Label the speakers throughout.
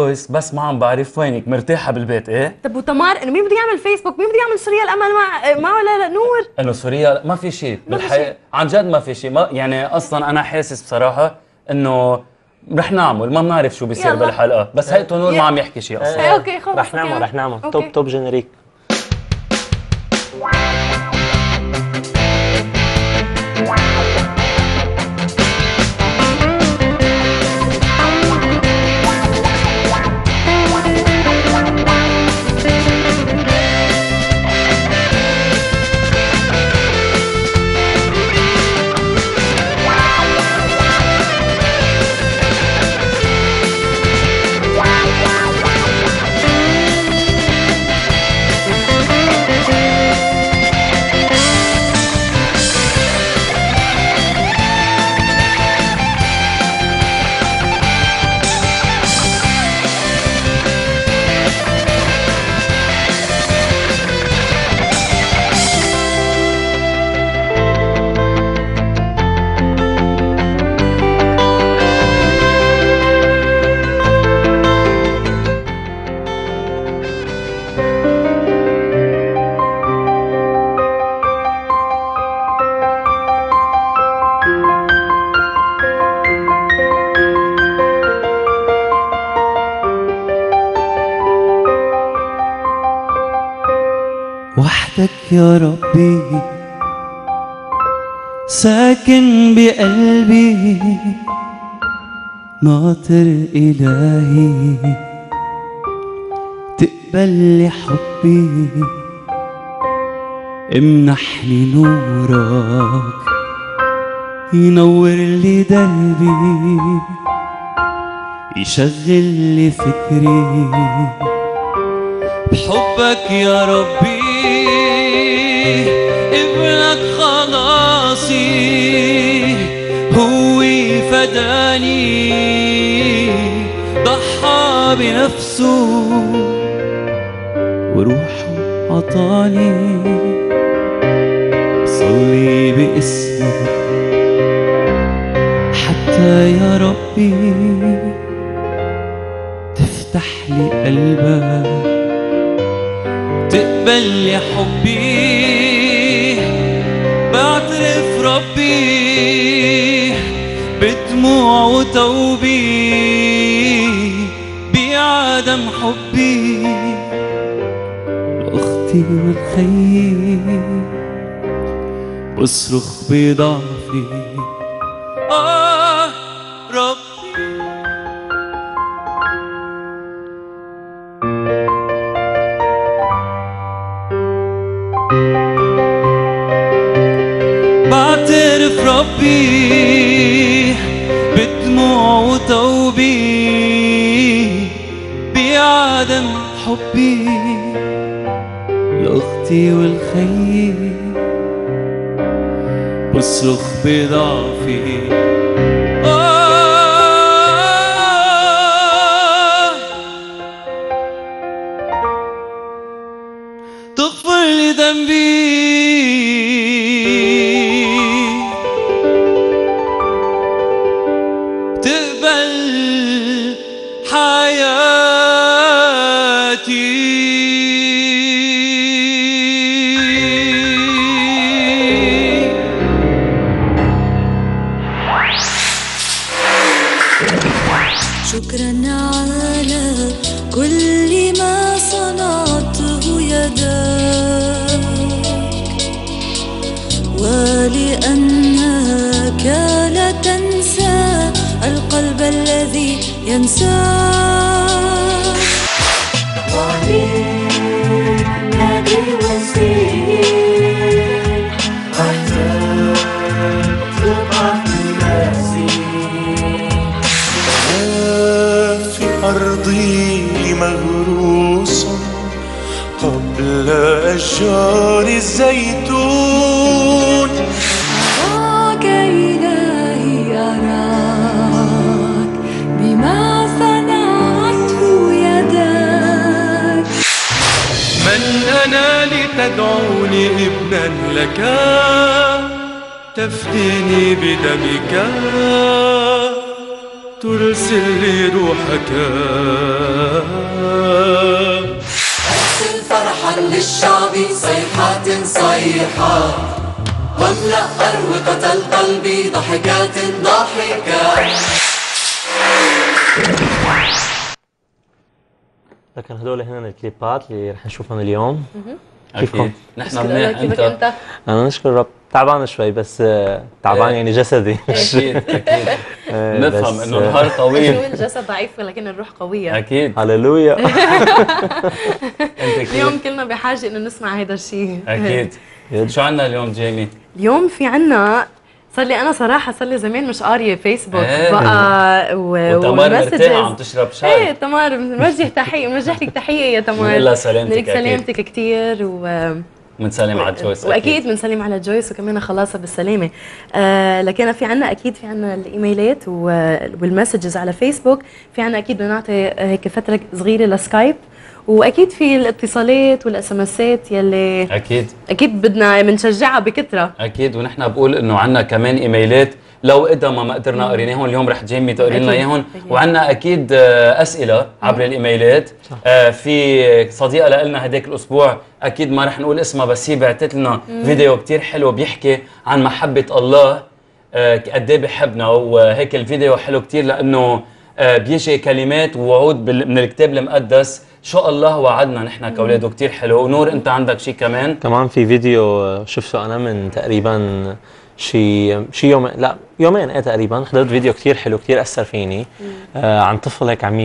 Speaker 1: بس بس ما عم بعرف وينك؟ مرتاحة بالبيت إيه؟
Speaker 2: طب وتمار إنه مين بده يعمل فيسبوك مين بده يعمل سوريا الامل مع مع ولا لا نور
Speaker 1: إنه سوريا ما في شيء بالحقيقة. عن جد ما في شيء. ما يعني أصلا أنا حاسس بصراحة إنه رح نعمل. ما بنعرف شو بيصير. بالحلقة. بس هيئته نور ما عم يحكي شيء أصلا.
Speaker 2: إيه، أوكي، خلص،
Speaker 3: رح نعمل. رح نعمل. توب توب جينيريك
Speaker 4: يا ربي. ساكن بقلبي. ناطر إلهي. تقبل لي حبي. امنحني نورك. ينور لي دربي. يشغل لي فكري. بحبك يا ربي. ابنك خلاصي هو فداني. ضحى بنفسه وروحه عطاني صلي باسمه حتى يا ربي تفتح لي قلبك تقبل لي حبي. بعترف ربي بدموع وتوبي بعدم حبي. لأختي والخي بصرخ بضعفي. حبي لأختي والخي بصرخ بضعفي.
Speaker 5: الكليبات اللي رح نشوفهم اليوم. كيفكم؟
Speaker 1: نحن منيح
Speaker 2: كيفك
Speaker 1: انت
Speaker 2: أنت؟
Speaker 5: أنا نشكر رب تعبان شوي بس آه، تعبان
Speaker 1: إيه.
Speaker 5: يعني جسدي.
Speaker 1: أكيد أكيد.
Speaker 5: آه،
Speaker 1: نفهم إنه
Speaker 5: آه،
Speaker 1: النهار
Speaker 2: شو
Speaker 1: طويل
Speaker 2: الجسد ضعيف ولكن الروح قوية.
Speaker 1: أكيد.
Speaker 5: هللويا.
Speaker 2: اليوم كلنا بحاجة إنه نسمع هذا الشيء
Speaker 1: أكيد. شو عنا اليوم جيمي؟
Speaker 2: اليوم في عنا صار لي أنا صراحة صار لي زمان مش قارية فيسبوك
Speaker 1: إيه.
Speaker 2: بقى و...
Speaker 1: وتمر
Speaker 2: وال messages.
Speaker 1: مرتاحة عم تشرب شاي.
Speaker 2: إيه تمار بنوجه تحيه بنوجه لك تحية يا تمار
Speaker 1: بنقول لها سلامتك.
Speaker 2: سلامتك كثير و...
Speaker 1: بنسلم على جويس
Speaker 2: وأكيد بنسلم على جويس وكمان خلاصها بالسلامة. آه لكن في عنا أكيد في عنا الإيميلات وال messages على فيسبوك في عنا أكيد بدنا نعطي هيك فترة صغيرة لسكايب. وأكيد في الاتصالات والاس ام اسات يلي
Speaker 1: أكيد.
Speaker 2: أكيد بدنا بنشجعها بكثره
Speaker 1: أكيد. ونحن بقول إنه عندنا كمان إيميلات. لو قدر ما قدرنا قريناهم اليوم رح جيمي تقري لنا.
Speaker 2: إياهم.
Speaker 1: وعندنا أكيد آه، أسئلة عبر الإيميلات. آه، في صديقة لنا هداك الأسبوع أكيد ما رح نقول اسمها بس هي بعثت لنا فيديو كتير حلو بيحكي عن محبة الله. آه، قد إيه بحبنا. وهيك الفيديو حلو كتير لأنه آه، بيجي كلمات ووعود من الكتاب المقدس. شو الله وعدنا نحن كاولاده كتير حلو. ونور أنت عندك شيء كمان؟
Speaker 5: كمان في فيديو شفته أنا من تقريبا شي شي يوم لا يومين إيه تقريبا. حضرت فيديو كثير حلو كثير أثر فيني. آه عن طفل هيك عم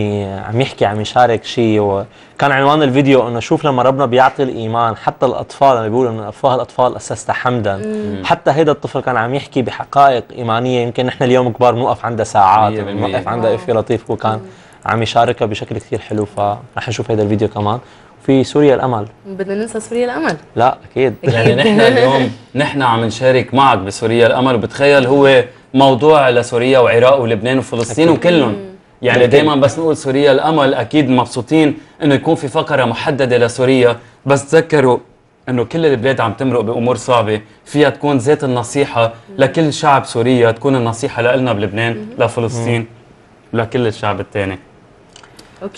Speaker 5: عم يحكي عم يشارك شيء وكان عنوان الفيديو إنه شوف لما ربنا بيعطي الإيمان حتى الأطفال لما بيقولوا إنه افواه الاطفال أسست حمدا. حتى هيدا الطفل كان عم يحكي بحقائق إيمانية يمكن نحن اليوم كبار بنوقف عندها ساعات. بنوقف عندها في لطيف وكان عم يشاركها بشكل كثير حلو فرح نشوف هيدا الفيديو كمان. في سوريا الأمل.
Speaker 2: بدنا ننسى سوريا الأمل.
Speaker 5: لا أكيد.
Speaker 1: يعني نحن اليوم نحن عم نشارك معك بسوريا الأمل. وبتخيل هو موضوع لسوريا وعراق ولبنان وفلسطين وكلهم. يعني دائما بس نقول سوريا الأمل أكيد مبسوطين إنه يكون في فقرة محددة لسوريا. بس تذكروا إنه كل البلاد عم تمرق بأمور صعبة. فيها تكون ذات النصيحة لكل شعب سوريا تكون النصيحة لنا بلبنان لفلسطين لكل الشعب الثاني.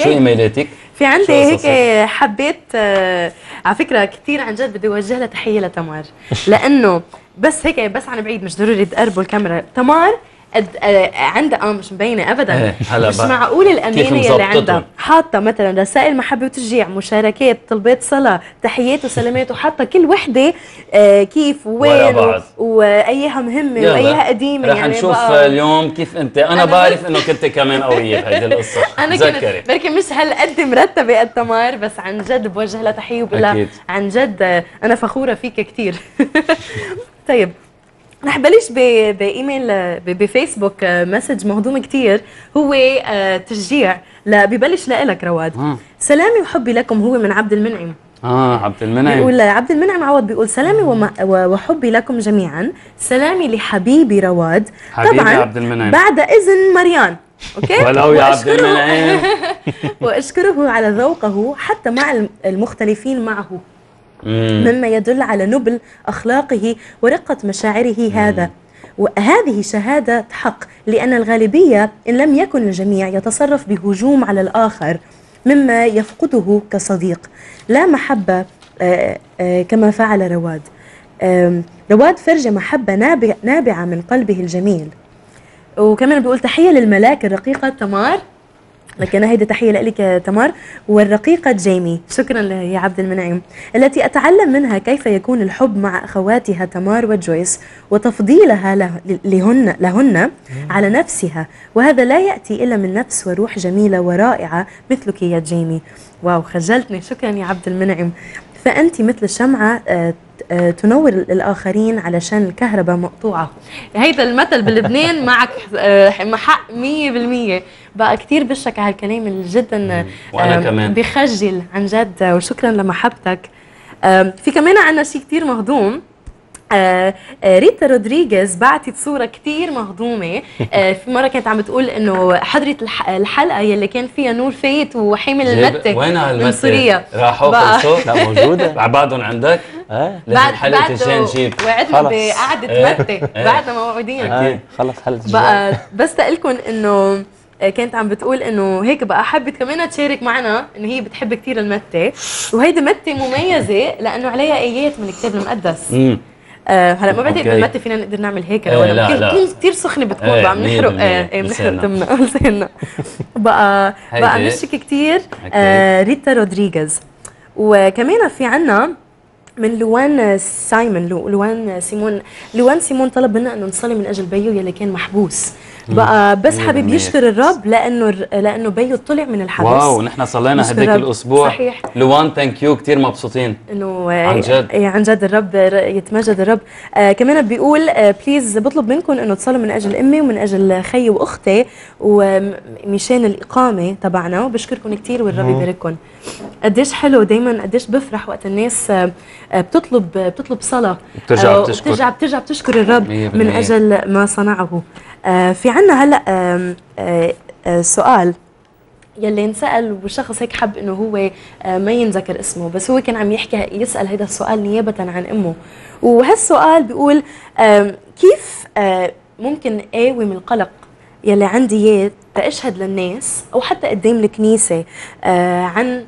Speaker 1: شو إيميلاتك؟
Speaker 2: في عندي هيك؟ حبيت آه على فكرة كثير عن جد بدي أوجه لها تحية لتمار. لأنه بس هيك بس عن بعيد مش ضروري تقربوا الكاميرا. تمار قد آه عندها آه مش مبينة ابدا
Speaker 1: إيه، هلا
Speaker 2: مش. معقول الامانه
Speaker 1: مظبطتهم؟
Speaker 2: عندها حاطة مثلا رسائل محبة وتشجيع مشاركات طلبات صلاة تحيات وسلامات وحاطة كل وحدة آه كيف وين
Speaker 1: بعض.
Speaker 2: و- واياها مهمة
Speaker 1: يلا.
Speaker 2: وأيها قديمة
Speaker 1: رح
Speaker 2: يعني
Speaker 1: نشوف
Speaker 2: بقى-
Speaker 1: اليوم كيف أنت أنا,
Speaker 2: أنا
Speaker 1: بعرف إنه كنت كمان قوية بهيدي
Speaker 2: القصة
Speaker 1: أنا
Speaker 2: كنت بركي مش هالقد مرتبة قد تمار بس عن جد بوجه لها تحيه وبقول. عن جد أنا فخورة فيك كثير طيب رح بلش بإيميل آه، بفيسبوك آه، message مهضوم كثير هو آه، تشجيع. لا ببلش لك رواد.
Speaker 1: آه.
Speaker 2: سلامي وحبي لكم هو من عبد المنعم.
Speaker 1: آه عبد المنعم.
Speaker 2: بيقول عبد المنعم عوض بيقول سلامي وم- وحبي لكم جميعا. سلامي لحبيبي رواد.
Speaker 1: حبيبي
Speaker 2: طبعا
Speaker 1: عبد المنعم.
Speaker 2: بعد إذن مريان. okay؟
Speaker 1: ولو يا عبد المنعم.
Speaker 2: وأشكره على ذوقه حتى مع الم- المختلفين معه. مما يدل على نبل أخلاقه ورقة مشاعره هذا. وهذه شهادة حق لأن الغالبية إن لم يكن الجميع يتصرف بهجوم على الآخر مما يفقده كصديق. لا محبة آه، آه، كما فعل رواد. رواد فرج محبة نابع- نابعة من قلبه الجميل. وكمان بيقول تحية للملاك الرقيقة تمار. لكن هيدي تحية لك يا تمار والرقيقة جيمي. شكرا يا عبد المنعم. التي أتعلم منها كيف يكون الحب مع أخواتها تمار وجويس وتفضيلها له- لهن, لهن على نفسها. وهذا لا يأتي إلا من نفس وروح جميلة ورائعة مثلك يا جيمي. واو خجلتني. شكرا يا عبد المنعم. فأنت مثل الشمعة آه، آه، تنور الآخرين علشان الكهرباء مقطوعة. هيدا المثل بلبنان معك آه، حق مية بالمية. بقى كتير بشك على الكلام اللي جدا
Speaker 1: وأنا كمان.
Speaker 2: بخجل عن جد وشكرا لمحبتك. في كمان عنا شيء كتير مهضوم. آه آه، ريتا رودريغيز بعتت صورة كتير مهضومة. آه في مرة كانت عم بتقول إنه حضرت الح- الحلقة يلي كان فيها نور فايت وحامل المتة
Speaker 1: وين
Speaker 2: من سوريا.
Speaker 1: راحوا. خلصوا
Speaker 5: لا موجودة.
Speaker 1: بعدهم عندك؟ لازم
Speaker 2: بعد
Speaker 1: حلقه
Speaker 2: بعد
Speaker 1: الجان جيب
Speaker 2: وعدنا
Speaker 5: خلص.
Speaker 2: بقعدة
Speaker 1: إيه.
Speaker 2: متة.
Speaker 1: إيه.
Speaker 2: بعدنا موعودين.
Speaker 5: إيه خلص حل
Speaker 2: بقى بس تقلكم إنه آه، كانت عم بتقول إنه هيك بقى حبت كمان تشارك معنا انه هي بتحب كثير المتة. وهيدي متة مميزة لأنه عليها آيات من الكتاب المقدس. آه هلا ما بعتقد
Speaker 1: okay.
Speaker 2: بالمتة فينا نقدر نعمل هيك
Speaker 1: إيه،
Speaker 2: ولا
Speaker 1: لا،
Speaker 2: كثير
Speaker 1: لا.
Speaker 2: كثير كثير سخنة بتكون بقى بنحرق
Speaker 1: مية
Speaker 2: آه،. إيه، بنحرق
Speaker 1: لساننا.
Speaker 2: دمنا لساننا بقى بقى. بنشكي كثير آه ريتا رودريغيز وكمان في عنا من لوان سايمون لو لوان سيمون لوان سيمون طلب منا أنه نصلي من أجل بيو يلي كان محبوس بقى بس حابب
Speaker 1: بالمية.
Speaker 2: يشكر الرب لأنه لأنه بيو طلع من الحبس
Speaker 1: واو نحن صلينا
Speaker 2: الرب.
Speaker 1: الأسبوع
Speaker 2: صحيح.
Speaker 1: لوان thank you كثير مبسوطين
Speaker 2: إنه
Speaker 1: عن جد.
Speaker 2: إيه عن جد الرب يتمجد الرب آه كمان بيقول آه please بطلب منكم إنه تصلوا من أجل أمي ومن أجل خيي وأختي ومشان الإقامة تبعنا وبشكركم كثير والرب يبارككم قديش حلو دايما قديش بفرح وقت الناس آه آه، بتطلب بتطلب صلاة
Speaker 1: بترجع
Speaker 2: آه،
Speaker 1: بتشكر.
Speaker 2: بترجع بتشكر الرب من. أجل ما صنعه في عنا هلا آه آه سؤال. يلي انسأل والشخص هيك حب إنه هو آه، ما ينذكر اسمه بس هو كان عم يحكي يسأل هذا السؤال نيابة عن أمه. وهالسؤال بيقول كيف آه، ممكن اقاوم القلق يلي عندي إياه تاشهد للناس أو حتى قدام الكنيسة آه، عن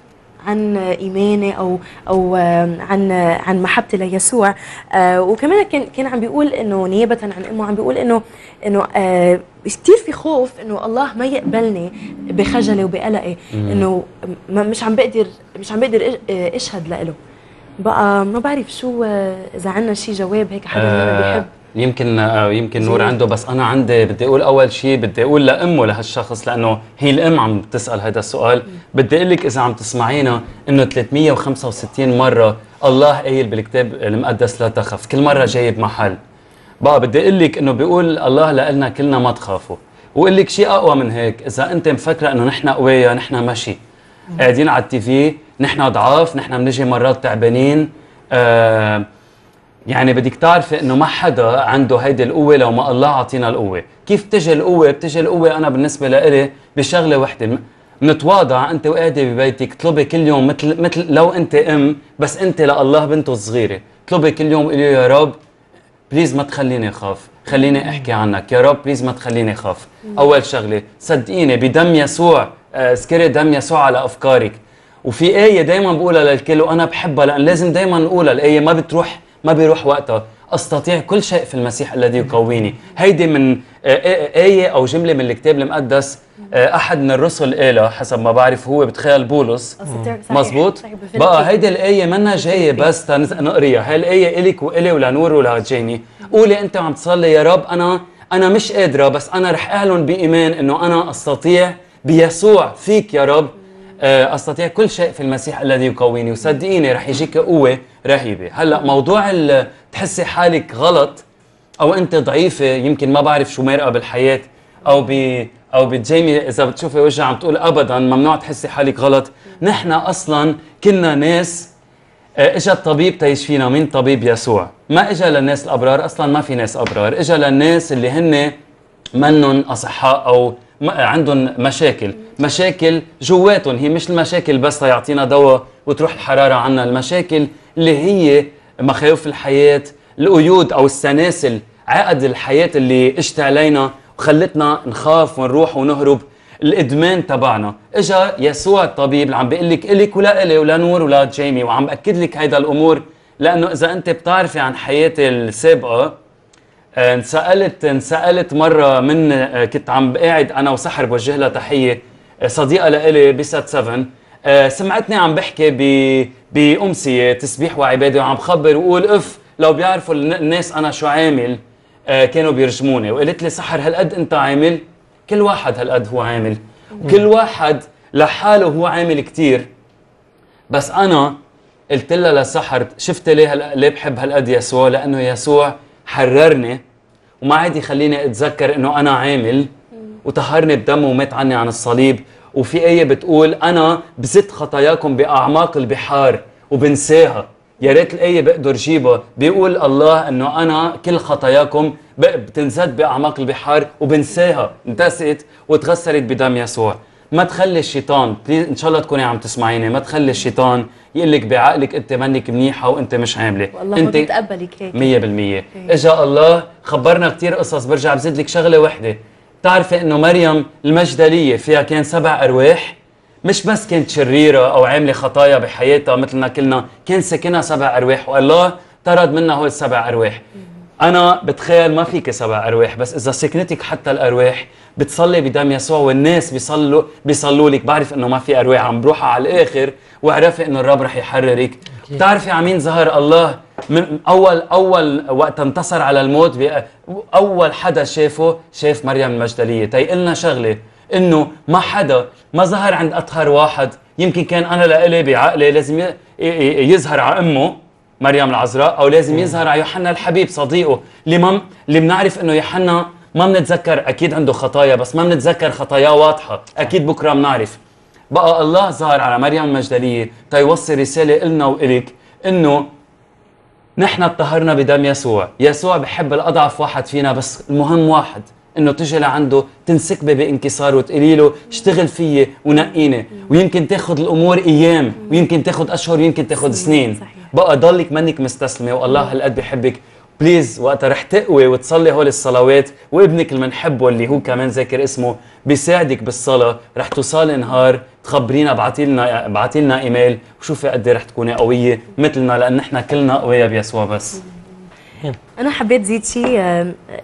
Speaker 2: عن إيماني أو أو عن عن محبتي ليسوع. آه، وكمان كان كان عم بيقول إنه نيابة عن أمه عم بيقول إنه إنه آه، كثير في خوف إنه الله ما يقبلني بخجلي وبقلقي. إنه مش عم بقدر مش عم بقدر آه، إشهد له بقى ما بعرف شو إذا عندنا شي جواب هيك حدا
Speaker 1: آه،
Speaker 2: بيحب.
Speaker 1: يمكن آه، يمكن نور. عنده بس أنا عندي بدي أقول أول شيء بدي أقول لأمه لهالشخص لأنه هي الأم عم تسأل هذا السؤال. بدي أقول لك إذا عم تسمعينا إنه 365 مرة الله قايل بالكتاب المقدس لا تخف كل مرة جايب محل بقى بدي أقول لك إنه بيقول الله لنا كلنا ما تخافوا. وأقول لك شيء أقوى من هيك إذا أنت مفكرة إنه نحن قوية نحن ماشي قاعدين على التي في نحن ضعاف نحن بنجي مرات تعبانين آه يعني بدك تعرفي إنه ما حدا عنده هيدي القوة لو ما الله عطينا القوة. كيف بتجي القوة؟ بتجي القوة أنا بالنسبة لإلي بشغلة وحدة. منتواضع أنت وقاعدة ببيتك اطلبي كل يوم مثل مثل لو أنت أم بس أنت لله بنته صغيره اطلبي كل يوم قولي يا رب please ما تخليني أخاف. خليني أحكي عنك. يا رب please ما تخليني أخاف. أول شغلة صدقيني بدم يسوع آه، اذكري دم يسوع على أفكارك. وفي آية دايما بقولها للكل وأنا بحبها لأن لازم دايما نقولها. الآية ما بتروح ما بيروح وقتها أستطيع كل شيء في المسيح الذي يقويني. هيدي من آه، آه، آية أو جملة من الكتاب المقدس. آه، أحد من الرسل قالها حسب ما بعرف هو بتخيل بولس. مزبوط. بقى هيدي الآية منا جاية بس نقريها هاي الآية إلك وإلي ولنور ولجيني قولي أنت عم تصلي يا رب أنا أنا مش قادرة بس أنا رح أعلن بإيمان إنه أنا أستطيع بيسوع فيك يا رب. آه، أستطيع كل شيء في المسيح الذي يقويني وصدقيني رح يجيك قوة رهيبة. هلأ موضوع تحسي حالك غلط أو أنت ضعيفة يمكن ما بعرف شو مارقة بالحياة أو ب أو بتجيمي إذا بتشوفي وجهها عم تقول ابدا ممنوع تحسي حالك غلط. نحن أصلا كنا ناس آه، اجى الطبيب تيشفينا مين طبيب يسوع. ما اجى للناس الأبرار أصلا ما في ناس أبرار. اجى للناس اللي هن منن أصحاء أو عندهم مشاكل. مشاكل جواتهم. هي مش المشاكل بس يعطينا دواء وتروح الحرارة عنا. المشاكل اللي هي مخاوف الحياة القيود أو السلاسل عقد الحياة اللي اجت علينا وخلتنا نخاف ونروح ونهرب. الإدمان تبعنا. إجا يسوع الطبيب اللي عم بيقول لك الك ولا إلي ولا نور ولا جيمي. وعم بأكد لك هيدا الأمور. لأنه إذا أنت بتعرفي عن حياتي السابقة انسألت انسألت مرة من آه، كنت عم قاعد أنا وسحر بوجه لها تحية آه، صديقة لإلي بست 7 آه، سمعتني عم بحكي ب- بأمسية تسبيح وعبادة وعم بخبر وقول أف لو بيعرفوا الن- الناس أنا شو عامل كانوا بيرجموني. وقالت لي سحر هالقد أنت عامل؟ كل واحد هالقد هو عامل. وكل واحد لحاله هو عامل كتير. بس أنا قلت لها لسحر شفت ليه هلا ليه بحب هالقد يسوع؟ لأنه يسوع حررني وما عاد يخليني أتذكر إنه أنا عامل وطهرني بدمه ومات عني عن الصليب. وفي آية بتقول أنا بزت خطاياكم بأعماق البحار وبنساها. يا ريت الآية بقدر جيبها بيقول الله إنه أنا كل خطاياكم بتنزد بأعماق البحار وبنساها. انتست وتغسلت بدم يسوع. ما تخلي الشيطان إن شاء الله تكوني عم تسمعيني ما تخلي الشيطان يقول لك بعقلك أنت منك منيحة وأنت مش عاملة.
Speaker 2: والله ما بيتقبلك هيك.
Speaker 1: مية بالمية. اجا الله خبرنا كتير قصص برجع بزيد لك شغلة وحدة. بتعرفي إنه مريم المجدلية فيها كان سبع أرواح مش بس كانت شريرة أو عاملة خطايا بحياتها مثلنا كلنا كان ساكنها سبع أرواح والله طرد منها هول السبع أرواح. أنا بتخيل ما فيك سبع أرواح بس إذا سكنتك حتى الأرواح بتصلي بدم يسوع والناس بيصلوا بيصلوا لك بعرف إنه ما في أرواح عم بروحها على الآخر واعرفي إنه الرب رح يحررك. بتعرفي على مين ظهر الله؟ من اول أول وقت انتصر على الموت أول حدا شافه شاف مريم المجدلية. تيقلنا شغلة إنه ما حدا ما ظهر عند أطهر واحد. يمكن كان أنا لإلي بعقلي لازم يظهر على أمه. مريم العذراء أو لازم يظهر على يوحنا الحبيب صديقه. اللي ما اللي بنعرف إنه يوحنا ما بنتذكر؟ أكيد عنده خطايا بس ما بنتذكر خطاياه واضحة. أكيد بكرة بنعرف. بقى الله ظهر على مريم المجدلية تيوصي رسالة إلنا وإلك إنه نحن اطهرنا بدم يسوع. يسوع بحب الأضعف واحد فينا بس المهم واحد إنه تجي لعنده تنسكبي بانكسار وتقولي له اشتغل فيي ونقيني. ويمكن تاخذ الأمور أيام ويمكن تاخذ أشهر ويمكن تاخذ سنين.
Speaker 2: صحيح.
Speaker 1: بقى ضلك منك مستسلمة والله هالقد بحبك. please وقتها رح تقوي وتصلي هول الصلوات وابنك اللي بنحبه اللي هو كمان ذاكر اسمه بيساعدك بالصلاة. رح توصلي نهار تخبرينا ابعتي لنا ابعتي لنا إيميل وشوفي قد إيه رح تكوني قوية مثلنا لأن نحن كلنا قويه بيسوع بس.
Speaker 2: أنا حبيت زيد شيء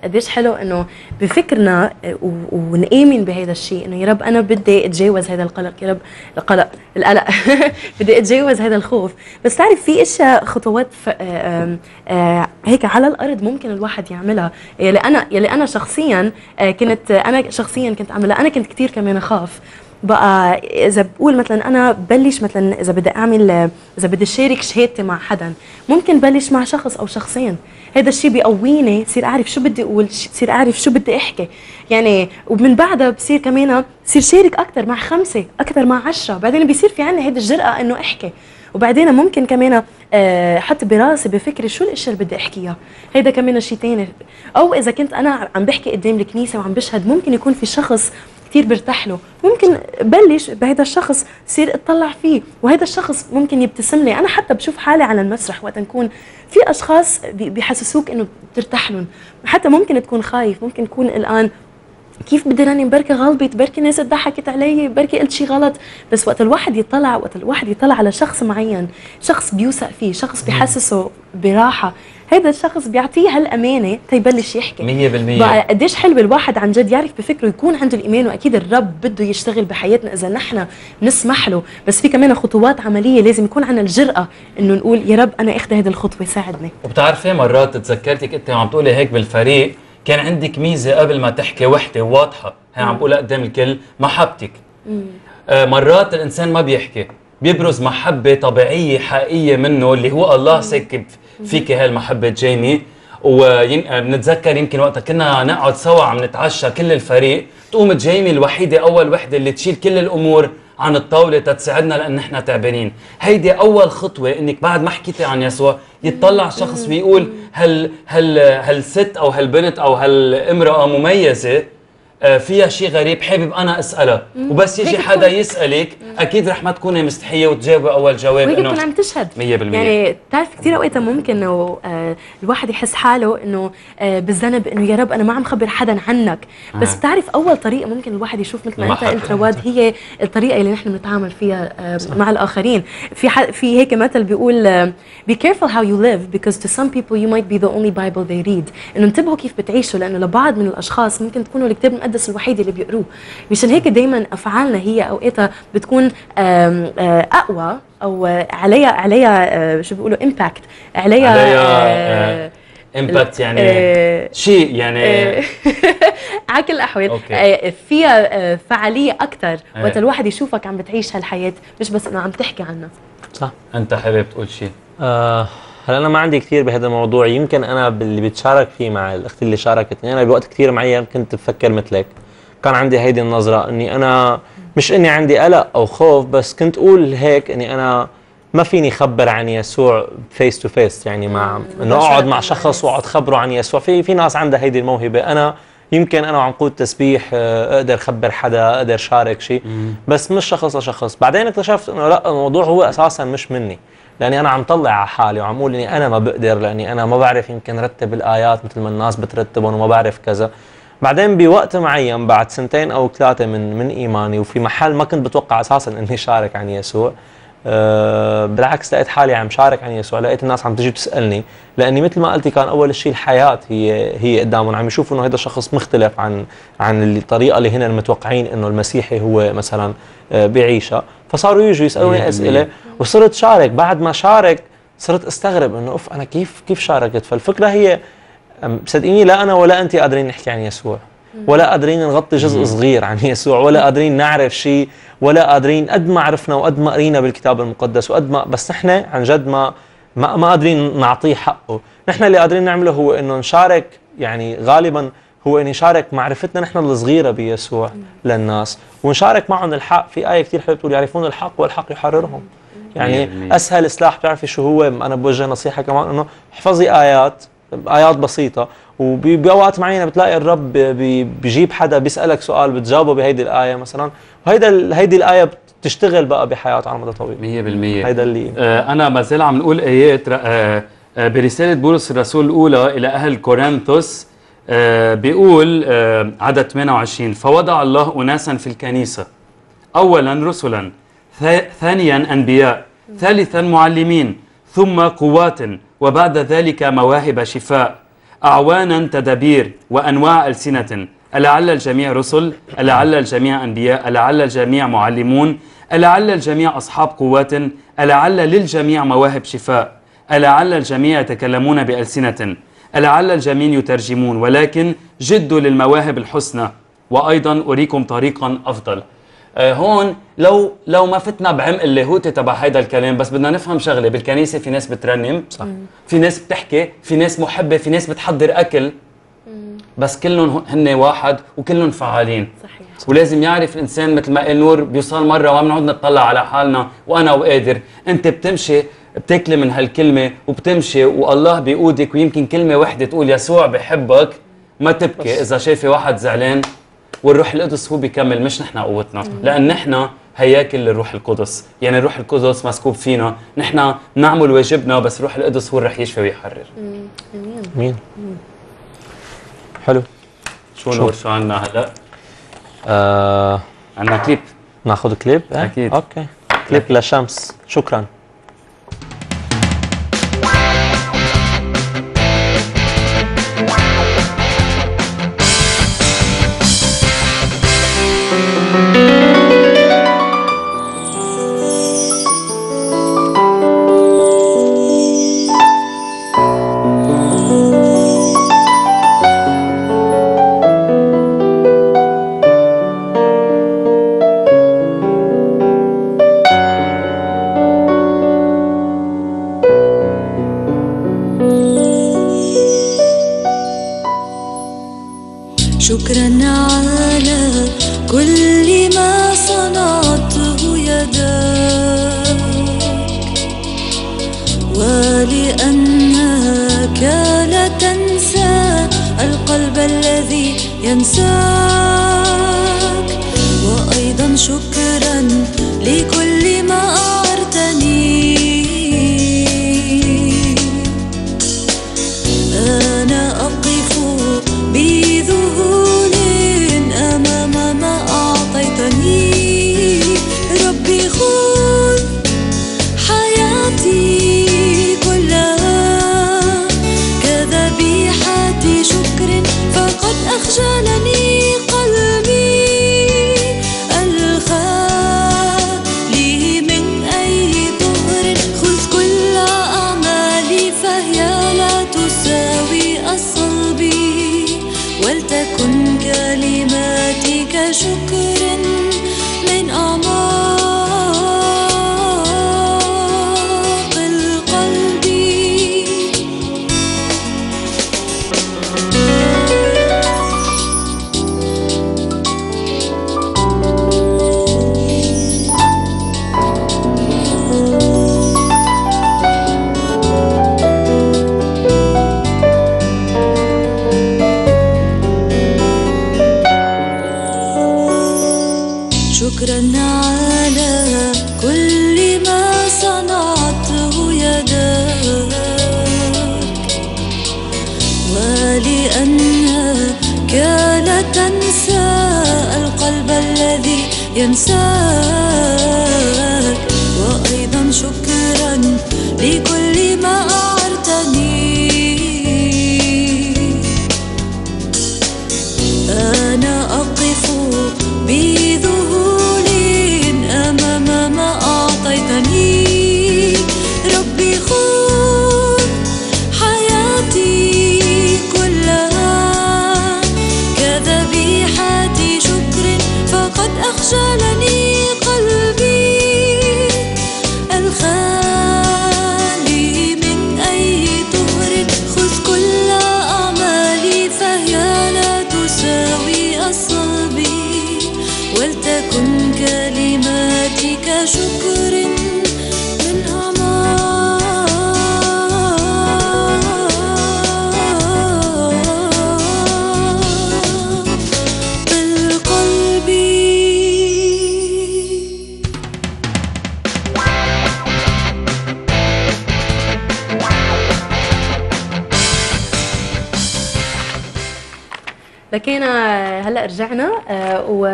Speaker 2: قديش حلو إنه بفكرنا آه، ونآمن بهذا الشيء إنه يا رب أنا بدي أتجاوز هذا القلق يا رب القلق القلق. بدي أتجاوز هذا الخوف. بس تعرف في إشياء خطوات. آه، آه، هيك على الأرض ممكن الواحد يعملها. يلي أنا يلي أنا شخصيا كنت أنا شخصيا كنت أعملها. أنا كنت كثير كمان أخاف. بقى إذا بقول مثلا أنا بلش مثلا إذا بدي أعمل إذا بدي شارك شهادتي مع حدا ممكن بلش مع شخص أو شخصين. هذا الشيء بيقويني بصير أعرف شو بدي أقول بصير أعرف شو بدي أحكي. يعني ومن بعدها بصير كمان بصير شارك أكثر مع خمسة أكثر مع عشرة. بعدين بيصير في عندي هيدي الجرأة إنه أحكي. وبعدين ممكن كمان آه، حط براسي بفكري شو الأشياء اللي بدي أحكيها. هيدا كمان شيء تاني. أو إذا كنت أنا عم بحكي قدام الكنيسة وعم بشهد ممكن يكون في شخص كثير برتاح له. ممكن بلش بهذا الشخص صير اطلع فيه وهذا الشخص ممكن يبتسم لي. أنا حتى بشوف حالي على المسرح وقت نكون في أشخاص بي- بيحسسوك إنه بترتاح لهم. حتى ممكن تكون خايف ممكن تكون الآن كيف بدي رنم بركي غلطت بركي ناس ضحكت علي بركي قلت شيء غلط. بس وقت الواحد يطلع وقت الواحد يطلع على شخص معين شخص بيوثق فيه شخص بيحسسه براحة هذا الشخص بيعطيه هالأمانة تيبلش يحكي.
Speaker 1: 100%
Speaker 2: بقى قديش حلو الواحد عن جد يعرف بفكره يكون عنده الإيمان وأكيد الرب بده يشتغل بحياتنا إذا نحن نسمح له. بس في كمان خطوات عملية لازم يكون عندنا الجرأة إنه نقول يا رب أنا أخذ هذه الخطوة ساعدني.
Speaker 1: وبتعرفي مرات تذكرتك أنت عم تقولي هيك بالفريق كان عندك ميزة قبل ما تحكي وحدة واضحة. هي عم بقولها قدام الكل محبتك. آه مرات الإنسان ما بيحكي. بيبرز محبة طبيعية حقيقية منه اللي هو الله ساكب فيك هالمحبه جيمي وبنتذكر يمكن وقتها كنا نقعد سوا عم نتعشى كل الفريق. تقوم جيمي الوحيدة أول وحدة اللي تشيل كل الأمور عن الطاولة تتساعدنا لأن نحن تعبانين. هيدي أول خطوة إنك بعد ما حكيتي عن يسوع يطلع شخص ويقول هل هل هالست أو هالبنت أو هالامرأة مميزة؟ آه، فيها شيء غريب حابب أنا اسالها وبس يجي حدا يسألك أكيد رح ما تكوني مستحية وتجاوبي أول جواب
Speaker 2: وهيك تكون
Speaker 1: انه
Speaker 2: عم تشهد.
Speaker 1: 100%
Speaker 2: يعني بتعرف كثير أوقات ممكن إنه آه الواحد يحس حاله إنه آه بالذنب إنه يا رب أنا ما عم خبر حدا عنك. بس
Speaker 1: آه.
Speaker 2: بتعرف أول طريقة ممكن الواحد يشوف مثل ما
Speaker 1: أنت.
Speaker 2: قلت رواد هي الطريقة اللي نحن بنتعامل فيها آه مع الآخرين. في ح... في هيك مثل بيقول آه be careful how you live because to some people you might be the only bible they read. إنه انتبهوا كيف بتعيشوا لأنه لبعض من الأشخاص ممكن تكونوا الكتاب المقدس الوحيد اللي بيقروه. مشان هيك دائما أفعالنا هي أوقاتها بتكون آه، أقوى أو آه، عليها عليها آه، شو بيقولوا impact عليها
Speaker 1: عليها
Speaker 2: آه،
Speaker 1: impact يعني
Speaker 2: آه،
Speaker 1: شيء يعني
Speaker 2: آه، على كل
Speaker 1: الأحوال.
Speaker 2: آه، فيها آه، فعالية
Speaker 1: أكثر.
Speaker 2: وقت الواحد يشوفك عم بتعيش هالحياة مش بس إنه عم تحكي عنها.
Speaker 5: صح.
Speaker 1: أنت حابب تقول شيء؟
Speaker 5: آه هلا أنا ما عندي كثير بهذا الموضوع يمكن أنا باللي بتشارك فيه مع الأخت اللي شاركتني. أنا بوقت كثير معين كنت بفكر مثلك كان عندي هيدي النظرة إني أنا مش إني عندي قلق أو خوف بس كنت أقول هيك إني أنا ما فيني خبر عن يسوع face to face يعني مع إنه أقعد مع شخص وأقعد خبره عن يسوع. في في ناس عندها هيدي الموهبة. أنا يمكن أنا وعم قود تسبيح آه، أقدر خبر حدا أقدر شارك شيء بس مش شخص لشخص. بعدين اكتشفت إنه لا الموضوع هو أساسا مش مني. لأني أنا عم طلع على حالي وعم أقول إني أنا ما بقدر لأني أنا ما بعرف يمكن رتب الآيات مثل ما الناس بترتبهم وما بعرف كذا. بعدين بوقت معين بعد سنتين أو ثلاثة من من إيماني وفي محل ما كنت بتوقع أساسا إني شارك عن يسوع أه بالعكس لقيت حالي عم شارك عن يسوع لقيت الناس عم تجي تسألني لأني مثل ما قلتي كان أول شيء الحياة هي هي قدامهم عم يشوفوا إنه هذا شخص مختلف عن عن الطريقة اللي هن متوقعين إنه المسيحي هو مثلا آه، بيعيشها فصاروا يجوا يسألوني أسئلة وصرت شارك. بعد ما شارك صرت أستغرب إنه أوف أنا كيف كيف شاركت؟ فالفكرة هي صدقيني لا أنا ولا انت قادرين نحكي عن يسوع. ولا قادرين نغطي جزء صغير عن يسوع ولا قادرين نعرف شيء ولا قادرين قد ما عرفنا وقد ما قرينا بالكتاب المقدس وقد ما بس نحن عن جد ما ما, ما قادرين نعطيه حقه. نحن اللي قادرين نعمله هو إنه نشارك يعني غالبا هو ان نشارك معرفتنا نحن الصغيرة بيسوع للناس ونشارك معهم الحق. في آية كثير حلوة بتقول يعرفون الحق والحق يحررهم. يعني. أسهل سلاح بتعرفي شو هو أنا بوجه نصيحة كمان إنه احفظي آيات آيات بسيطة. وباوقات معينة بتلاقي الرب بيجيب حدا بيسألك سؤال بتجاوبه بهيدي الآية مثلا. وهيدا هيدي الآية بتشتغل بقى بحياته على مدى طويل.
Speaker 1: 100%
Speaker 5: هيدا اللي
Speaker 1: آه، أنا ما زال عم نقول آيات آه، آه، برسالة بولس الرسول الأولى إلى أهل كورنثوس آه، بيقول آه، عدد 28 فوضع الله اناسا في الكنيسة. اولا رسلا ثا- ثانيا أنبياء ثالثا معلمين ثم قوات. وبعد ذلك مواهب شفاء اعوانا تدابير وأنواع ألسنة. ألعل الجميع رسل ألعل الجميع أنبياء ألعل الجميع معلمون ألعل الجميع أصحاب قوات ألعل للجميع مواهب شفاء. ألعل الجميع يتكلمون بألسنة. ألعل الجميع يترجمون ولكن جدوا للمواهب الحسنى. وأيضا أريكم طريقا أفضل. هون لو لو ما فتنا بعمق اللاهوتي تبع هيدا الكلام بس بدنا نفهم شغلة بالكنيسة في ناس بترنم صح؟ في ناس بتحكي في ناس محبة في ناس بتحضر أكل بس كلهم هن واحد وكلهم فعالين.
Speaker 2: صحيح.
Speaker 1: ولازم يعرف الانسان مثل ما قال نور بيوصل مرة وما بنقعد نطلع على حالنا وأنا وقادر. أنت بتمشي بتاكلي من هالكلمة وبتمشي والله بيقودك ويمكن كلمة وحدة تقول يسوع بحبك ما تبكي إذا شايفة واحد زعلان. والروح القدس هو بيكمل مش نحن قوتنا. لأن نحن هياكل للروح القدس. يعني الروح القدس مسكوب فينا. نحن نعمل واجبنا بس الروح القدس هو اللي رح يشفي ويحرر.
Speaker 5: مين؟ حلو.
Speaker 1: شو نور شو عنا هلا؟
Speaker 5: آه
Speaker 1: عنا كليب.
Speaker 5: ناخذ كليب؟ إيه؟
Speaker 1: أكيد.
Speaker 5: okay. clip لشمس. شكرا.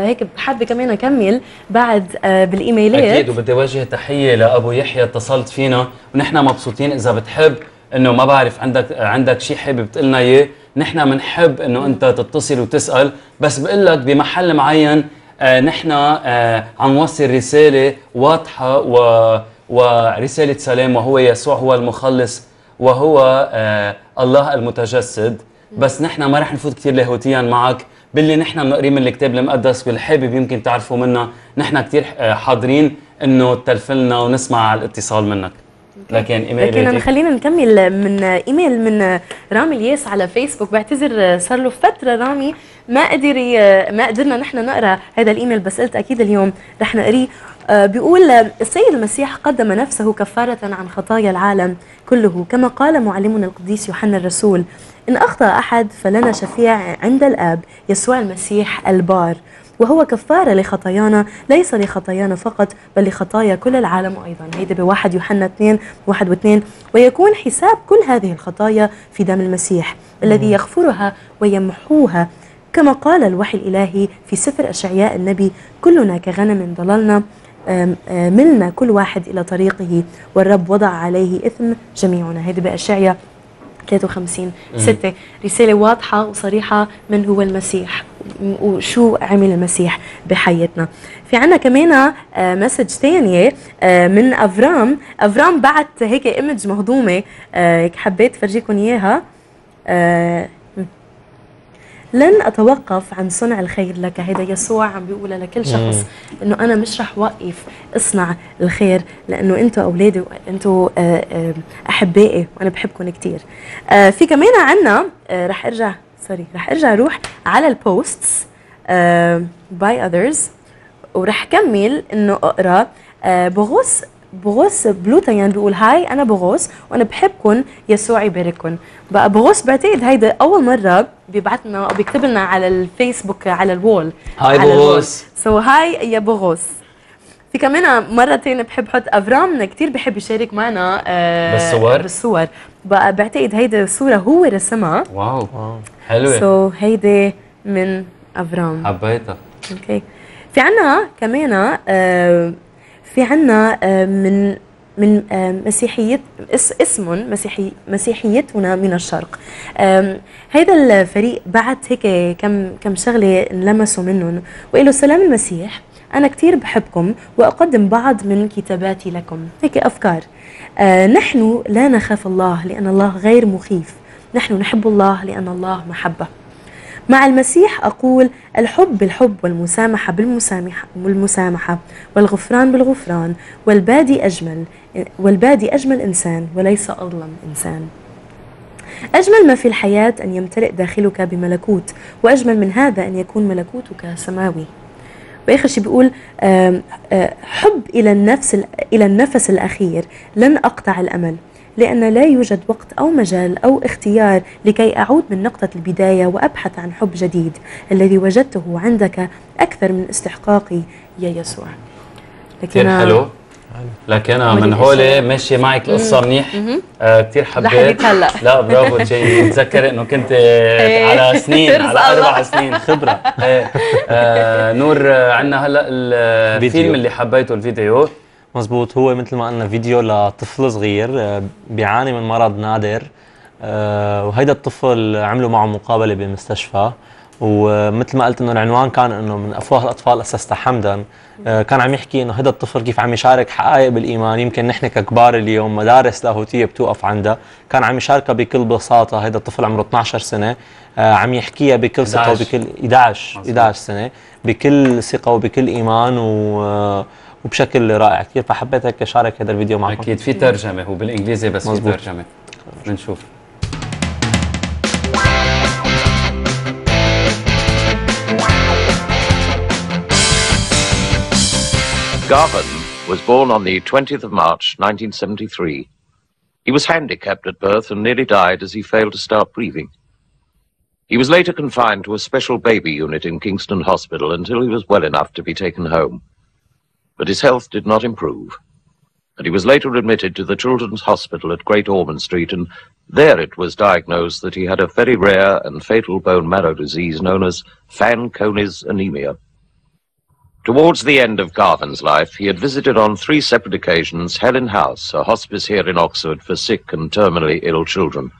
Speaker 2: وهيك حابه كمان اكمل بعد آه، بالإيميلات.
Speaker 1: أكيد وبدي أوجه تحية لأبو يحيى اتصلت فينا ونحن مبسوطين إذا بتحب إنه ما بعرف عندك عندك شيء حابب تقول لنا إياه. نحن بنحب إنه أنت تتصل وتسأل بس بقول لك بمحل معين آه نحن آه عم نوصل رسالة واضحة و ورسالة سلام وهو يسوع هو المخلص وهو آه الله المتجسد. بس نحن ما رح نفوت كثير لاهوتيا معك. باللي نحن بنقريه من الكتاب المقدس واللي حابب يمكن تعرفوا منا نحن كثير حاضرين إنه تلفلنا ونسمع على الاتصال منك. لكن إيميل
Speaker 2: لكن خلينا نكمل من إيميل من رامي الياس على فيسبوك. بعتذر صار له فترة رامي ما قدر ما قدرنا نحن نقرأ هذا الإيميل بس قلت أكيد اليوم رح نقريه. آه، بيقول آه، السيد المسيح قدم نفسه كفارة عن خطايا العالم كله كما قال معلمنا القديس يوحنا الرسول إن أخطأ أحد فلنا شفيع عند الآب يسوع المسيح البار. وهو كفارة لخطايانا ليس لخطايانا فقط بل لخطايا كل العالم أيضا. هيدا بواحد يوحنا 2 واحد واثنين. ويكون حساب كل هذه الخطايا في دم المسيح الذي يغفرها ويمحوها. كما قال الوحي الإلهي في سفر أشعياء النبي كلنا كغنم ضللنا ملنا كل واحد إلى طريقه والرب وضع عليه إثم جميعنا. هيدا بأشعياء 53 ستة. رسالة واضحة وصريحة من هو المسيح وشو عمل المسيح بحياتنا. في عنا كمان آه، مسج ثانية آه، من أفرام. أفرام بعت هيك إيمج مهضومة حبيت فرجيكم إياها. لن أتوقف عن صنع الخير لك. هذا يسوع عم بيقول لكل شخص إنه أنا مش رح وقف أصنع الخير لأنه أنتوا أولادي وأنتوا آه، آه، أحبائي وأنا بحبكم كتير. آه، في كمان عنا رح أرجع sorry رح أرجع أروح على ال posts by others ورح كمل إنه أقرأ آه، بغوص بغوص بلوتيان بيقول hi أنا بغوص وأنا بحبكم يسوع يبارككم بقى بغوص بعتقد هيدا أول مرة بيبعت لنا أو بيكتب لنا على الفيسبوك على ال
Speaker 1: wall.
Speaker 2: hi
Speaker 1: بغوص.
Speaker 2: so hi يا بغوص. في كمان مرة تانية بحب حط أفرام كتير بحب يشارك معنا آه
Speaker 1: بالصور؟
Speaker 2: بالصور. بقى بعتقد هيدا الصورة هو رسمها.
Speaker 1: wow. حلوة.
Speaker 2: so هيدي من أفرام.
Speaker 1: حبيتها.
Speaker 2: okay في عنا كمان آه، في عنا آه، من من آه، مسيحية اس اسم مسيحي مسيحيتنا من الشرق. هيدا الفريق بعت هيك كم كم شغلة انلمسوا منهم. وقالوا سلام المسيح أنا كتير بحبكم وأقدم بعض من كتاباتي لكم. هيك أفكار. آه، نحن لا نخاف الله لأن الله غير مخيف. نحن نحب الله لأن الله محبة. مع المسيح أقول الحب بالحب والمسامحة بالمسامحة والمسامحة والغفران بالغفران والبادي أجمل والبادي أجمل إنسان وليس أظلم إنسان. أجمل ما في الحياة أن يمتلئ داخلك بملكوت وأجمل من هذا أن يكون ملكوتك سماوي. واخر شيء بيقول آه، حب إلى النفس إلى النفس الأخير لن أقطع الأمل. لأن لا يوجد وقت أو مجال أو اختيار لكي أعود من نقطة البداية وأبحث عن حب جديد. الذي وجدته عندك أكثر من استحقاقي يا يسوع.
Speaker 1: كثير
Speaker 2: أنا-
Speaker 1: حلو. لك أنا
Speaker 2: عملية
Speaker 1: من هول. ماشيه معك القصة منيح. آه كثير حبيت.
Speaker 2: هلأ.
Speaker 1: لا برافو جاي. بتذكر إنه كنت
Speaker 2: إيه.
Speaker 1: على سنين على. أربع سنين خبرة. إيه. آه نور آه عندنا هلأ الفيلم. اللي حبيته الفيديو.
Speaker 5: مزبوط. هو مثل ما قلنا فيديو لطفل صغير آه، بيعاني من مرض نادر آه، وهيدا الطفل عملوا معه مقابلة بمستشفى. ومثل ما قلت إنه العنوان كان إنه من أفواه الأطفال اسست حمدا. آه، كان عم يحكي إنه هذا الطفل كيف عم يشارك حقائق بالإيمان. يمكن نحن ككبار اليوم مدارس لاهوتية بتوقف عندها. كان عم يشاركها بكل بساطة. هذا الطفل عمره 12 سنة. عم يحكيها بكل ثقة
Speaker 1: 11.
Speaker 5: وبكل 11 11 سنة. بكل ثقة وبكل إيمان. و وبشكل رائع كثير فحبيت هيك اشارك هذا الفيديو معكم
Speaker 1: اكيد في ترجمه هو بالانجليزي بس في
Speaker 5: مزبوط.
Speaker 1: ترجمه بنشوف
Speaker 6: Garvin was born on the 20th of March 1973. He was handicapped at birth and nearly died as he failed to start breathing. He was later confined to a special baby unit in Kingston Hospital until he was well enough to be taken home. But his health did not improve, and he was later admitted to the Children's Hospital at Great Ormond Street, and there it was diagnosed that he had a very rare and fatal bone marrow disease known as Fanconi's anemia. Towards the end of Garvin's life, he had visited on three separate occasions Helen House, a hospice here in Oxford for sick and terminally ill children.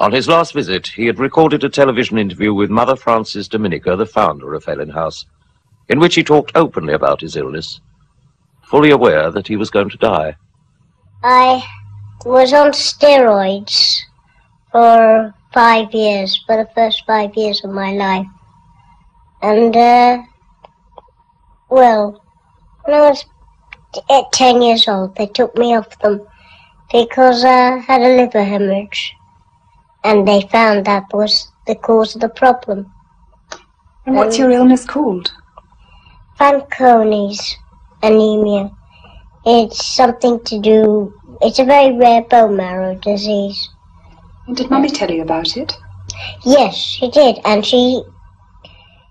Speaker 6: On his last visit, he had recorded a television interview with Mother Frances Dominica, the founder of Helen House, in which he talked openly about his illness, fully aware that he was going to die.
Speaker 7: I was on steroids for five years, for the first five years of my life. And, uh, well, when I was at 10 years old, they took me off them because I had a liver hemorrhage. And they found that was the cause of the problem.
Speaker 8: And what's your illness called?
Speaker 7: Fanconi's anemia. It's something to do, it's a very rare bone marrow disease.
Speaker 8: And did Mummy tell you about it?
Speaker 7: Yes, she did, and she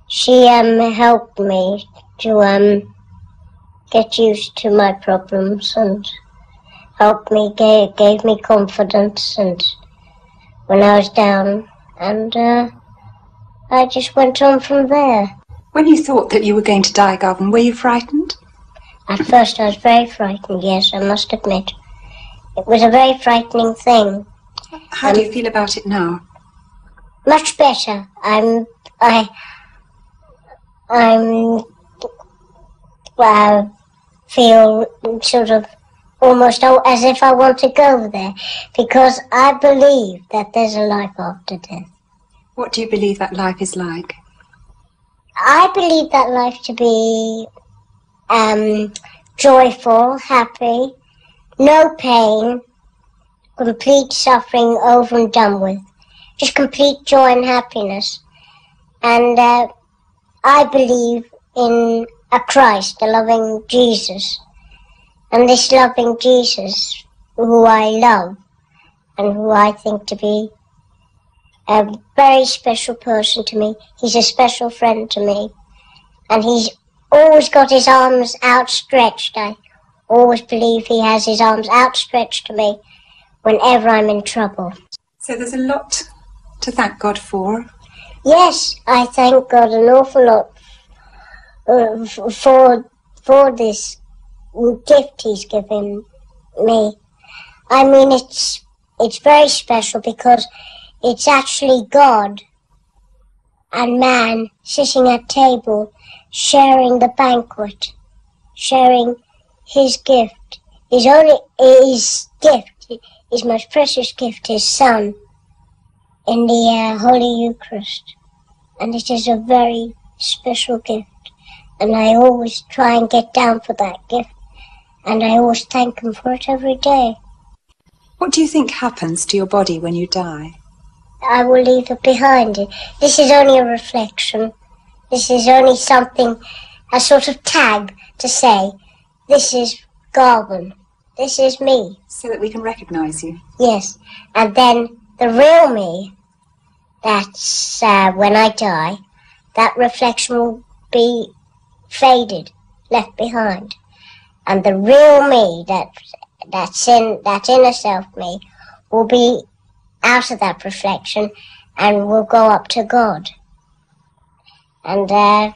Speaker 7: she um helped me to um get used to my problems and helped me gave, gave me confidence and when I was down and uh, I just went on from there.
Speaker 8: When you thought that you were going to die, Garvin, were you frightened?
Speaker 7: At first I was very frightened, yes, I must admit. It was a very frightening thing.
Speaker 8: How do you feel about it now?
Speaker 7: Much better. I'm I I'm well feel sort of almost as if I want to go there because I believe that there's a life after death.
Speaker 8: What do you believe that life is like?
Speaker 7: I believe that life to be um, joyful, happy, no pain, complete suffering over and done with, just complete joy and happiness. And uh, I believe in a Christ, a loving Jesus. And this loving Jesus, who I love and who I think to be a very special person to me. He's a special friend to me. And he's always got his arms outstretched. I always believe he has his arms outstretched to me whenever I'm in trouble.
Speaker 8: So there's a lot to thank God for.
Speaker 7: Yes, I thank God an awful lot uh, for for this gift He's given me. I mean, it's it's very special because it's actually God and man sitting at table, sharing the banquet, sharing His gift, His only His gift, His most precious gift, His Son in the uh, Holy Eucharist. And it is a very special gift. And I always try and get down for that gift. And I always thank Him for it every day.
Speaker 8: What do you think happens to your body when you die?
Speaker 7: I will leave it behind it. This is only a reflection. This is only something, a sort of tag to say, this is Garvin. This is me.
Speaker 8: So that we can recognize you.
Speaker 7: Yes. And then the real me, that's uh, when I die, that reflection will be faded, left behind. and the real me that that's in that inner self me will be out of that reflection and will go up to God. And uh,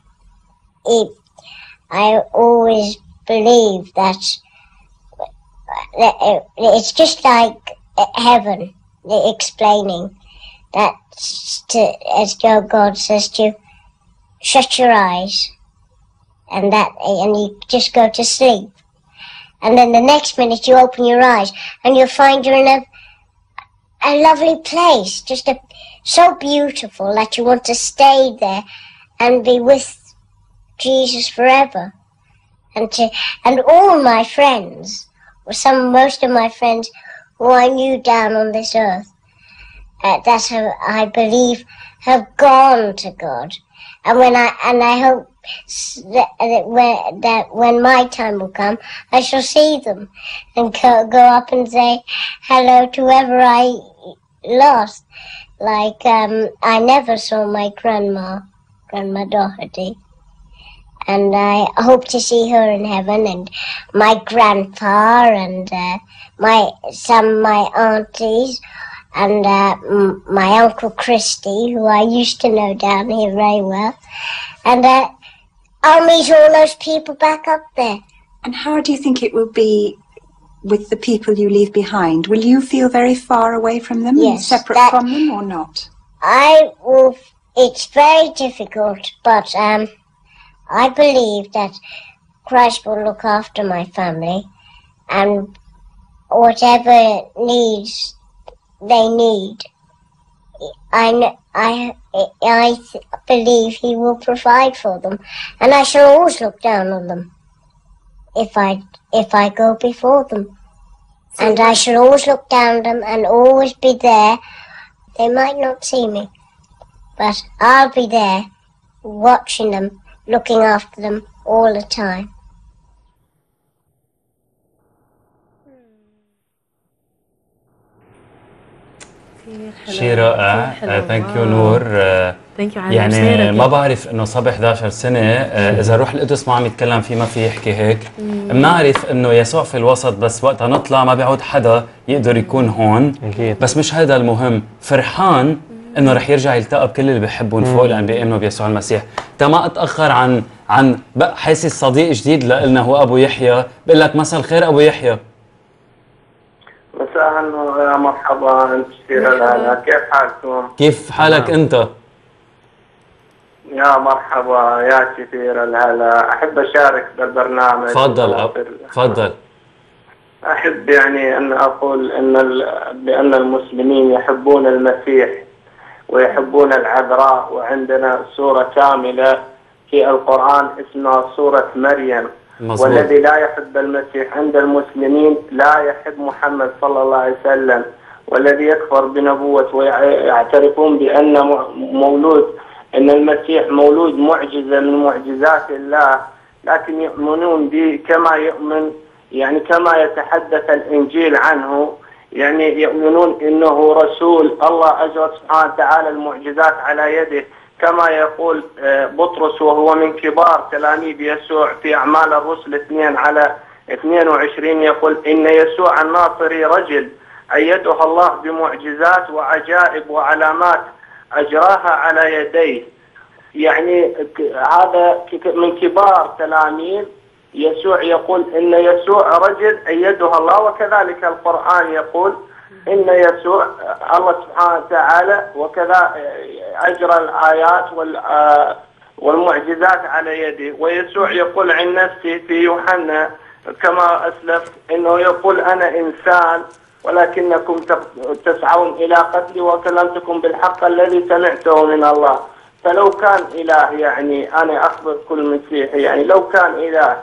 Speaker 7: it, I always believe that that it- it's just like heaven explaining that to, as Joe God says to you, shut your eyes and that and you just go to sleep. And then the next minute you open your eyes and you'll find you're in a a lovely place just a so beautiful that you want to stay there and be with Jesus forever. And to and all my friends or some most of my friends who I knew down on this earth uh, that I believe have gone to God. And when I and I hope that, that when that when my time will come, I shall see them and go, go up and say hello to whoever I lost. Like um, I never saw my grandma, Grandma Doherty, and I hope to see her in heaven, and my grandpa, and uh, my some of my aunties, and uh, m- my uncle Christy, who I used to know down here very well, and uh, I'll meet all those people back up there.
Speaker 8: And how do you think it will be with the people you leave behind? Will you feel very far away from them and separate from them or not?
Speaker 7: I will. It's very difficult, but um, I believe that Christ will look after my family, and whatever needs they need, I I I believe He will provide for them, and I shall always look down on them if I if I go before them, and I shall always look down on them and always be there. They might not see me, but I'll be there watching them, looking after them all the time.
Speaker 1: شيء رائع thank you نور. آه،
Speaker 2: thank you على
Speaker 1: يعني. ما بعرف إنه صار 11 سنه آه، إذا روح القدس ما عم يتكلم فيه ما في يحكي هيك. بنعرف إنه يسوع في الوسط بس وقتها نطلع ما بيعود حدا يقدر يكون هون.
Speaker 5: أكيد.
Speaker 1: بس مش هذا المهم. فرحان إنه رح يرجع يلتقى بكل اللي بيحبون فوق لأن بيامنوا بيسوع المسيح. تا ما أتأخر عن عن حاسس صديق جديد لنا هو أبو يحيى. بقول لك مساء الخير أبو يحيى.
Speaker 9: مساء النور يا مرحبا أنت كثير الهلا كيف حالكم؟
Speaker 1: كيف حالك أنت؟
Speaker 9: يا مرحبا يا كثير الهلا. أحب أشارك بالبرنامج.
Speaker 1: تفضل تفضل.
Speaker 9: أحب يعني أن أقول إن ال... بأن المسلمين يحبون المسيح. ويحبون العذراء وعندنا سورة كاملة في القرآن اسمها سورة مريم.
Speaker 1: مظبوط.
Speaker 9: والذي لا يحب المسيح عند المسلمين لا يحب محمد صلى الله عليه وسلم. والذي يكفر بنبوة ويعترفون بأن مولود أن المسيح مولود معجزة من معجزات الله. لكن يؤمنون به كما يؤمن يعني كما يتحدث الإنجيل عنه. يعني يؤمنون أنه رسول الله أجرى سبحانه وتعالى المعجزات على يده. كما يقول آه، بطرس وهو من كبار تلاميذ يسوع في أعمال الرسل اثنين على 22 يقول إن يسوع الناصري رجل أيده الله بمعجزات وعجائب وعلامات أجراها على يديه. يعني هذا من كبار تلاميذ يسوع يقول إن يسوع رجل ايده الله وكذلك القرآن يقول إن يسوع الله سبحانه وتعالى وكذا أجرى الآيات وال آه، والمعجزات على يده ويسوع يقول عن نفسه في يوحنا كما أسلفت إنه يقول أنا إنسان ولكنكم تسعون إلى قتلي وكلمتكم بالحق الذي سمعته من الله. فلو كان إله يعني أنا أخبر كل مسيحي يعني لو كان إله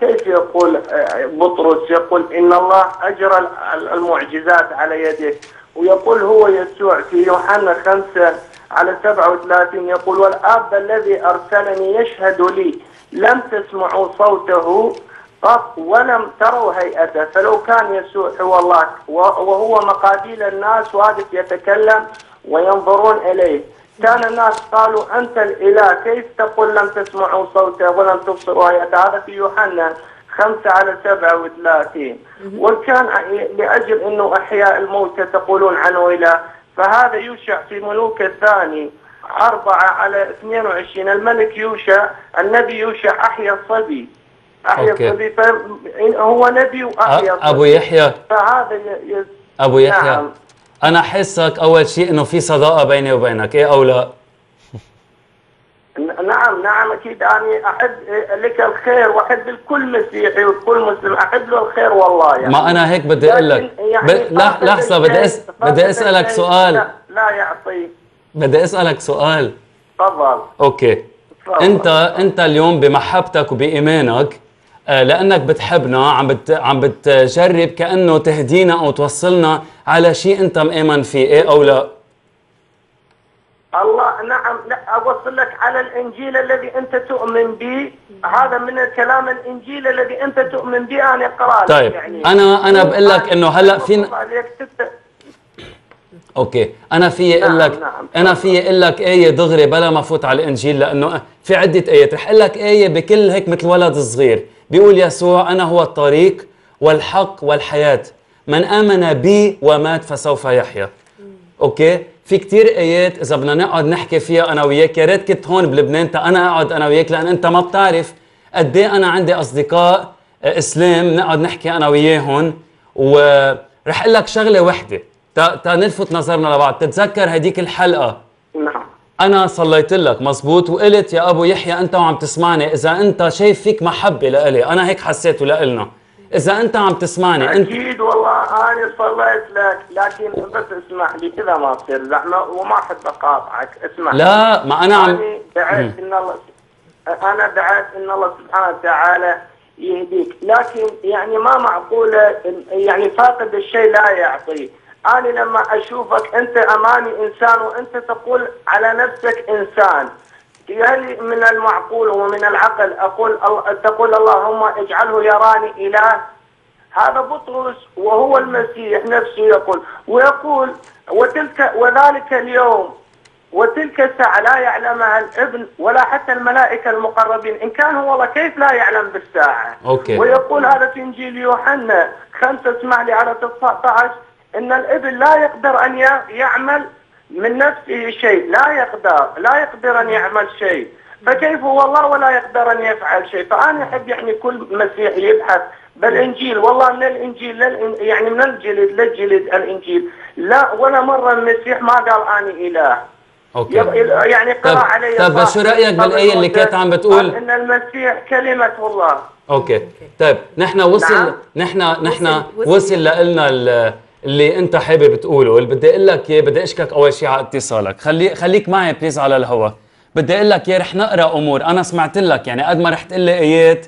Speaker 9: كيف يقول آه، بطرس يقول إن الله أجرى ال- المعجزات على يده. ويقول هو يسوع في يوحنا خمسة على 37 يقول والآب الذي أرسلني يشهد لي لم تسمعوا صوته قط ولم تروا هيئته. فلو كان يسوع هو الله وهو مقاديل الناس واقف يتكلم وينظرون إليه. كان الناس قالوا أنت الإله. كيف تقول لم تسمعوا صوته ولم تبصروا هيئته هذا في يوحنا خمسة على سبعة وثلاثين. وإن كان لأجل أنه أحياء الموتى تقولون عنه إله. فهذا يوشع في ملوك الثاني أربعة على 22 الملك يوشع النبي يوشع أحيا الصبي. أحيا
Speaker 1: أوكي.
Speaker 9: الصبي فهو نبي وأحيا
Speaker 1: أ- أبو
Speaker 9: الصبي.
Speaker 1: يحيى.
Speaker 9: فهذا ي- ي-
Speaker 1: أبو يحيى.
Speaker 9: نعم.
Speaker 1: أنا حسك أول شيء إنه في صداقة بيني وبينك إيه أو لا؟
Speaker 9: نعم نعم أكيد. اني أحب لك الخير وأحب الكل مسيحي وكل مسلم. أحب له الخير والله يعني.
Speaker 1: ما أنا هيك بدي أقول لك.
Speaker 9: يعني
Speaker 1: ب... لحظة بدي أس... بدي
Speaker 9: أسألك
Speaker 1: سؤال.
Speaker 9: لا, لا يعطي.
Speaker 1: بدي أسألك سؤال.
Speaker 9: تفضل.
Speaker 1: أوكي.
Speaker 9: تفضل.
Speaker 1: أنت أنت اليوم بمحبتك وبإيمانك لأنك بتحبنا عم بت عم بتجرب كأنه تهدينا أو توصلنا على شيء انت مآمن فيه إيه أو لا؟
Speaker 9: الله نعم لا اوصل لك على الإنجيل الذي أنت تؤمن به. هذا من الكلام الإنجيل الذي أنت تؤمن به أنا اقرا لك
Speaker 1: طيب
Speaker 9: يعني.
Speaker 1: أنا أنا بقول لك إنه هلأ في okay أنا في أقول
Speaker 9: نعم،
Speaker 1: لك
Speaker 9: نعم.
Speaker 1: أنا في أقول لك آية دغري بلا ما فوت على الإنجيل لأنه في عدة آيات. رح أقول لك آية بكل هيك مثل ولد صغير. بيقول يسوع أنا هو الطريق والحق والحياة. من آمن بي ومات فسوف يحيا. okay؟ في كتير آيات إذا بدنا نقعد نحكي فيها أنا وياك يا ريت كنت هون بلبنان تا أنا أقعد أنا وياك لأن أنت ما بتعرف قد إيه أنا عندي أصدقاء آه، إسلام نقعد نحكي أنا وياهم ورح أقول لك شغلة وحدة. تا, تا نلفت نظرنا لبعض. تتذكر هديك
Speaker 9: الحلقة؟
Speaker 1: أنا صليت لك مزبوط؟ وقلت يا أبو يحيى أنت وعم تسمعني. إذا أنت شايف فيك محبة لإلي أنا هيك حسيت لإلنا. إذا أنت عم تسمعني انت
Speaker 9: أكيد والله أنا صليت لك لكن بس اسمح لي كذا ما تصير زحمة وما أحب أقاطعك. اسمح.
Speaker 1: لا ما أنا عم
Speaker 9: أنا دعيت إن الله أنا دعيت إن الله سبحانه وتعالى يهديك. لكن يعني ما معقولة يعني فاقد الشيء لا يعطي أنا لما أشوفك أنت أمامي إنسان وأنت تقول على نفسك إنسان هل من المعقول ومن العقل أقول تقول اللهم اجعله يراني إله. هذا بطرس وهو المسيح نفسه يقول ويقول وتلك وذلك اليوم وتلك الساعة لا يعلمها الابن ولا حتى الملائكة المقربين إن كان هو الله كيف لا يعلم بالساعة؟
Speaker 1: أوكي.
Speaker 9: ويقول هذا في إنجيل يوحنا خمسة اسمع لي على 19 إن الابن لا يقدر أن ي- يعمل من نفسه شيء. لا يقدر لا يقدر أن يعمل شيء. فكيف هو الله ولا يقدر أن يفعل شيء؟ فأنا أحب يعني كل مسيحي يبحث بالإنجيل. والله من الإنجيل للإن يعني من الجلد للجلد الإنجيل. لا ولا مرة المسيح ما قال أنا إله. okay. يعني قرأ
Speaker 1: طب-
Speaker 9: علي
Speaker 1: طب شو رأيك
Speaker 9: قبل
Speaker 1: بالآية اللي كانت عم بتقول-
Speaker 9: إن المسيح كلمة الله.
Speaker 1: okay. طيب نحن وصل
Speaker 9: نعم.
Speaker 1: نحن نحن
Speaker 2: وصل-
Speaker 1: وصل. لنا ال- اللي انت حابب تقوله اللي بدي أقول لك إياه بدي أشكرك أول شيء على اتصالك. خلي خليك معي please على الهوا. بدي أقول لك إياه رح نقرأ أمور. أنا سمعت لك يعني قد ما رح تقول لي آيات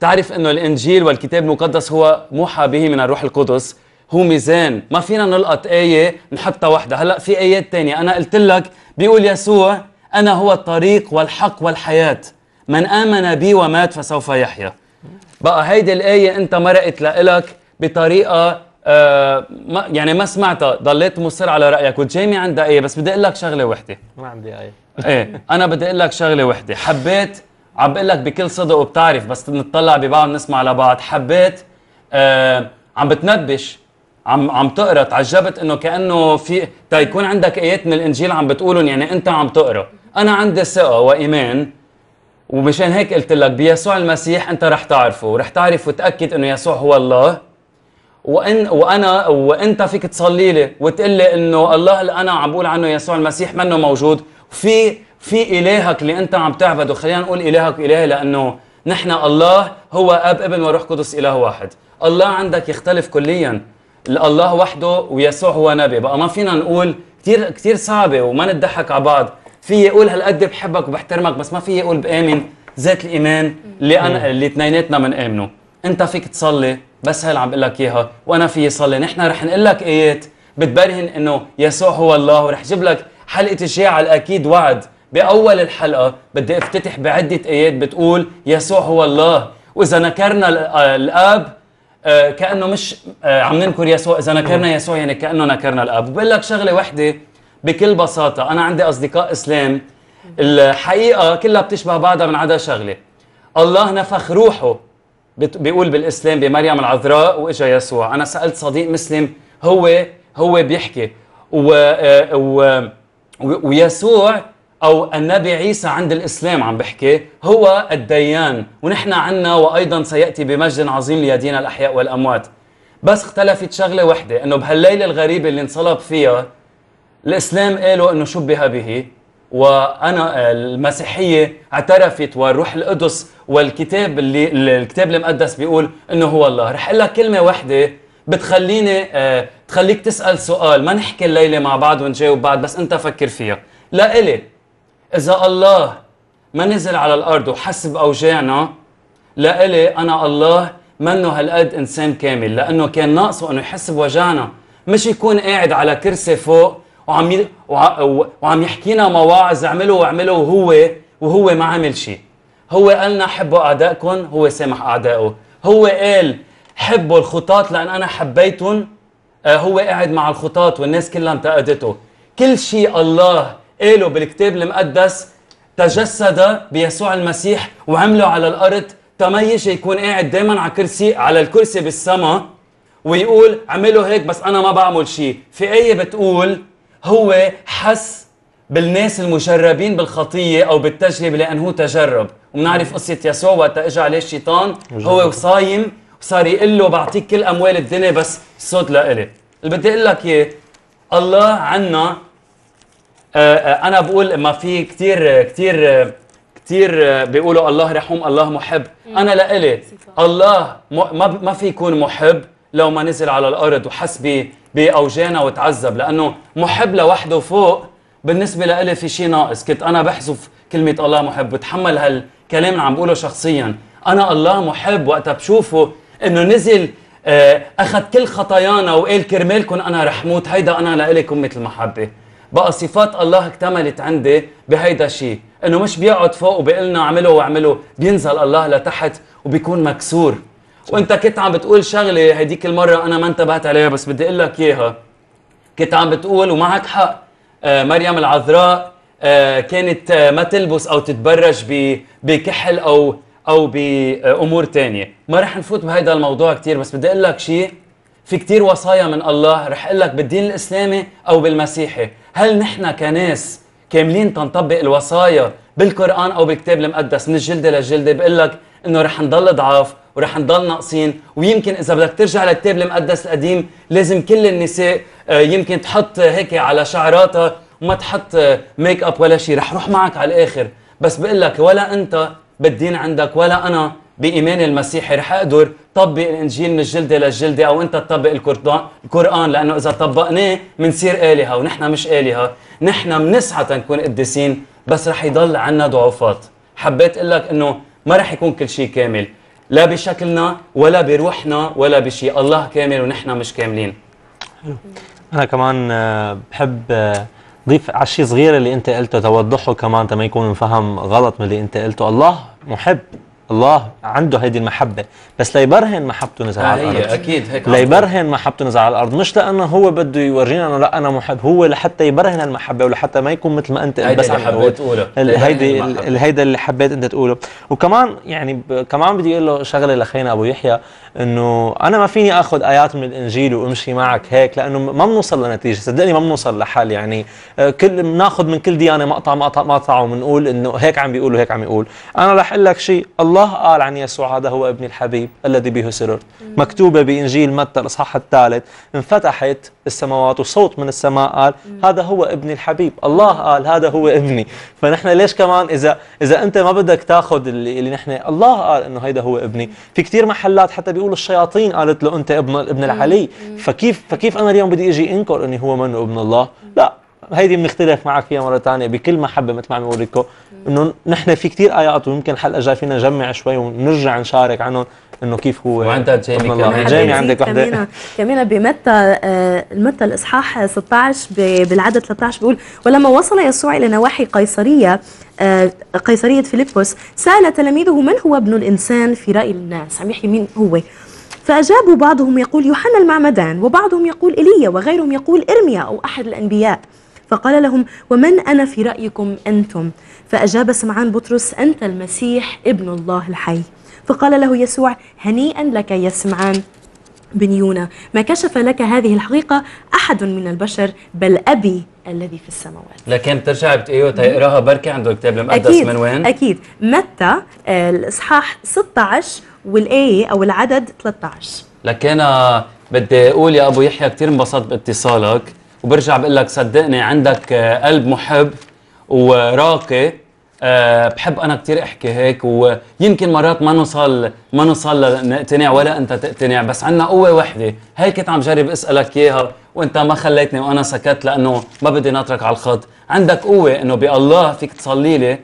Speaker 1: تعرف إنه الإنجيل والكتاب المقدس هو موحى به من الروح القدس. هو ميزان. ما فينا نلقط آية نحطها وحدة هلأ في آيات تانية. أنا قلت لك بيقول يسوع أنا هو الطريق والحق والحياة. من آمن بي ومات فسوف يحيا. بقى هيدي الآية أنت مرقت لإلك بطريقة آه ما يعني ما سمعتها. ضليت مصر على رأيك. وجيمي عندها آية بس بدي أقول لك شغلة وحدة.
Speaker 5: ما عندي أي.
Speaker 1: إيه أنا بدي أقول لك شغلة وحدة. حبيت عم بقول لك بكل صدق وبتعرف بس بنطلع ببعض نسمع لبعض. حبيت آه عم بتنبش. عم عم تقرا. تعجبت إنه كأنه في تا يكون عندك آيات من الإنجيل عم بتقولهم يعني أنت عم تقرا. أنا عندي ثقة وإيمان ومشان هيك قلت لك بيسوع المسيح أنت رح تعرفه. ورح تعرف وتأكد إنه يسوع هو الله. وان وأنا وأنت فيك تصلي لي وتقول لي إنه الله اللي أنا عم بقول عنه يسوع المسيح منه موجود. وفي في إلهك اللي أنت عم تعبده. خلينا نقول إلهك إلهي لأنه نحن الله هو أب ابن وروح قدس إله واحد. الله عندك يختلف كليا. الله وحده ويسوع هو نبي. بقى ما فينا نقول كثير كثير صعبة وما نضحك على بعض. في يقول هالقد بحبك وبحترمك بس ما في يقول بآمن ذات الإيمان اللي أنا اللي اثنيناتنا بنامنه انت فيك تصلي بس اللي عم بقول لك إياها وأنا في صلي. نحن رح نقول لك ايات بتبرهن إنه يسوع هو الله ورح جيب لك حلقة الجاي على الأكيد وعد. بأول الحلقة بدي أفتتح بعدة إيات بتقول يسوع هو الله. وإذا نكرنا آه الآب آه كأنه مش آه عم ننكر يسوع. إذا نكرنا يسوع يعني كأنه نكرنا الآب. وبقول لك شغلة وحدة بكل بساطة أنا عندي أصدقاء إسلام الحقيقة كلها بتشبه بعضها من عدا شغلة. الله نفخ روحه. بيقول بالإسلام بمريم العذراء وإجا يسوع. أنا سألت صديق مسلم هو هو بيحكي. آه، و و- ويسوع أو النبي عيسى عند الإسلام عم بحكي هو الديان. ونحن عنا وأيضا سيأتي بمجد عظيم ليدين الأحياء والأموات. بس اختلفت شغلة وحدة إنه بهالليلة الغريبة اللي انصلب فيها الإسلام قالوا إنه شبه به. وأنا المسيحية اعترفت والروح القدس والكتاب اللي الكتاب المقدس بيقول إنه هو الله. رح أقول لك كلمة واحدة بتخليني آه تخليك تسأل سؤال. ما نحكي الليلة مع بعض ونجاوب بعض بس أنت فكر فيها. لا الي إذا الله ما نزل على الأرض وحس باوجاعنا لا إلي أنا الله منه هالقد إنسان كامل لأنه كان ناقصه أنه يحس بوجعنا مش يكون قاعد على كرسي فوق وعم ي... وع... وعم يحكينا مواعظ اعملوا واعملوا وهو وهو ما عمل شيء. هو قالنا حبوا أعدائكم هو سامح أعدائه. هو قال حبوا الخطاة لأن أنا حبيتهم. آه، هو قاعد مع الخطاة والناس كلها انتقدته. كل شيء الله قاله بالكتاب المقدس تجسد بيسوع المسيح وعمله على الأرض. تما يجي يكون قاعد دائما على كرسي على الكرسي بالسما ويقول اعملوا هيك بس أنا ما بعمل شيء. في آية بتقول هو حس بالناس المجربين بالخطية أو بالتجربة لأنه هو تجرب. وبنعرف قصة يسوع وقت اجى عليه الشيطان. هو وصايم وصار يقول له بعطيك كل أموال الدنيا بس الصوت لإلي. اللي بدي أقول لك إياه الله عنا آه، آه، أنا بقول ما في كثير كثير كثير بيقولوا الله رحوم الله محب. أنا لإلي. الله ما ما في يكون محب لو ما نزل على الأرض وحس ب- بأوجانا وتعذب لأنه محب لوحده فوق. بالنسبة لإلي في شيء ناقص كنت أنا بحذف كلمة الله محب بتحمل هالكلام اللي عم بقوله شخصيا. أنا الله محب وقتها بشوفه إنه نزل آه، أخذ كل خطايانا وقال كرمالكم أنا رح موت هيدا أنا لإلي قمه المحبه بقى صفات الله اكتملت عندي بهيدا الشيء إنه مش بيقعد فوق وبيقول لنا اعملوا واعملوا بينزل الله لتحت وبيكون مكسور. وانت كنت عم بتقول شغلة هديك المرة أنا ما انتبهت عليها بس بدي أقول لك إياها. كنت عم بتقول ومعك حق آه، مريم العذراء آه، كانت آه، ما تلبس أو تتبرج بكحل أو أو بامور تانية. ما رح نفوت بهيدا الموضوع كتير بس بدي أقول لك شيء في كتير وصايا من الله رح أقول لك بالدين الإسلامي أو بالمسيحي. هل نحن كناس كاملين تنطبق الوصايا بالقرآن أو بالكتاب المقدس من الجلدة للجلدة؟ بقول لك إنه رح نضل ضعاف. ورح نضل ناقصين. ويمكن إذا بدك ترجع للكتاب المقدس القديم لازم كل النساء آه، يمكن تحط هيك على شعراتها وما تحط آه، make up ولا شيء رح روح معك على الآخر. بس بقول لك ولا أنت بالدين عندك ولا أنا بإيمان المسيحي رح أقدر طبق الإنجيل من الجلده للجلده أو أنت تطبق القرآن لأنه إذا طبقناه بنصير آلهة ونحن مش آلهة. نحن بنسعى تنكون قديسين بس رح يضل عنا ضعفات حبيت أقول لك إنه ما رح يكون كل شيء كامل. لا بشكلنا ولا بروحنا ولا بشيء الله كامل ونحن مش كاملين.
Speaker 5: أنا كمان آه، بحب آه، ضيف على الشيء صغير اللي أنت قلته توضحه كمان تما يكون مفهم غلط من اللي أنت قلته. الله محب. الله عنده هيدي المحبة. بس ليبرهن محبته نزل على
Speaker 1: هي
Speaker 5: الأرض.
Speaker 1: أكيد هيك
Speaker 5: ليبرهن محبته نزل على الأرض. مش لأنه هو بده يورجينا أنه لا أنا محب. هو لحتى يبرهن المحبة ولحتى ما يكون مثل ما أنت
Speaker 1: هيدا
Speaker 5: بس
Speaker 1: اللي
Speaker 5: عم
Speaker 1: حبيت
Speaker 5: تقول. هيدي هيدا اللي حبيت أنت تقوله. وكمان يعني. كمان بدي أقول له شغلة لخينا أبو يحيى إنه أنا ما فيني آخذ آيات من الإنجيل وأمشي معك هيك لأنه ما بنوصل لنتيجة. صدقني ما بنوصل لحل يعني آه، كل بناخذ من كل ديانة مقطع مقطع مقطع وبنقول إنه هيك عم بيقول وهيك عم يقول. أنا رح أقول لك شيء الله قال عن يسوع هذا هو ابني الحبيب الذي به سرر مكتوبة بإنجيل متى الأصحاح الثالث انفتحت السماوات وصوت من السماء قال هذا هو ابني الحبيب. الله قال هذا هو ابني. فنحن ليش كمان اذا إذا أنت ما بدك تاخذ اللي, اللي نحن الله قال إنه هيدا هو ابني. في كثير محلات حتى بيقولوا الشياطين قالت له أنت ابن ابن العلي. فكيف فكيف أنا اليوم بدي إجي أنكر إني هو منه ابن الله؟ لا. هيدي بنختلف معك فيها مرة ثانية بكل محبة مثل ما عم بوريكم إنه نحن في كثير آيات ويمكن الحلقة الجايه فينا نجمع شوي ونرجع نشارك عنهم إنه كيف هو
Speaker 1: وعندك جيمي. كمان.
Speaker 5: جيمي عندك وحدة.
Speaker 2: كمان كمان بمتى آه، متى الإصحاح 16 ب- بالعدد 13 بيقول ولما وصل يسوع إلى نواحي قيصرية آه، قيصرية فيلبس سأل تلاميذه من هو ابن الإنسان في رأي الناس. عم يحكي مين هو؟ فأجابوا بعضهم يقول يوحنا المعمدان. وبعضهم يقول ايليا وغيرهم يقول إرميا أو أحد الأنبياء. فقال لهم ومن أنا في رأيكم أنتم؟ فأجاب سمعان بطرس أنت المسيح ابن الله الحي. فقال له يسوع هنيئا لك يا سمعان بن يونا ما كشف لك هذه الحقيقة أحد من البشر بل أبي الذي في السماوات.
Speaker 1: لكن بترجع بتقيو تقراها بركي عنده الكتاب المقدس
Speaker 2: أكيد
Speaker 1: من وين؟
Speaker 2: أكيد. متى؟ آه، الإصحاح 16 والآية أو العدد 13
Speaker 1: لكن أنا بدي أقول يا أبو يحيى كثير انبسطت باتصالك. وبرجع بقول لك صدقني عندك آه، قلب محب وراقي. أه بحب أنا كثير أحكي هيك ويمكن مرات ما نوصل ما نوصل نقتنع ولا أنت تقتنع بس عندنا قوة وحدة. هيك كنت عم جرب أسألك إياها وأنت ما خليتني وأنا سكت لأنه ما بدي نطرك على الخط. عندك قوة إنه بالله فيك تصلي لي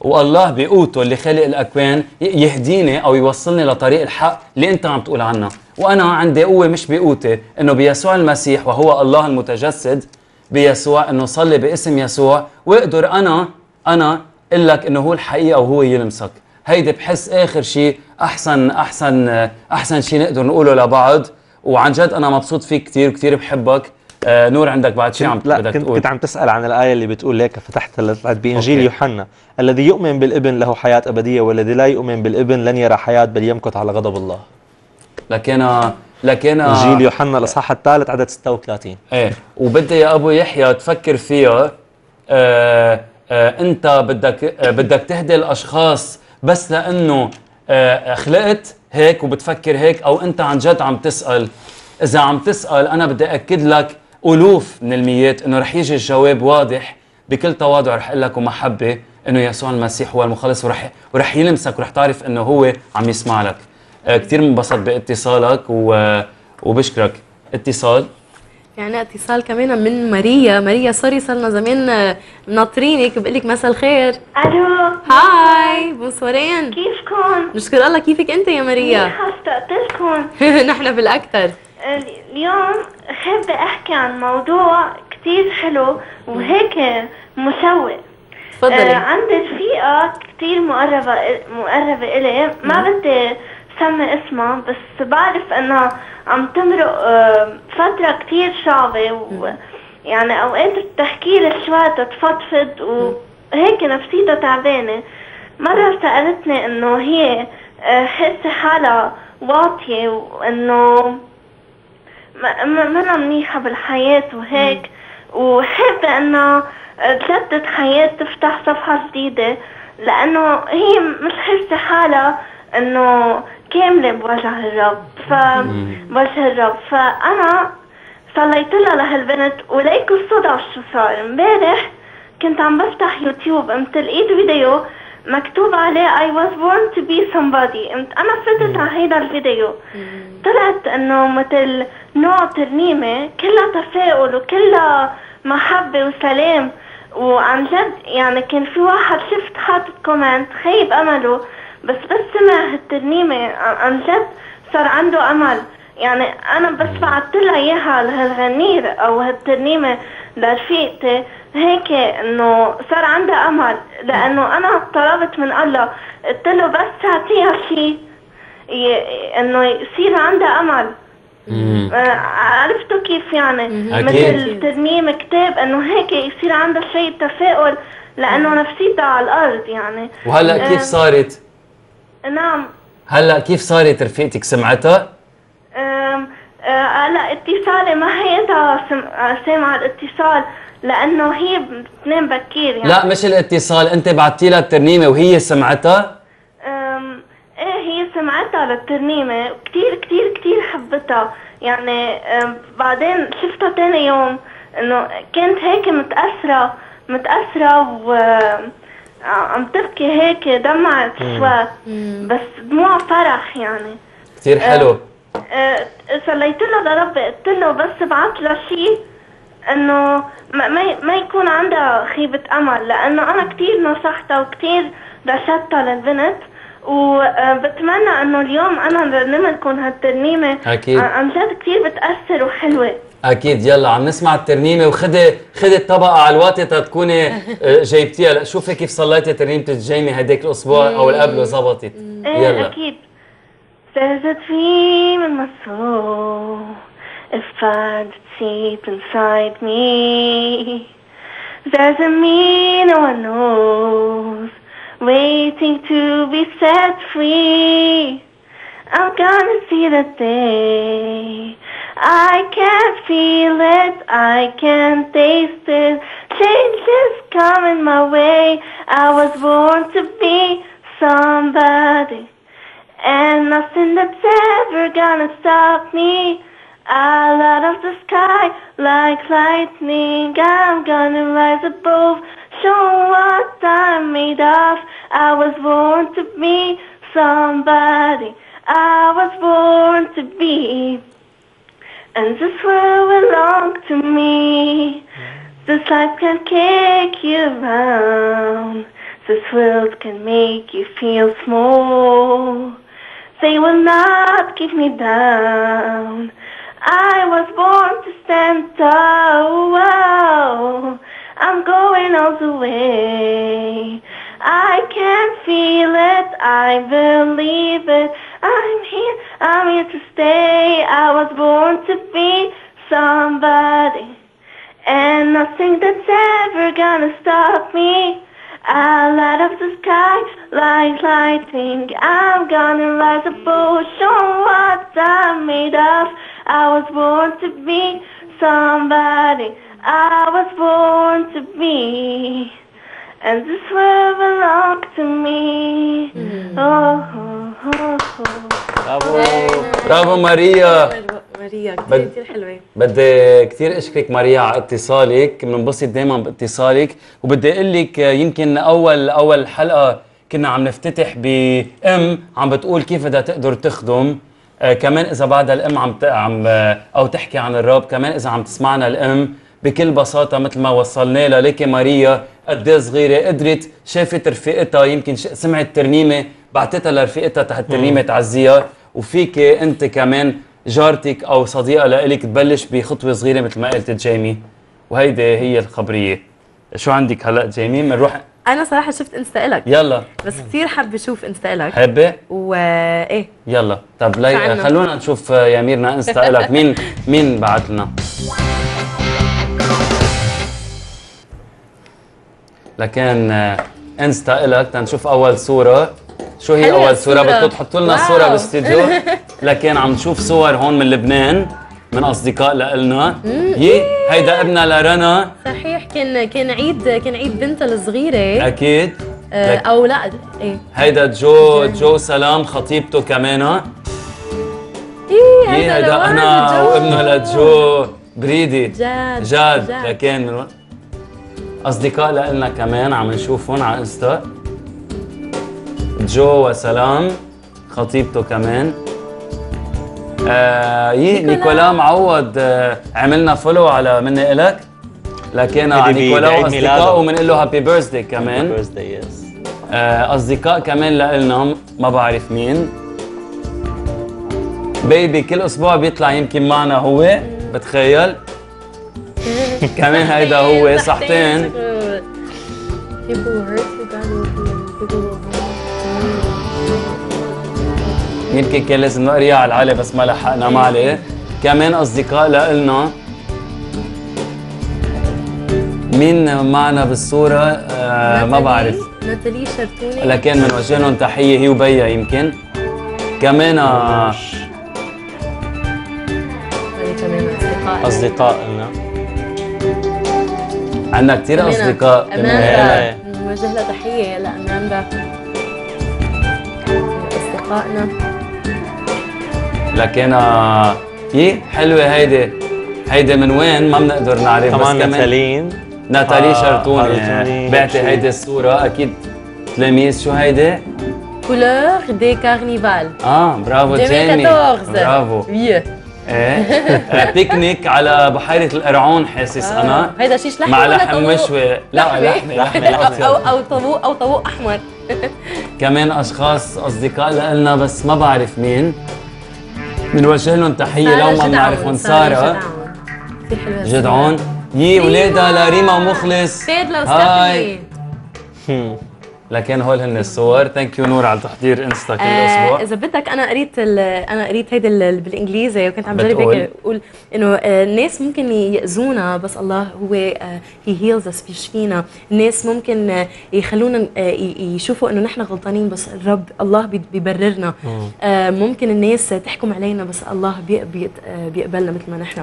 Speaker 1: والله بقوته اللي خلق الأكوان يهديني أو يوصلني لطريق الحق اللي أنت عم تقول عنها وأنا عندي قوة مش بقوتي إنه بيسوع المسيح وهو الله المتجسد بيسوع إنه صلي باسم يسوع وأقدر أنا أنا أقول لك إنه هو الحقيقة وهو يلمسك. هيدي بحس آخر شيء أحسن أحسن أحسن شيء نقدر نقوله لبعض وعن جد أنا مبسوط فيك كثير وكثير بحبك. آه نور عندك بعد شيء عم
Speaker 5: لا
Speaker 1: بدك
Speaker 5: كنت,
Speaker 1: تقول؟
Speaker 5: كنت عم تسأل عن الآية اللي بتقول ليك فتحت
Speaker 1: أوكي.
Speaker 5: يوحنا. الذي يؤمن بالابن له حياة أبدية والذي لا يؤمن بالابن لن يرى حياة بل يمكث على غضب الله.
Speaker 1: لكن لكن
Speaker 5: إنجيل يوحنا الإصحاح الثالث عدد 36
Speaker 1: إيه. وبدي يا أبو يحيى تفكر فيها آه آه أنت بدك آه بدك تهدي الأشخاص بس لأنه آه خلقت هيك وبتفكر هيك أو أنت عن جد عم تسأل. إذا عم تسأل أنا بدي أكد لك ألوف من الميات إنه رح يجي الجواب واضح بكل تواضع. رح أقول لك ومحبة إنه يسوع المسيح هو المخلص ورح ورح يلمسك ورح تعرف إنه هو عم يسمع لك. كثير انبسطت باتصالك و وبشكرك. اتصال؟
Speaker 2: يعني اتصال كمان من ماريا. ماريا sorry صرنا زمان آه، مناطرينك بقول لك مساء الخير.
Speaker 10: ألو.
Speaker 2: hi bonsoir ين.
Speaker 10: كيفكم؟
Speaker 2: نشكر الله. كيفك أنت يا ماريا؟
Speaker 10: لكم
Speaker 2: نحن بالأكثر.
Speaker 10: اليوم حابة أحكي عن موضوع كتير حلو وهيك مشوق
Speaker 2: تفضلي.
Speaker 10: آه عندي رفيقة كتير مقربة مقربة إلي. ما بدي سمي اسمها بس بعرف إنها عم تمرق آه فترة كتير صعبة و يعني أوقات بتحكي لي شوي تتفضفض وهيك نفسيتها تعبانة. مرة سألتني إنه هي حاسة حالها واطية وانه ما ما- منا منيحة بالحياة وهيك وحابة انه تجدد حياة تفتح صفحة جديدة لأنه هي مش حاسة حالها إنه كاملة بوجه الرب. ف بوجه الرب. فأنا صليت لها لهالبنت وليكوا الصدف شو صار امبارح كنت عم بفتح يوتيوب قمت لقيت فيديو مكتوب عليه I was born to be somebody. قمت أنا فتت على هيدا الفيديو. طلعت إنه مثل نوع ترنيمة كلها تفاؤل وكلها محبة وسلام. وعن جد يعني كان في واحد شفت حاطط كومنت خيب أمله. بس بس سمع هالترنيمة عن جد صار عنده أمل. يعني أنا بس بعت لها إياها لهالغنير أو هالترنيمة لرفيقتي. هيك إنه صار عندها أمل لأنه أنا طلبت من الله قلت له بس تعطيها شيء إنه يصير عندها أمل. آه، عرفتوا كيف يعني. مثل ترميم كتاب إنه هيك يصير عندها شيء تفاؤل لأنه نفسيتها على الأرض يعني.
Speaker 1: وهلأ كيف
Speaker 10: آه،
Speaker 1: صارت؟
Speaker 10: نعم.
Speaker 1: هلا كيف صارت رفيقتك؟ سمعتها؟
Speaker 10: آه، هلا اتصالي ما هيدا سم- آه، سامعة الاتصال لأنه هي بتنام بكير يعني.
Speaker 1: لا مش الاتصال انت بعتي لها الترنيمة وهي سمعتها؟
Speaker 10: إيه هي سمعتها للترنيمة. وكتير كتير كتير حبتها. يعني بعدين شفتها تاني يوم إنه كانت هيك متأثرة متأثرة و عم تبكي هيك دمعت شوي بس دموع فرح يعني.
Speaker 1: كثير حلو.
Speaker 10: أه، صليت له لربي قلت له بس ابعث لها شيء إنه ما, ما ما يكون عندها خيبة أمل لأنه أنا كتير نصحتها وكتير رشدتها للبنت. وبتمنى إنه اليوم أنا رنم لكم هالترنيمة.
Speaker 1: أكيد.
Speaker 10: عن- جد كتير بتأثر وحلوة.
Speaker 1: أكيد يلا عم نسمع الترنيمة. وخدي خدي الطبقة على الواطي تكوني آه، جايبتيها. شوفي كيف صليتي ترنيمة الجيمي هديك الأسبوع أو اللي قبله زبطت.
Speaker 10: إيه
Speaker 1: يلا.
Speaker 10: أكيد. There's a dream in my soul fire that's deep inside me. There's a me no one knows waiting to be set free. I'm gonna see the day. I can feel it, I can taste it. Change is coming my way. I was born to be somebody. And nothing that's ever gonna stop me. I light up the sky like lightning. I'm gonna rise above, show what I'm made of. I was born to be somebody. I was born to be. And this world belongs to me. This life can kick you around. This world can make you feel small. They will not keep me down. I was born to stand tall. I'm going all the way. I can feel it. I believe it. I'm here. I'm here to stay. I was born to be somebody. And nothing that's ever gonna stop me. I light up the sky like lightning. I'm gonna rise above, show what I'm made of. I was born to be somebody. I was born to be. And this world belongs to me. Oh, oh, oh, oh.
Speaker 1: برافو برافو ماريا
Speaker 2: ماريا كثير كثير حلوة.
Speaker 1: بدي كثير أشكرك ماريا على اتصالك. بننبسط دائما باتصالك. وبدي أقول لك يمكن اول أول حلقة كنا عم نفتتح بام عم بتقول كيف بدها تقدر تخدم. آه كمان إذا بعدها الام عم. عم آه، أو تحكي عن الراب كمان إذا عم تسمعنا الام بكل بساطة مثل ما وصلنا لها ليكي ماريا قد صغيرة قدرت شافت رفيقتها يمكن ش... سمعت ترنيمة بعتتها لرفيقتها تحت ترنيمة تعزيها وفيك أنت كمان جارتك أو صديقة لإلك تبلش بخطوة صغيرة مثل ما قلت جيمي. وهيدي هي الخبرية. شو عندك هلأ جيمي؟ بنروح
Speaker 2: أنا صراحة شفت Insta إلك
Speaker 1: يلا.
Speaker 2: بس كثير حابة أشوف Insta إلك
Speaker 1: حابة؟
Speaker 2: وايه
Speaker 1: يلا. طب لي؟ خلونا نشوف يا ميرنا Insta إلك. مين مين بعت لنا لكن آه، Insta إلك تنشوف أول صورة. شو هي أول
Speaker 2: صورة.
Speaker 1: بدكم تحطوا لنا. صوره بالاستديو لكن عم نشوف صور هون من لبنان من أصدقاء لنا يي هيدا ابنها لرنا.
Speaker 2: صحيح كان كان عيد كان عيد بنتها الصغيرة.
Speaker 1: أكيد.
Speaker 2: آه أو لا إيه.
Speaker 1: هيدا جو جو سلام خطيبته كمان. إيه هيدا
Speaker 2: أنا.
Speaker 1: وابنها لجو. بريدي.
Speaker 2: جاد
Speaker 1: جاد.
Speaker 2: جاد.
Speaker 1: لكن من أصدقاء لنا كمان عم نشوفهم على Insta. جو وسلام خطيبته كمان. آه يي
Speaker 2: نيكولا.
Speaker 1: نيكولا معوض آه عملنا follow على مني إلك. لكن على
Speaker 5: هيدي
Speaker 1: نيكولا. واصدقائه بنقول له happy birthday كمان.
Speaker 5: birthday yes
Speaker 1: آه، أصدقاء كمان لنا ما بعرف مين. بيبي كل أسبوع بيطلع يمكن معنا هو بتخيل. كمان هيدا هو صحتين. يمكن كان لازم نقريها على العالي بس ما لحقنا ما عليه كمان أصدقاء لنا مين معنا بالصورة؟ آه ما بعرف.
Speaker 2: ناتالي شرتوني
Speaker 1: لكن بنوجه لهم تحية هي وبيا يمكن. كمان آه
Speaker 2: كمان أصدقاء.
Speaker 5: أصدقاء لنا
Speaker 1: عندنا كثير
Speaker 2: كمان
Speaker 1: أصدقاء
Speaker 2: أماندا نوجه لها تحية لأماندا أصدقائنا.
Speaker 1: لكن آه يي حلوة هيدي. هيدي من وين؟ ما بنقدر نعرف
Speaker 5: كمان
Speaker 1: بس كمان
Speaker 5: ناتالين.
Speaker 1: ناتالي
Speaker 5: آه،
Speaker 1: شرطوني بعتي. هيدي الصورة. أكيد تلاميذ. شو هيدي؟
Speaker 2: couleurs de carnaval
Speaker 1: آه برافو جيمي
Speaker 2: 2014
Speaker 1: برافو. إيه؟ آه، بيكنيك على بحيرة القرعون حاسس أنا.
Speaker 2: هيدا شيش لحمة
Speaker 1: مع لحم؟ مشوي. لا لحمة. لحمة.
Speaker 2: أو, أو طاووق أو طاووق أحمر.
Speaker 1: كمان أشخاص أصدقاء لنا بس ما بعرف مين. بنوجه لهم تحية لو ما بنعرفهم.
Speaker 2: سارة جدعون.
Speaker 1: يي ولادها لريما ومخلص
Speaker 2: فادلة
Speaker 1: هاي.
Speaker 2: وستيفاني
Speaker 1: لكن هول هن الصور. thank you نور على تحضير Insta كل
Speaker 2: آه
Speaker 1: أسبوع.
Speaker 2: إذا بدك أنا قريت أنا قريت هيدي ال- بالإنجليزي وكنت عم جرب
Speaker 1: بتقول؟
Speaker 2: هيك أقول إنه آه، الناس ممكن يأذونا بس الله هو he heals us بيشفينا الناس ممكن آه، يخلونا آه، يشوفوا إنه نحن غلطانين بس الرب الله بي- بيبررنا. آه، ممكن الناس تحكم علينا بس الله بي بي آه، بيقبلنا مثل ما نحن.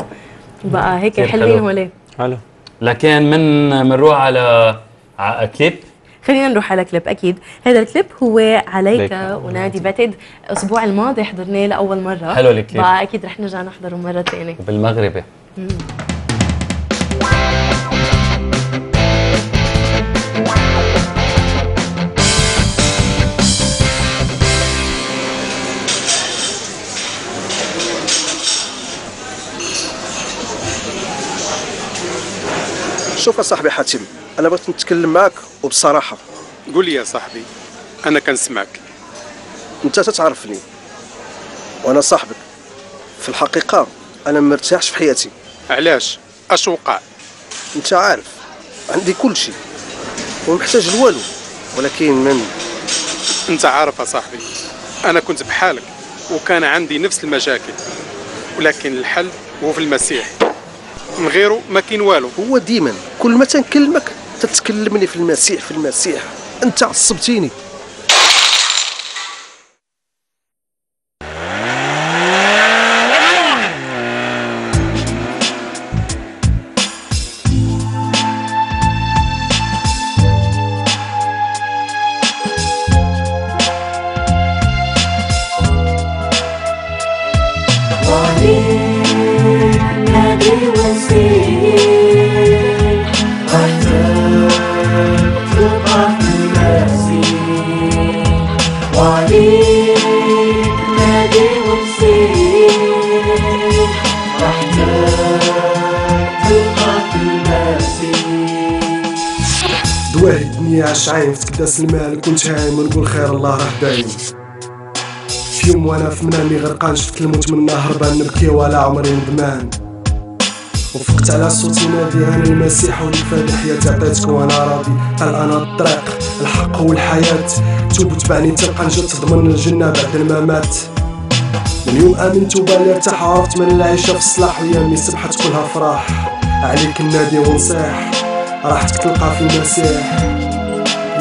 Speaker 2: بقى هيك حلوين
Speaker 1: حلو.
Speaker 2: هولي.
Speaker 5: حلو.
Speaker 1: لكن من بنروح على على كليب
Speaker 2: خلينا نروح على كليب أكيد. هذا الكليب هو عليك
Speaker 5: ليك.
Speaker 2: ونادي بتد الأسبوع الماضي حضرناه لأول مرة.
Speaker 1: حلو الكليب.
Speaker 2: بقى أكيد رح نرجع نحضره مرة ثانية
Speaker 1: بالمغربي.
Speaker 11: شوف يا صاحبي حاتم أنا بغيت نتكلم معك وبصراحة.
Speaker 12: قول لي يا صاحبي أنا كنسمعك.
Speaker 11: أنت تتعرفني وأنا صاحبك. في الحقيقة أنا ما مرتاحش في حياتي.
Speaker 12: علاش؟ أش وقع؟
Speaker 11: أنت عارف عندي كل شيء وما محتاج لوالو ولكن من؟
Speaker 12: أنت عارف يا صاحبي أنا كنت بحالك وكان عندي نفس المشاكل. ولكن الحل هو في المسيح. من غيره ما كاين والو.
Speaker 11: هو ديما كل ما تنكلمك تتكلمني في المسيح في المسيح. أنت عصبتيني.
Speaker 13: كداس المال كنت هايم ونقول خير الله راه دايم. في يوم وأنا في منامي غرقان شفت الموت من هربان نبكي ولا عمري ندمان. وفقت على صوت ينادي أنا المسيح ولي فادي حياتي عطيتك وأنا راضي. قال أنا الطريق الحق والحياة توب وتبعني تلقى نجد تضمن الجنة بعد الممات من يوم آمنت وبالي ارتاح عرفت من العيشة في الصلاح ويامي سبحت كلها فرح. عليك النادي ونصيح. راحتك تلقى في المسيح.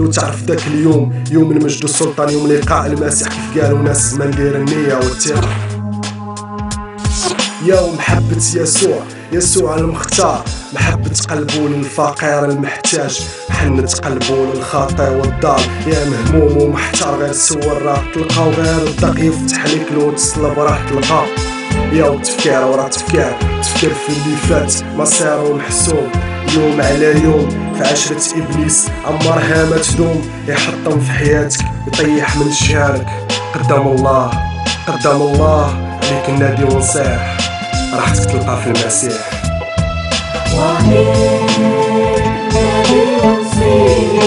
Speaker 13: لو تعرف ذاك اليوم يوم المجد والسلطان يوم لقاء المسيح كيف قالوا ناس ما ندير النية والثقة يا محبة يسوع يسوع المختار محبة قلبه للفقير المحتاج حنة قلبه للخاطئ والضال يا مهموم ومحتار غير سور راه تلقاو غير الدق يفتح لك لو تصلب راه تلقاه. يا وتفكير ورا تفكير تفكير في اللي فات مصيره محسوم يوم على يوم في عشرة إبليس عمرها ما تدوم يحطم في حياتك يطيح من شهارك قدام الله قدام الله عليك النادي ونصيح. راحتك تلقى في المسيح.
Speaker 3: نادي وسيح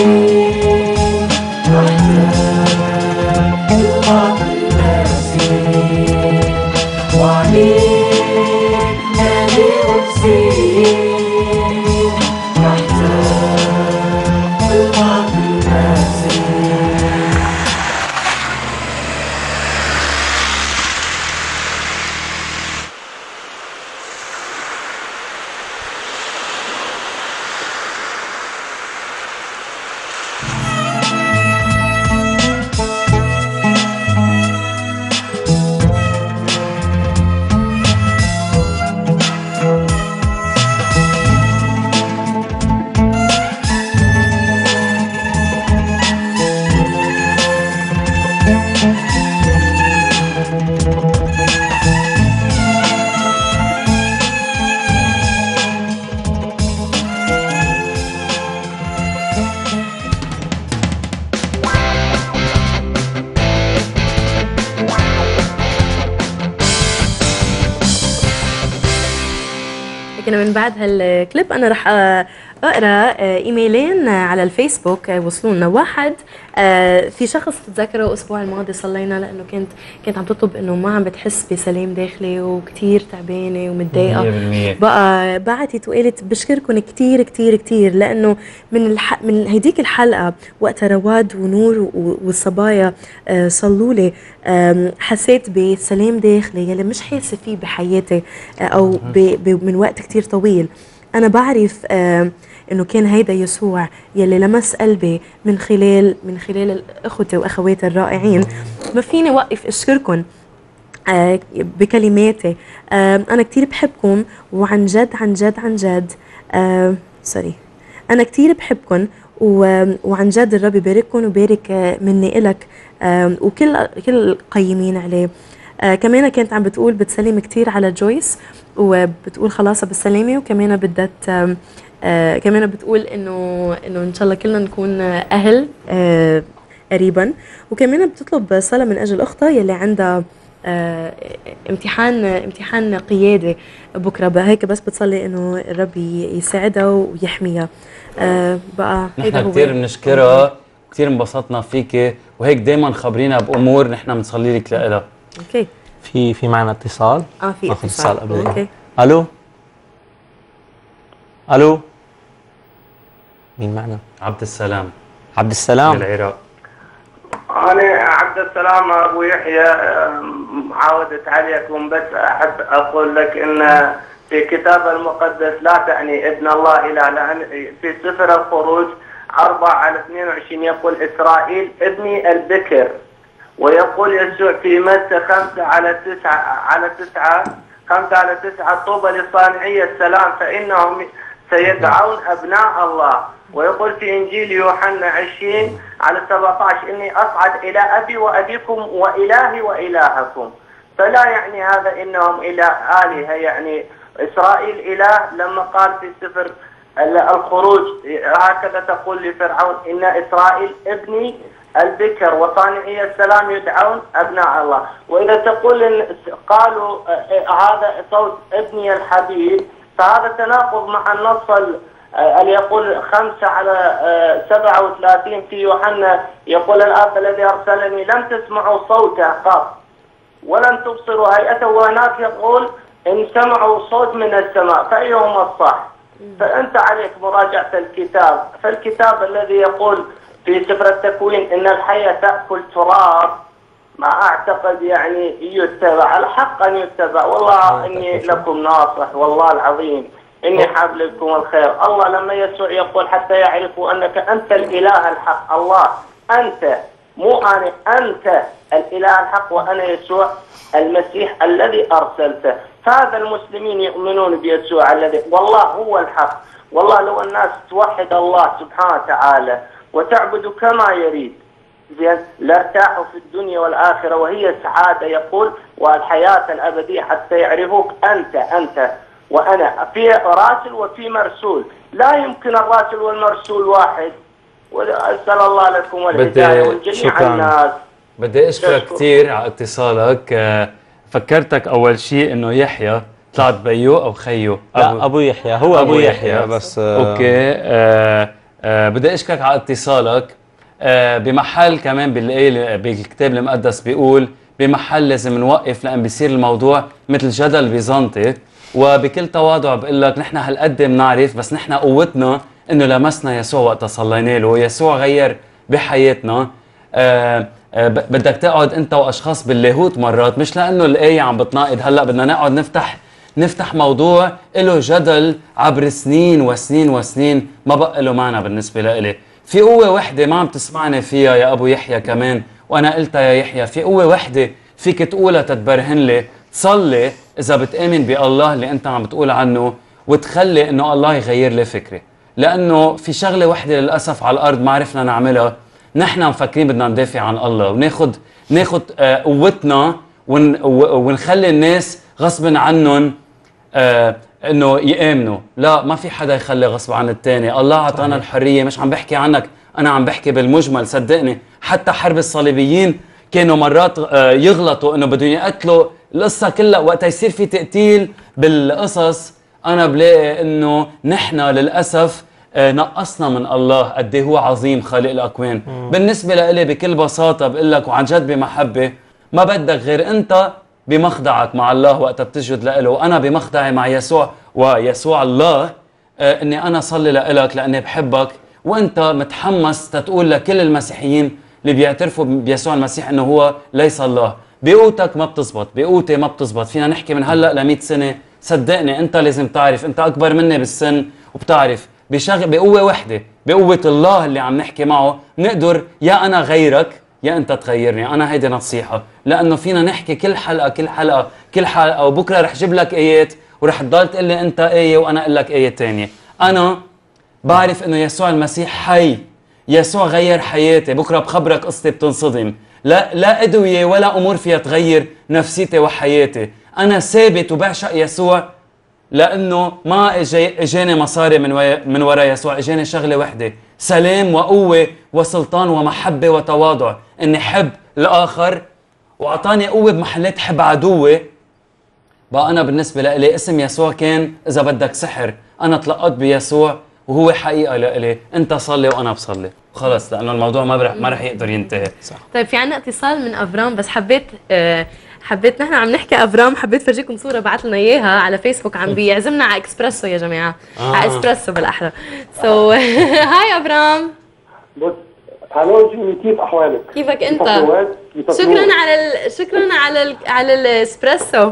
Speaker 3: واحتاج تبقى في المسيح نادي وسيح
Speaker 2: بعد هالكليب أنا رح أقرأ آه، إيميلين آه، على الفيسبوك آه، وصلوا لنا واحد. آه، في شخص بتذكره الأسبوع الماضي صلينا لأنه كنت كنت عم تطلب إنه ما عم بتحس بسلام داخلي وكتير تعبانة ومتضايقة.
Speaker 1: 100%
Speaker 2: بقى بعتت وقالت بشكركم كتير كتير كتير لأنه من الح... من هديك الحلقة وقتها رواد ونور و- والصبايا آه، صلوا لي حسيت بسلام داخلي يلي مش حاسة فيه بحياتي آه، أو ب... ب... من وقت كتير طويل. أنا بعرف آم، إنه كان هيدا يسوع يلي لمس قلبي من خلال من خلال أخوتي وأخواتي الرائعين. ما فيني وقف أشكركم آه، بكلماتي. آه، أنا كتير بحبكم وعن جد عن جد عن جد. آه، سوري أنا كتير بحبكم وعن جد الرب يبارككم ويبارك آه، مني إلك آه، وكل كل القيمين عليه. آه كمان كانت عم بتقول بتسلم كتير على جويس وبتقول خلاص بالسلامة وكمان بدها آه كمان بتقول انه إنه إن شاء الله كلنا نكون أهل آه قريبا. وكمان بتطلب صلاة من أجل أختها يلي عندها آه، امتحان امتحان قيادي بكرة. بقى هيك بس بتصلي إنه الرب يساعدها ويحميها. آه، بقى
Speaker 1: نحن كثير بنشكرها. كثير انبسطنا فيك وهيك دائما خبرينا بأمور نحن بنصلي لك لها
Speaker 2: okay.
Speaker 5: في في معنا اتصال؟
Speaker 2: آه في اتصال.
Speaker 5: اتصال قبل.
Speaker 2: okay.
Speaker 5: ألو؟ ألو؟ مين معنا؟
Speaker 1: عبد السلام.
Speaker 5: عبد السلام.
Speaker 1: من العراق.
Speaker 9: أنا عبد السلام أبو يحيى. عاودت عليكم بس أحب أقول لك أن في كتاب المقدس لا تعني ابن الله إله لأن في سفر الخروج 4 على 22 يقول إسرائيل ابني البكر. ويقول يسوع في متى 5 على 9 على 9 5 على 9 طوبى لصانعي السلام فإنهم سيدعون أبناء الله. ويقول في إنجيل يوحنا 20 على 17 إني أصعد إلى أبي وأبيكم وإلهي وإلهكم. فلا يعني هذا إنهم إلى آلهة يعني إسرائيل إله لما قال في سفر ال- الخروج هكذا تقول لفرعون إن إسرائيل ابني البكر وصانعي السلام يدعون أبناء الله. وإذا تقول إن قالوا آه، آه، هذا صوت ابني الحبيب فهذا تناقض مع النص آه، اللي يقول خمسة على آه، سبعة وثلاثين في يوحنا يقول الآب الذي أرسلني لم تسمعوا صوته قط ولن تبصروا هيئته. وهناك يقول إن سمعوا صوت من السماء فأيهما الصح؟ فأنت عليك مراجعة الكتاب. فالكتاب الذي يقول في سفر التكوين إن الحية تأكل تراب ما أعتقد يعني يتبع الحق أن يتبع. والله إني لكم ناصح والله العظيم. إني حاب لكم الخير. الله لما يسوع يقول حتى يعرفوا أنك أنت الإله الحق. الله أنت مو أنا أنت الإله الحق وأنا يسوع المسيح الذي أرسلته. فهذا المسلمين يؤمنون بيسوع الذي والله هو الحق. والله لو الناس توحد الله سبحانه وتعالى وتعبد كما يريد زين لارتاحوا في الدنيا والآخرة. وهي سعادة يقول والحياة الأبدية حتى يعرفوك أنت أنت وأنا في راسل وفي مرسول. لا يمكن الراسل والمرسول واحد. وأسأل الله لكم والهداية والجميع الناس.
Speaker 1: بدي أشكرك كثير على اتصالك. آه، فكرتك أول شيء إنه يحيى طلعت بيو أو خيو؟
Speaker 5: لا، أبو يحيى. هو أبو يحيى، بس، آه،
Speaker 1: أوكي. آه آه بدي أشكرك على اتصالك. آه بمحل كمان بالايه بالكتاب المقدس بيقول بمحل لازم نوقف لأن بيصير الموضوع مثل جدل بيزنطي. وبكل تواضع بقول لك نحن هالقد بنعرف بس نحن قوتنا إنه لمسنا يسوع وقت صلينا له ويسوع غير بحياتنا. آه آه، ب- بدك تقعد أنت وأشخاص باللاهوت مرات مش لأنه الآية عم بتناقض. هلأ بدنا نقعد نفتح نفتح موضوع له جدل عبر سنين وسنين وسنين ما بقى له معنى بالنسبة لإلي. في قوة وحدة ما عم تسمعني فيها يا أبو يحيى كمان وأنا قلتها يا يحيى في قوة وحدة فيك تقولها تتبرهن لي. تصلي إذا بتآمن بالله اللي أنت عم بتقول عنه وتخلي إنه الله يغير لي فكري. لأنه في شغلة وحدة للأسف على الأرض ما عرفنا نعملها. نحن مفكرين بدنا ندافع عن الله وناخد ناخد آه، قوتنا ون ونخلي الناس غصب عنهم آه إنه يآمنوا. لا ما في حدا يخلي غصب عن الثاني الله أعطانا الحرية مش عم بحكي عنك أنا عم بحكي بالمجمل صدقني. حتى حرب الصليبيين كانوا مرات آه يغلطوا إنه بدهم يقتلوا القصة كلها وقت يصير في تقتيل بالقصص أنا بلاقي إنه نحن للأسف آه، نقصنا من الله قد إيه هو عظيم خالق الأكوان. بالنسبة لإلي بكل بساطة بقول لك وعن جد بمحبة ما بدك غير أنت بمخدعك مع الله وقت بتسجد له وأنا بمخدعي مع يسوع ويسوع الله آه، إني أنا صلي لك لأني بحبك. وأنت متحمس تتقول لكل المسيحيين اللي بيعترفوا بيسوع المسيح إنه هو ليس الله. بقوتك ما بتزبط بقوتي ما بتزبط. فينا نحكي من هلأ ل 100 سنة. صدقني أنت لازم تعرف أنت أكبر مني بالسن وبتعرف بشغل بقوة وحدة بقوة الله اللي عم نحكي معه. نقدر يا أنا غيرك يا أنت تغيرني. أنا هيدي نصيحة. لأنه فينا نحكي كل حلقة كل حلقة كل حلقة. وبكره رح جيب لك ايات ورح تضل تقول لي أنت آية وأنا أقول لك آية ثانية أنا بعرف إنه يسوع المسيح حي. يسوع غير حياتي. بكرة بخبرك قصتي بتنصدم. لا لا أدوية ولا أمور فيها تغير نفسيتي وحياتي. أنا ثابت وبعشق يسوع لأنه ما إجاني مصاري من. من وراء يسوع إجاني شغلة وحدة. سلام وقوة وسلطان ومحبة وتواضع. إني حب الآخر وأعطاني قوة بمحلات حب عدوي بقى أنا بالنسبة لإلي اسم يسوع كان إذا بدك سحر. أنا تلقت بيسوع وهو حقيقة لإلي أنت صلي وأنا بصلي خلص لأنه الموضوع ما برح ما رح يقدر ينتهي. صح.
Speaker 2: طيب في عنا اتصال من افرام بس حبيت آه، حبيت نحن عم نحكي افرام حبيت فرجيكم صورة بعث لنا إياها على فيسبوك عم بيعزمنا على اكسبرسو يا جماعة.
Speaker 14: آه.
Speaker 2: على اسبرسو بالاحرى so hi افرام
Speaker 14: بص hello جيمي كيف أحوالك؟
Speaker 2: كيفك
Speaker 14: أنت؟
Speaker 2: شكرا؟ على ال... شكرا على ال... على الاسبرسو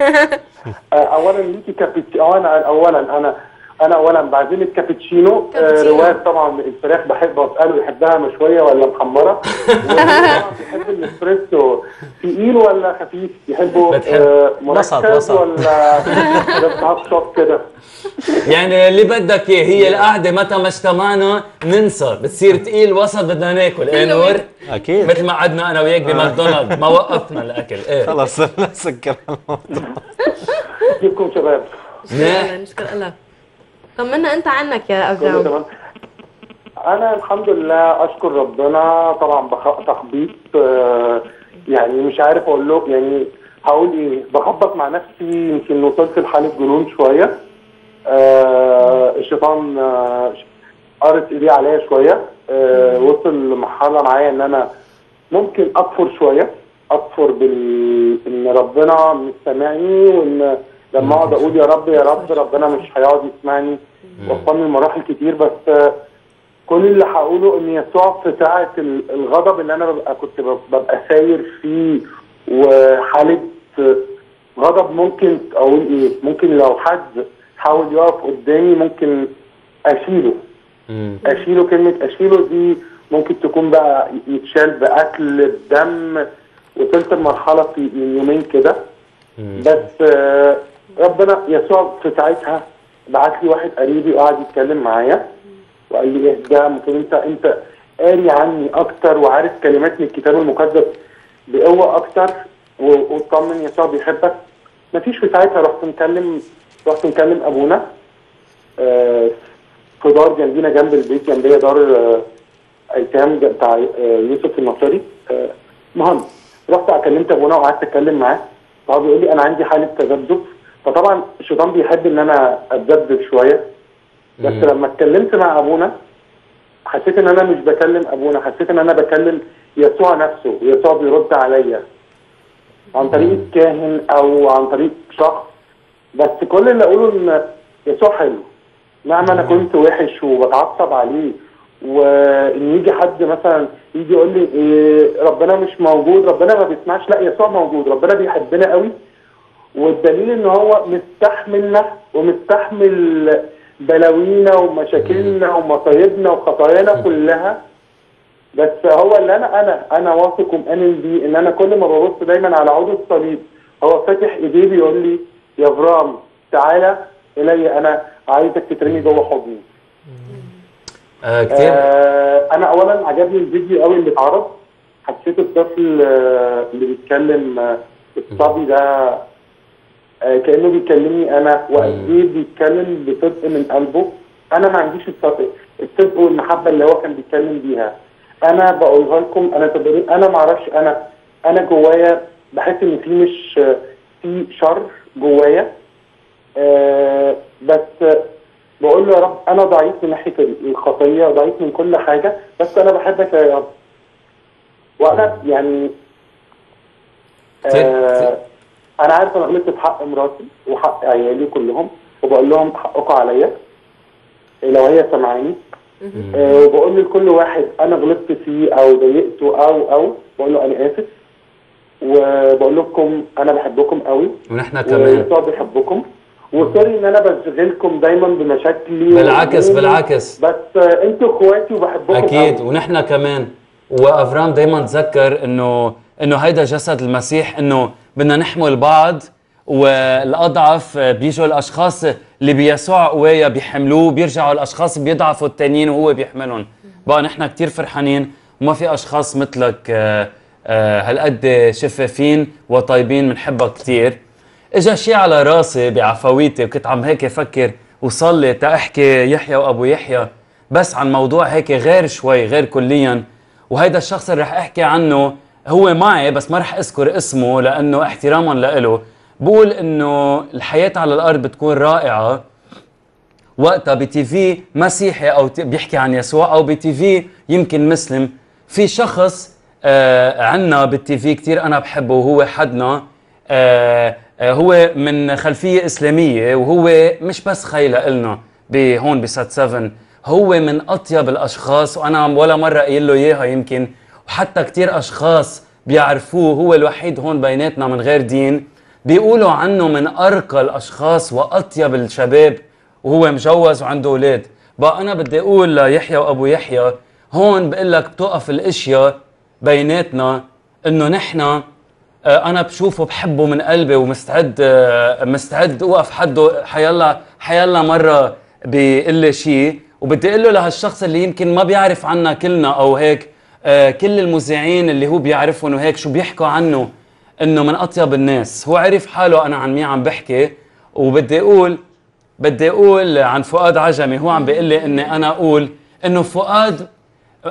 Speaker 14: آه، اولا ليكي كابتشينو أنا اولا أنا أنا اولا بعزمك كابتشينو آه،. رواد طبعا الفراخ بحب أسأله يحبها مشوية ولا محمرة. بيحب الإسبريسو. تقيل ولا خفيف؟ يحبه آه، مركز. ولا بس هبشط كده؟
Speaker 1: يعني اللي بدك إياه هي القعدة متى ما اجتمعنا ننسى. بتصير تقيل وسط بدنا ناكل. إيه نور؟
Speaker 5: أكيد.
Speaker 1: مثل ما قعدنا أنا وياك بماكدونالد ما وقفنا الأكل. إيه.
Speaker 5: خلص صرنا نسكر الموضوع
Speaker 14: كيفكم شباب؟
Speaker 2: شكرا نشكر الله طمنا انت عنك يا
Speaker 14: تمام. أنا الحمد لله أشكر ربنا. طبعا تخبيط آه، يعني مش عارف أقول له يعني هقول إيه بخبط مع نفسي يمكن وصلت لحالة جنون شوية. آه، الشيطان آه، قرت ايديه عليا شوية. آه، وصل لمرحلة معايا إن أنا ممكن أكفر شوية. أكفر بال إن ربنا مش سامعني وإن لما اقعد أقول يا رب يا رب ربنا مش هيقعد يسمعني. وصلني لمراحل كتير بس آه، كل اللي هقوله إن يسوع في ساعة ال- الغضب اللي أنا ببقى كنت بب- ببقى ساير فيه وحالة غضب ممكن أقول إيه؟ ممكن لو حد حاول يقف قدامي ممكن أشيله. أشيله كلمة أشيله دي ممكن تكون بقى يتشال بقتل بدم وصلت لمرحلة في من يومين كده. بس آه، ربنا يسوع في ساعتها بعت لي واحد قريبي وقعد يتكلم معايا. وقال لي اهدى المفروض انت أنت قاري عني أكتر وعارف كلمات من الكتاب المقدس بقوة أكتر واطمن يسوع بيحبك. مفيش في ساعتها رحت مكلم رحت مكلم أبونا آه، في دار جنبينا جنب البيت جنبيا دار آه، أيتام بتاع آه، يوسف النصري. آه، مهم. رحت كلمت أبونا وقعدت أتكلم معاه. فهو بيقول لي أنا عندي حالة تذبذب. فطبعا الشيطان بيحب إن أنا اتذبذب شوية. بس لما اتكلمت مع أبونا حسيت إن أنا مش بكلم أبونا حسيت إن أنا بكلم يسوع نفسه. يسوع بيرد عليا. عن طريق الكاهن أو عن طريق شخص. بس كل اللي أقوله إن يسوع حلو. نعم أنا كنت وحش وبتعصب عليه وإن يجي حد مثلا يجي يقول لي إيه ربنا مش موجود. ربنا ما بيسمعش. لا يسوع موجود. ربنا بيحبنا قوي. والدليل إن هو مستحملنا ومستحمل بلاوينا ومشاكلنا ومصايبنا وخطايانا كلها. بس هو اللي أنا أنا أنا واثق ومآمن بيه إن أنا كل ما ببص دايما على عود الصليب هو فاتح إيديه بيقول لي يا ابرام تعالى إلي أنا عايزك تترمي جوه حضني.
Speaker 1: آه كتير.
Speaker 14: آه أنا اولا عجبني الفيديو قوي اللي اتعرض. حسيت الطفل آه اللي بيتكلم آه الصبي ده كأنه بيكلمني أنا وقد إيه بيتكلم بصدق من قلبه. أنا ما عنديش الصدق الصدق والمحبة اللي هو كان بيتكلم بيها. أنا بقولها لكم أنا تقدرين أنا ما أعرفش أنا أنا جوايا بحس إن في مش آه، في شر جوايا. آه بس بقول له يا رب أنا ضعيف من ناحية الخطية ضعيف من كل حاجة بس أنا بحبك يا رب. وأنا يعني آه أنا عارف أنا غلطت في حق مراتي وحق عيالي كلهم وبقول لهم حقكم عليا. لو هي سامعاني. آه وبقول لكل واحد أنا غلطت فيه أو ضايقته أو أو بقول له أنا آسف. وبقول لكم أنا بحبكم قوي.
Speaker 1: ونحن كمان.
Speaker 14: بيحبكم. وسوري إن أنا بشغلكم دايما بمشاكلي.
Speaker 1: بالعكس بالعكس.
Speaker 14: بس أنتوا إخواتي وبحبكم
Speaker 1: أكيد
Speaker 14: قوي.
Speaker 1: ونحن كمان. وافرام دائما تذكر إنه إنه هيدا جسد المسيح إنه بدنا نحمل بعض والأضعف بيجوا الأشخاص اللي بيسوع قوايا بيحملوه بيرجعوا الأشخاص بيضعفوا التانيين وهو بيحملهم. بقى نحن كتير فرحانين وما في أشخاص مثلك آه، آه، هالقد شفافين وطيبين بنحبك كتير. إجا شي على راسي بعفويتي وكنت عم هيك أفكر وصلي تاحكي يحيى وأبو يحيى بس عن موضوع هيك غير شوي غير كليا. وهيدا الشخص اللي رح أحكي عنه هو معي بس ما رح أذكر اسمه لأنه احتراما له بقول إنه الحياة على الأرض بتكون رائعة. وقتها بتي في مسيحي أو بيحكي عن يسوع أو بتي في يمكن مسلم. في شخص آه عنا بالتي في كثير أنا بحبه وهو حدنا. آه آه هو من خلفية إسلامية وهو مش بس خيلة إلنا بهون بسات 7 هو من أطيب الأشخاص وأنا ولا مرة قايل له إياها يمكن. وحتى كثير أشخاص بيعرفوه هو الوحيد هون بيناتنا من غير دين. بيقولوا عنه من أرقى الأشخاص وأطيب الشباب وهو مجوز وعنده أولاد. بقى أنا بدي أقول ليحيى وأبو يحيى هون بقول لك بتوقف الأشياء بيناتنا إنه نحن آه، أنا بشوفه بحبه من قلبي ومستعد آه، مستعد أوقف حده. حيلا حيلا مرة بيقول لي شيء وبدي أقول له لهالشخص اللي يمكن ما بيعرف عنا كلنا أو هيك. كل المذيعين اللي هو بيعرفهم وهيك شو بيحكوا عنه إنه من أطيب الناس. هو عرف حاله أنا عن مين عم بحكي؟ وبدي أقول بدي أقول عن فؤاد عجمي. هو عم بيقول لي إني أنا أقول إنه فؤاد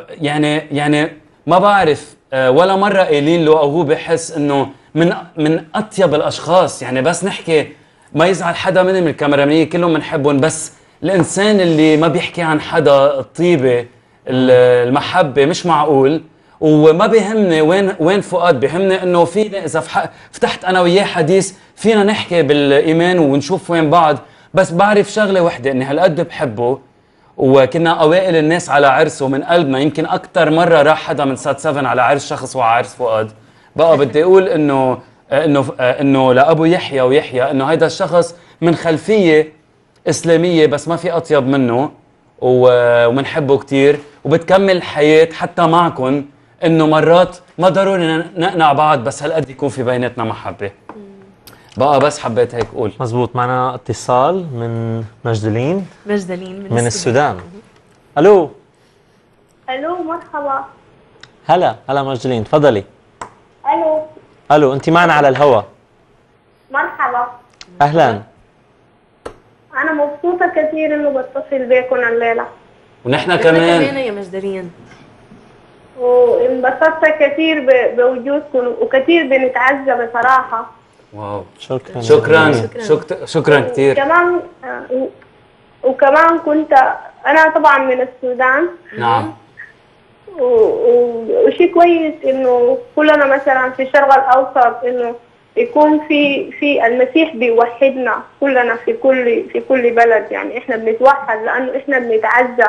Speaker 1: يعني يعني ما بعرف آه، ولا مرة قايلين له أو هو بحس إنه من من أطيب الأشخاص. يعني بس نحكي ما يزعل حدا منهم من الكاميرامانيه كلهم بنحبهم بس الإنسان اللي ما بيحكي عن حدا الطيبة ال- المحبة مش معقول وما بيهمني وين وين فؤاد بيهمني إنه فينا إذا فتحت أنا وياه حديث فينا نحكي بالإيمان ونشوف وين بعض. بس بعرف شغلة وحدة إني هالقد بحبه وكنا أوائل الناس على عرسه من قلبنا يمكن أكثر مرة راح حدا من سات 7 على عرس شخص وعلى عرس فؤاد. بقى بدي أقول انه انه إنه لأبو يحيى ويحيى إنه هيدا الشخص من خلفية إسلامية بس ما في أطيب منه. وبنحبه كثير وبتكمل الحياة حتى معكم إنه مرات ما ضروري نقنع بعض بس هالقد يكون في بيناتنا محبة. بقى بس حبيت هيك أقول.
Speaker 5: مزبوط. معنا اتصال من مجدلين.
Speaker 2: مجدلين من,
Speaker 5: من السودان. ألو.
Speaker 15: ألو مرحبا.
Speaker 5: هلا هلا مجدلين تفضلي.
Speaker 15: ألو.
Speaker 5: ألو أنت معنا على الهوا.
Speaker 15: مرحبا.
Speaker 5: أهلا.
Speaker 15: أنا مبسوطة كثير إنه بتصل بيكم الليلة.
Speaker 1: ونحن
Speaker 2: نحن
Speaker 1: كمان.
Speaker 2: كمان يا مجدلين
Speaker 15: وانبسطت كثير بوجودكم وكثير بنتعزى بصراحة.
Speaker 1: واو.
Speaker 5: شكرا.
Speaker 1: شكرا. شكرا. شكرا كثير.
Speaker 15: كمان وكمان كنت أنا طبعا من السودان.
Speaker 1: نعم.
Speaker 15: وشيء كويس إنه كلنا مثلا في الشرق الأوسط إنه يكون في في المسيح بيوحدنا كلنا في كل في كل بلد. يعني إحنا بنتوحد لأنه إحنا بنتعزى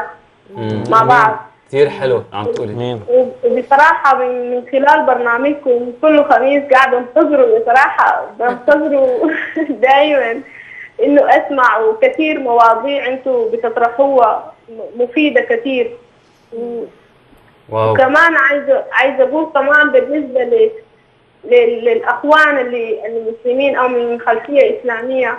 Speaker 15: مع بعض.
Speaker 1: كثير حلو. عم تقولي.
Speaker 15: وبصراحة من من خلال برنامجكم كل خميس قاعدة انتظره بصراحة بنتظره دايما إنه أسمع. وكثير مواضيع أنتم بتطرحوها م- مفيدة كثير. و-
Speaker 1: واو.
Speaker 15: وكمان عايزة عايزة أقول كمان لل- للأخوان اللي المسلمين أو من خلفية إسلامية.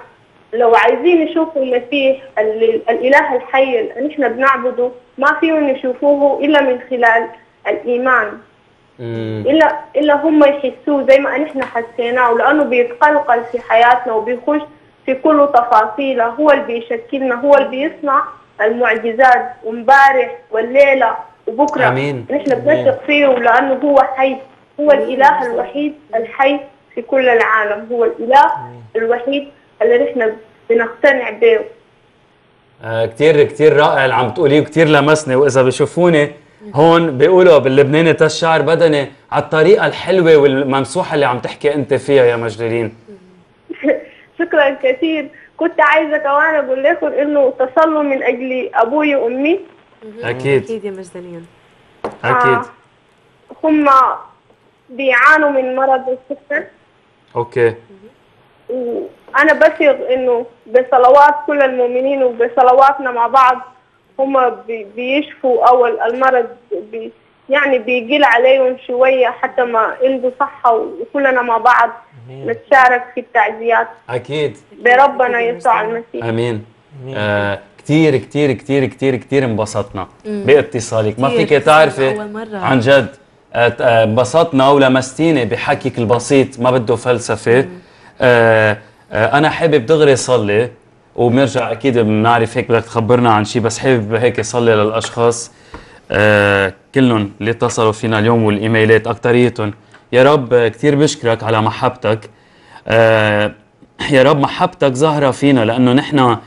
Speaker 15: لو عايزين يشوفوا المسيح ال- الإله الحي اللي إحنا بنعبده ما فيهم يشوفوه إلا من خلال الإيمان. الا إلا هم يحسوه زي ما إحنا حسيناه لأنه بيتقلقل في حياتنا وبيخش في كل تفاصيله. هو اللي بيشكلنا هو اللي بيصنع المعجزات. وامبارح والليلة وبكرة
Speaker 1: آمين.
Speaker 15: نحن بنثق فيه لأنه هو حي. هو الإله الوحيد الحي في كل العالم. هو الإله الوحيد اللي نحن بنقتنع به.
Speaker 1: آه كتير كتير رائع اللي عم تقوليه وكتير لمسني. وإذا بيشوفوني هون بيقولوا باللبناني تا الشعر بدني على الطريقة الحلوة والممسوحة اللي عم تحكي أنت فيها يا مجدلين
Speaker 15: شكرا كثير. كنت عايزة كمان أقول لكم إنه تصلوا من أجل أبوي وأمي.
Speaker 1: أكيد.
Speaker 2: أكيد يا مجدلين
Speaker 1: أكيد.
Speaker 15: هم بيعانوا من مرض السكر.
Speaker 1: okay.
Speaker 15: وأنا بثق إنه بصلوات كل المؤمنين وبصلواتنا مع بعض هم بي- بيشفوا أول المرض بي يعني بيقل عليهم شوية حتى ما عنده صحة وكلنا مع بعض نتشارك في التعزيات.
Speaker 1: أكيد.
Speaker 15: بربنا يسوع المسيح.
Speaker 1: آمين. آه كتير كتير كتير كتير كتير انبسطنا. بإتصالك. ما فيك تعرفي
Speaker 2: أول مرة.
Speaker 1: عن جد آه، انبسطنا ولمستيني بحكيك البسيط ما بده فلسفة. آه آه أنا حابب دغري صلي وبنرجع أكيد بنعرف هيك بدك تخبرنا عن شيء بس حابب هيك صلي للأشخاص. كلهم اللي اتصلوا فينا اليوم والإيميلات اكثريتهم يا رب كتير بشكرك على محبتك. يا رب محبتك ظاهرة فينا لأنه نحن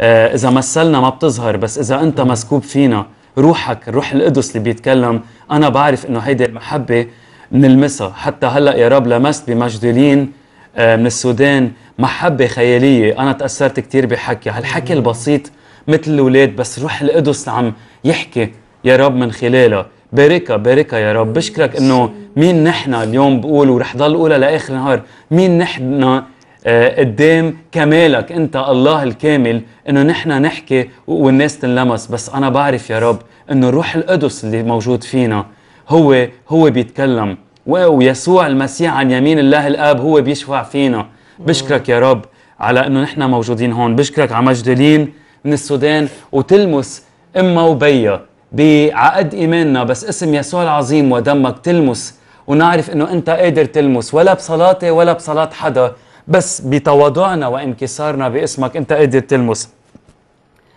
Speaker 1: إذا مثلنا ما بتظهر بس إذا أنت مسكوب فينا. روحك الروح القدس اللي بيتكلم. أنا بعرف إنه هيدي المحبة بنلمسها حتى هلأ يا رب لمست بمجدولين آه من السودان. محبة خيالية. أنا تأثرت كتير بحكي. هالحكي البسيط مثل الأولاد بس الروح القدس عم يحكي يا رب من خلالها. باركها باركها يا رب. بشكرك إنه مين نحن اليوم بقول ورح ضل أقولها لآخر النهار. مين نحن قدام كمالك انت الله الكامل انه نحن نحكي والناس تنلمس. بس أنا بعرف يا رب إنه الروح القدس اللي موجود فينا هو هو بيتكلم. ويسوع المسيح عن يمين الله الآب هو بيشفع فينا. بشكرك يا رب على إنه نحن موجودين هون. بشكرك على مجدلين من السودان وتلمس امها وبيها بعقد إيماننا. بس اسم يسوع العظيم ودمك تلمس. ونعرف إنه أنت قادر تلمس. ولا بصلاتي ولا بصلاة حدا. بس بتواضعنا وانكسارنا باسمك انت قادر تلمس.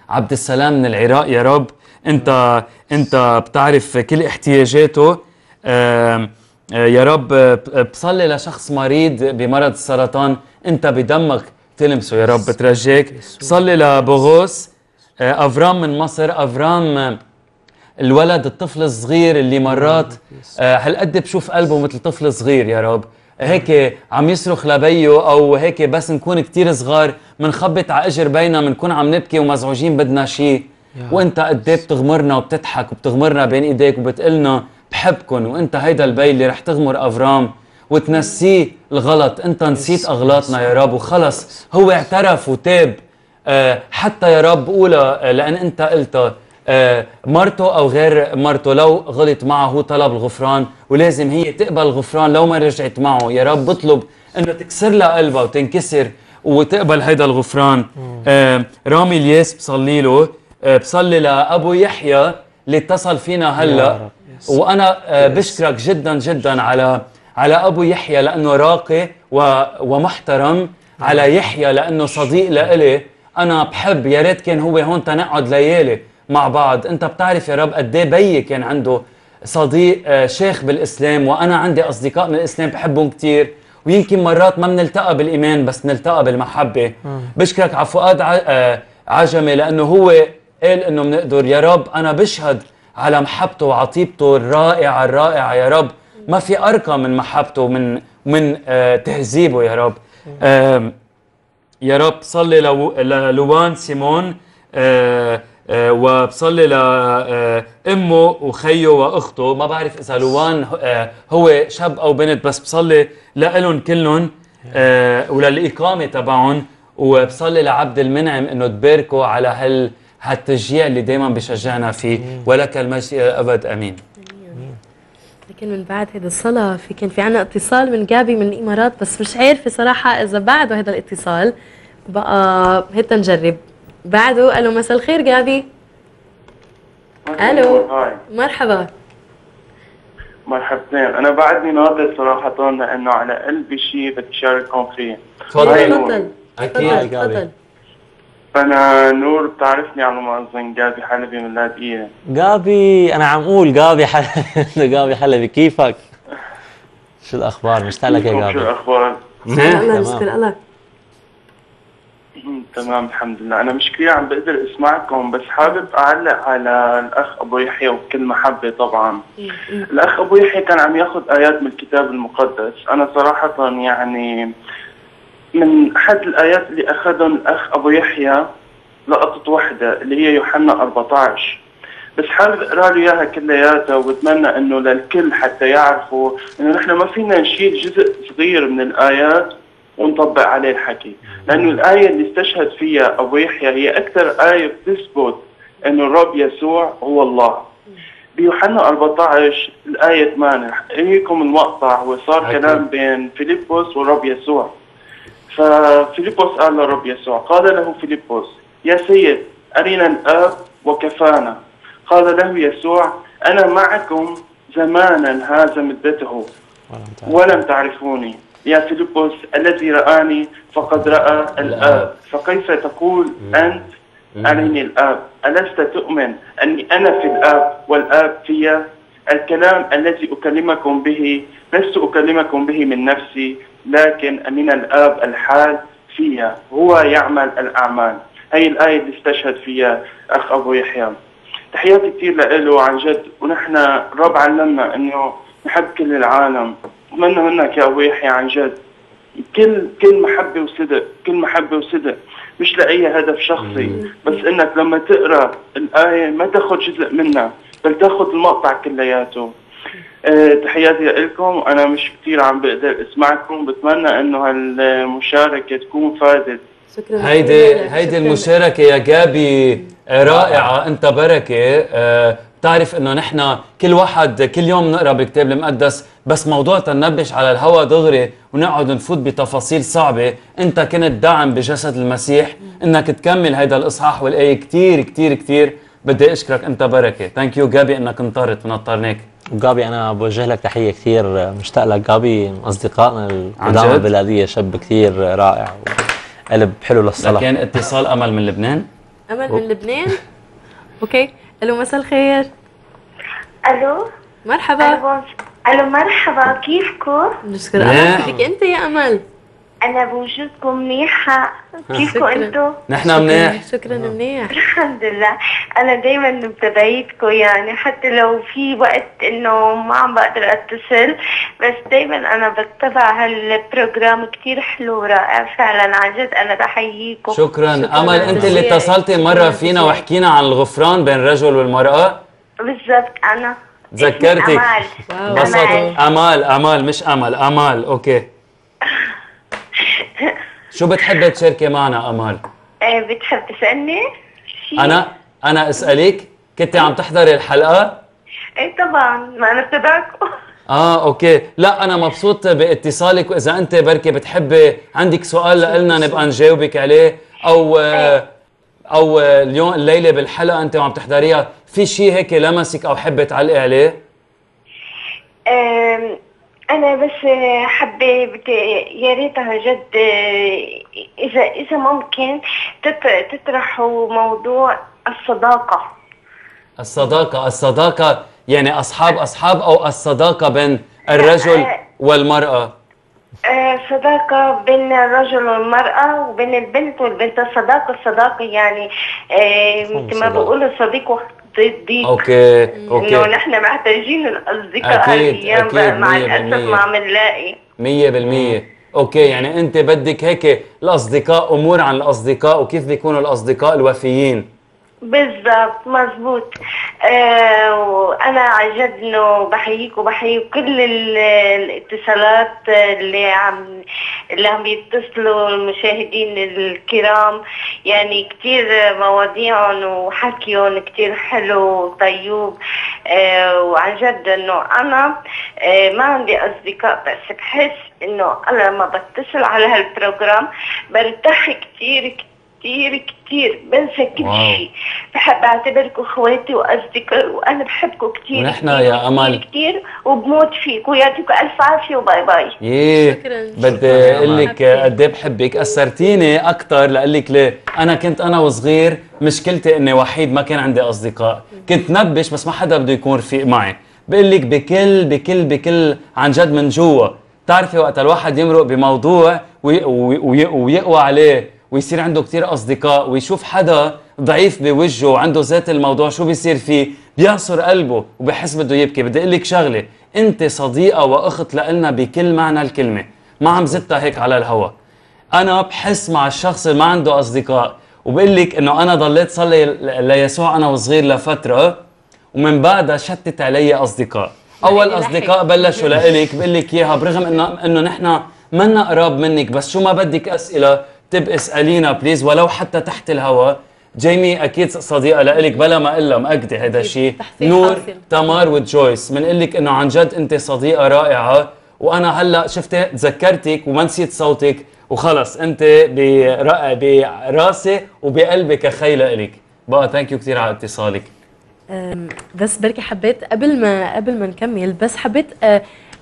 Speaker 1: عبد السلام من العراق يا رب. انت انت بتعرف كل احتياجاته. آه، يا رب آه، بصلي لشخص مريض بمرض السرطان انت بدمك تلمسه يا رب بترجاك بصلي لبوغوس آه، أفرام من مصر أفرام الولد الطفل الصغير اللي مرات هالقد بشوف قلبه مثل طفل صغير يا رب. هيك عم يصرخ لبيه أو هيك بس نكون كتير صغار منخبط على أجر بينا منكون عم نبكي ومزعوجين بدنا شيء وإنت قد إيه بتغمرنا وبتضحك وبتغمرنا بين إيديك وبتقلنا بحبكن. وإنت هيدا البي اللي رح تغمر أفرام وتنسيه الغلط. إنت نسيت أغلاطنا يا رب. وخلص هو اعترف وتاب. آه، حتى يا رب قولها آه، لأن إنت قلتها. مرته أو غير مرته لو غلط معه هو طلب الغفران ولازم هي تقبل الغفران لو ما رجعت معه. يا رب بطلب إنه تكسر لها قلبها وتنكسر وتقبل هيدا الغفران. آه، رامي الياس بصلي له. آه، بصلي لأبو يحيى اللي اتصل فينا
Speaker 5: هلأ.
Speaker 1: وأنا آه، بشكرك جدا جدا على على أبو يحيى لأنه راقي و- ومحترم. على يحيى لأنه صديق لإلي. أنا بحب يا ريت كان هو هون تنقعد ليالي. مع بعض. انت بتعرف يا رب قد إيه بيي كان عنده صديق آه، شيخ بالإسلام وأنا عندي أصدقاء من الإسلام بحبهم كثير ويمكن مرات ما بنلتقى بالإيمان بس نلتقى بالمحبة. بشكرك على فؤاد آه، عجمي لأنه هو قال إنه بنقدر. يا رب أنا بشهد على محبته وعطيبته الرائعة الرائعة. يا رب ما في أرقى من محبته ومن من آه، تهذيبه. يا رب. يا رب صلي لو- للوان سيمون. وبصلي لامه وخيه وأخته. ما بعرف إذا لوان آه، هو شاب أو بنت بس بصلي لهم كلهم آه، وللإقامة تبعهم. وبصلي لعبد المنعم إنه تباركه على هال هالتشجيع اللي دائما بشجعنا فيه. ولك المجد إلى الابد آمين.
Speaker 2: لكن من بعد هيدا الصلاة في كان في عنا اتصال من جابي من الإمارات بس مش عارفة صراحة إذا بعده هذا الاتصال. بقى هيك نجرب. بعده ألو مساء الخير جابي. ألو.
Speaker 16: هاي.
Speaker 2: مرحبا.
Speaker 16: مرحبتين. أنا بعدني ناقص صراحة لأنه على قلبي شيء بدي شارككم فيه
Speaker 1: تفضل.
Speaker 16: أكيد.
Speaker 2: تفضل
Speaker 16: أنا نور بتعرفني على ما اظن جابي حلبي من لاذقيه
Speaker 5: جابي أنا عم أقول جابي حلبي جابي حلبي. كيفك؟ شو الأخبار؟ مشتاق لك يا
Speaker 16: كيفكم؟ شو
Speaker 5: جابي.
Speaker 16: الأخبار؟
Speaker 2: الله
Speaker 5: تمام.
Speaker 16: تمام الحمد لله. أنا مش كثير عم بقدر أسمعكم بس حابب أعلق على الأخ أبو يحيى وبكل محبة طبعا. الأخ أبو يحيى كان عم ياخذ آيات من الكتاب المقدس. أنا صراحة يعني من أحد الآيات اللي أخذهم الأخ أبو يحيى لقطة واحدة اللي هي يوحنا 14 بس حابب أقرأ له إياها كلياتها وبتمنى إنه للكل حتى يعرفوا إنه نحن ما فينا نشيل جزء صغير من الآيات ونطبق عليه الحكي. لأنه الآية اللي استشهد فيها أبو يحيى هي أكثر آية بتثبت إنه الرب يسوع هو الله. بيوحنا 14 الآية 8 رح أريكم المقطع وصار. كلام بين فيليبوس والرب يسوع. ففيليبوس قال للرب يسوع قال له فيليبوس يا سيد أرنا الآب وكفانا. قال له يسوع أنا معكم زمانا هذا مدته. ولم تعرفوني. يا فيليبوس الذي رآني فقد رأى الآب. فكيف تقول أنت؟ أرني الآب. ألست تؤمن أني أنا في الآب والآب في الكلام الذي أكلمكم به؟ لست أكلمكم به من نفسي لكن من الآب الحال فيها هو يعمل الأعمال. هي الآية اللي استشهد فيها أخ أبو يحيى. تحياتي كثير له عن جد ونحن الرب علمنا أنه نحب كل العالم. أتمنى منك يا أبو يحيى عن جد. كل كل محبة وصدق كل محبة وصدق. مش لأي هدف شخصي بس إنك لما تقرأ الآية ما تاخذ جزء منها بل تاخذ المقطع كلياته. آه، تحياتي لكم. أنا مش كثير عم بقدر أسمعكم. بتمنى إنه هالمشاركة تكون فادت
Speaker 1: هيدي هيدي المشاركة يا جابي رائعة. أنت بركة. آه، بتعرف إنه نحن كل واحد كل يوم نقرأ بالكتاب المقدس بس موضوع تنبش على الهوا دغري ونقعد نفوت بتفاصيل صعبة. أنت كنت دعم بجسد المسيح إنك تكمل هيدا الإصحاح والآية كتير كتير كتير. بدي أشكرك أنت بركة. thank you جابي إنك انطرت ونطرناك
Speaker 5: جابي أنا بوجه لك تحية كثير مشتاق لك جابي من أصدقائنا
Speaker 1: عن
Speaker 5: القدامى؟ البلاديه شاب كثير رائع قلب حلو للصلاة.
Speaker 1: لكن اتصال أمل من لبنان؟
Speaker 2: أمل من لبنان؟ okay. ألو مساء الخير.
Speaker 17: ألو.
Speaker 2: مرحبا.
Speaker 17: ألو مرحبا كيفكم؟
Speaker 2: نشكر الله كيفك أنت يا أمل.
Speaker 17: أنا بوجودكم منيحة. كيفكم
Speaker 2: شكراً.
Speaker 17: أنتم؟
Speaker 1: نحن منيح.
Speaker 2: شكرا منيح.
Speaker 17: الحمد لله. أنا دايما متابعيتكم يعني حتى لو في وقت إنه ما عم بقدر أتصل بس دايما أنا بتابع هالبروجرام كتير حلو ورائع فعلا عن جد أنا بحييكم
Speaker 1: شكرا. امل أنت اللي اتصلتي مرة فينا وحكينا عن الغفران بين الرجل والمرأة.
Speaker 17: بالضبط أنا.
Speaker 1: بسط
Speaker 17: أمال.
Speaker 1: أمال أمال مش أمل أمال. أوكي. شو بتحبي تشاركي معنا أمال؟
Speaker 17: إيه، بتحب تسألني؟ شي؟
Speaker 1: أنا أنا أسألك كنت عم تحضري الحلقة؟
Speaker 17: إيه طبعا ما أنا بتابعكم.
Speaker 1: آه أوكي. لا أنا مبسوط باتصالك وإذا أنت بركي بتحبي عندك سؤال لنا نبقى نجاوبك عليه أو آه، أو آه، اليوم الليلة بالحلقة أنت وعم تحضريها في شيء هيك لمسك أو حبي تعلقي عليه؟
Speaker 17: أم، أنا بس حابة بدي- يا ريتها جد إذا إذا ممكن تط- تطرحوا موضوع الصداقة.
Speaker 1: الصداقة الصداقة يعني أصحاب أصحاب أو الصداقة بين الرجل والمرأة.
Speaker 17: آه، صداقة بين الرجل والمرأة وبين البنت والبنت. الصداقة الصداقة يعني آه، مثل ما
Speaker 1: صداقة.
Speaker 17: بيقولوا صديق وصديق أوكي
Speaker 1: أوكي.
Speaker 17: نحن محتاجين
Speaker 1: أكيد،
Speaker 17: بقى مع
Speaker 1: بالمية.
Speaker 17: ما عم نلاقي.
Speaker 1: مية بالمية. أوكي يعني أنت بدك هيك الأصدقاء أمور عن الأصدقاء وكيف بيكونوا الأصدقاء الوفيين؟
Speaker 17: بالضبط مزبوط آه وأنا عن جد إنه بحييك وبحيي كل ال- الاتصالات اللي عم اللي عم يتصلوا المشاهدين الكرام. يعني كتير مواضيعهم وحكيهم كتير حلو وطيوب آه وعن جد إنه أنا آه ما عندي أصدقاء بس بحس إنه أنا لما بتصل على هال program برتاح كتير كتير كتير بنسى كل
Speaker 1: wow.
Speaker 17: شيء. بحب اعتبركم أخواتي واصدقائي وأنا بحبكم كتير
Speaker 1: ونحن يا أمل.
Speaker 17: كتير وبموت فيكم ويعطيكم ألف عافية وباي باي.
Speaker 1: ييه بدي أقول لك قد إيه بحبك. اثرتيني أكثر لاقول لك ليه؟ أنا كنت أنا وصغير مشكلتي إني وحيد ما كان عندي أصدقاء. كنت نبش بس ما حدا بده يكون رفيق معي. بقول لك بكل بكل بكل عن جد من جوا. بتعرفي وقت الواحد يمرق بموضوع وي- وي- وي- ويقوى عليه. ويصير عنده كتير أصدقاء ويشوف حدا ضعيف بوجهه وعنده ذات الموضوع شو بيصير فيه؟ بيعصر قلبه وبحس بده يبكي. بدي أقول لك شغلة أنت صديقة وأخت لنا بكل معنى الكلمة. ما عم زتها هيك على الهوا. أنا بحس مع الشخص اللي ما عنده أصدقاء وبقول لك إنه أنا ضليت صلي ليسوع أنا وصغير لفترة ومن بعدها شتت علي أصدقاء.
Speaker 2: أول.
Speaker 1: أصدقاء بلشوا لإلك بقول لك إياها برغم انه إنه نحن منا قراب منك بس شو ما بدك أسئلة تبقى اسألينا بليز ولو حتى تحت الهواء جيمي أكيد صديقة لإلك بلا ما الا مأكده هذا الشيء نور
Speaker 2: حاصل.
Speaker 1: تمار وجويس بنقول لك إنه عن جد أنت صديقة رائعة وأنا هلأ شفتي تذكرتك وما نسيت صوتك وخلص أنت برا- براسي وبقلبي كخي لإلك. بقى thank you كثير على اتصالك.
Speaker 2: بس بركي حبيت قبل ما قبل ما نكمل بس حبيت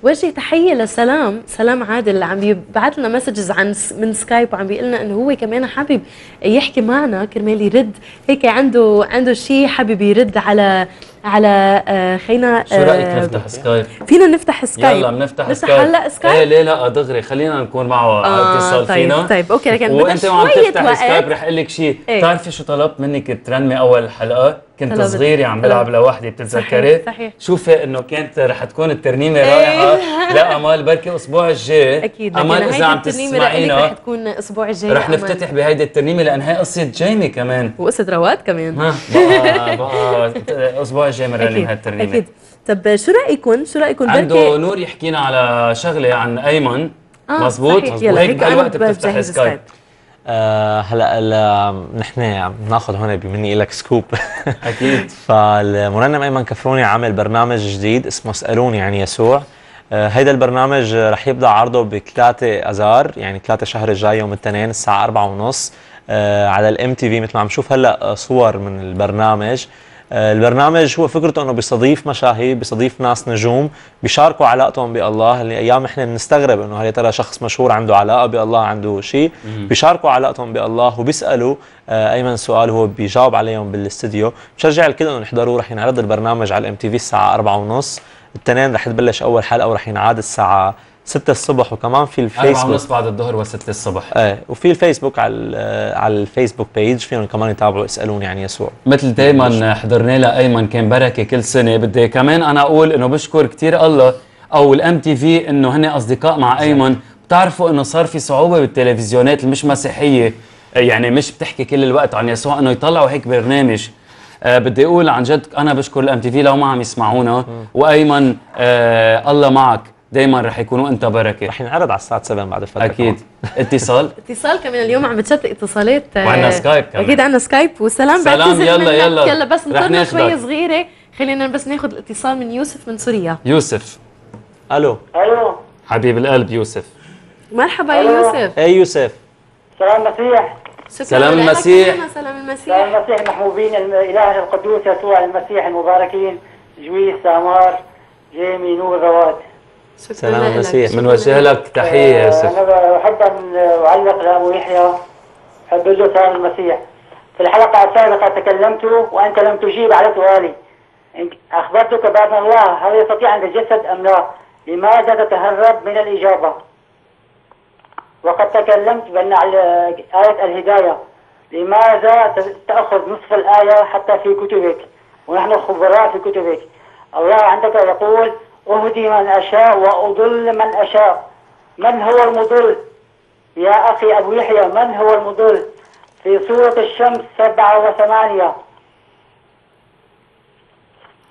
Speaker 2: وجه تحية لسلام. سلام عادل اللي عم يبعث لنا messages عن من سكايب وعم بيقول لنا إنه هو كمان حابب يحكي معنا. كرمال يرد. هيك عنده عنده شيء حابب يرد على على أه، خلينا
Speaker 1: شو
Speaker 2: رأيك
Speaker 1: نفتح سكايب
Speaker 2: فينا نفتح سكايب
Speaker 1: يلا بنفتح
Speaker 2: نفتح
Speaker 1: سكايب
Speaker 2: هلا سكايب
Speaker 1: إيه ليه لا دغري خلينا نكون معه
Speaker 2: آه،
Speaker 1: اتصال
Speaker 2: طيب،
Speaker 1: فينا.
Speaker 2: طيب، أوكي، لكن
Speaker 1: وأنت وعم
Speaker 2: شوية
Speaker 1: تفتح. سكايب رح أقول لك شيء.
Speaker 2: إيه.
Speaker 1: بتعرفي شو طلبت منك ترنمي أول حلقة؟ كنت صغيرة عم بلعب
Speaker 2: طلبت.
Speaker 1: لوحدي بتتذكري؟
Speaker 2: صحيح، صحيح.
Speaker 1: شوفي إنه كانت رح تكون الترنيمة
Speaker 2: إيه.
Speaker 1: رائعة. لا أمال بركي الأسبوع الجاي. أكيد. أمال
Speaker 2: إذا
Speaker 1: عم
Speaker 2: لإلك رح
Speaker 1: تسمعينا
Speaker 2: تكون الأسبوع الجاي
Speaker 1: رح. نفتتح بهيدي الترنيمة لأن هي قصة جيمي كمان.
Speaker 2: وقصة رواد كمان.
Speaker 1: ها بقى بقى الأسبوع الجاي
Speaker 2: أكيد
Speaker 1: هالترنيمه
Speaker 2: أكيد. طب شو رايكم شو رايكم
Speaker 1: عنده
Speaker 2: بركي
Speaker 1: نور يحكينا على شغلة عن أيمن.
Speaker 2: آه،
Speaker 1: مزبوط؟ وهيك
Speaker 2: هيك أنا
Speaker 1: بهالوقت بتفتح سكايب.
Speaker 5: آه هلا نحن ناخذ هون بمني لك scoop.
Speaker 1: أكيد.
Speaker 5: فالمرنم أيمن كفروني عامل برنامج جديد اسمه اسألوني عن يسوع. آه هيدا البرنامج رح يبدأ عرضه بثلاثة اذار يعني ثلاثة شهر الجاي يوم الاثنين الساعة أربعة ونص آه على ال MTV مثل ما عم نشوف هلا صور من البرنامج. البرنامج هو فكرته إنه بيستضيف مشاهير بيستضيف ناس نجوم بيشاركوا علاقتهم بالله. اللي أيام إحنا بنستغرب إنه هل يا ترى شخص مشهور عنده علاقة بالله عنده شيء. بيشاركوا علاقتهم بالله وبيسألوا آه، أيمن سؤال هو بيجاوب عليهم بالاستديو. بشجع الكل إنه يحضروا رح ينعرض البرنامج على ال MTV الساعة 4 ونص. الاثنين رح تبلش أول حلقة ورح ينعاد الساعة 6 الصبح وكمان في الفيسبوك.
Speaker 1: ونص بعد الظهر و6 الصبح.
Speaker 5: إيه وفي الفيسبوك على على الفيسبوك page فيهم كمان يتابعوا اسألوني عن يسوع.
Speaker 1: مثل دايما حضرنا لها أيمن كان بركه كل سنة. بدي كمان أنا أقول إنه بشكر كثير الله أو ال MTV إنه هن أصدقاء مع أيمن. بتعرفوا إنه صار في صعوبة بالتلفزيونات المش مسيحية. يعني مش بتحكي كل الوقت عن يسوع إنه يطلعوا هيك برنامج. آه بدي أقول عن جد أنا بشكر ال MTV لو ما عم يسمعونا. وأيمن آه الله معك. دايما رح يكونوا أنت بركة.
Speaker 5: رح ينعرض على الساعة 7 بعد الفترة
Speaker 1: أكيد. اتصال.
Speaker 2: اتصال كمان اليوم عم بتشتت اتصالات آه،
Speaker 1: وعنا سكايب كمان.
Speaker 2: أكيد عندنا سكايب. وسلام
Speaker 1: سلام،
Speaker 2: بعتذر
Speaker 1: يلا،
Speaker 2: منك.
Speaker 1: يلا.
Speaker 2: يلا بس
Speaker 1: ناخدك.
Speaker 2: شوي صغيرة. خلينا بس ناخذ الاتصال من يوسف من سوريا.
Speaker 1: يوسف.
Speaker 5: ألو.
Speaker 18: ألو.
Speaker 1: حبيب القلب يوسف.
Speaker 2: مرحبا يا. يوسف.
Speaker 5: اي يوسف.
Speaker 18: سلام المسيح.
Speaker 2: شكرا
Speaker 1: سلام المسيح.
Speaker 2: سلام المسيح
Speaker 18: سلام المسيح المحبوبين الم- إلهنا القدوس يسوع المسيح المباركين. جويس سامار جيمي نور رواد
Speaker 1: سلام المسيح بنوجه لك. تحية يا يوسف
Speaker 18: أنا بحب أن أعلق لأبو يحيى أحب له سلام المسيح. في الحلقة السابقة تكلمت وأنت لم تجيب على سؤالي. أخبرتك بأن الله هل يستطيع أن يتجسد أم لا؟ لماذا تتهرب من الإجابة؟ وقد تكلمت بأن على آية الهداية. لماذا تأخذ نصف الآية حتى في كتبك؟ ونحن خبراء في كتبك. الله عندك يقول أهدي من أشاء وأضل من أشاء. من هو المضل؟ يا أخي أبو يحيى من هو المضل؟ في سورة الشمس سبعة وثمانية.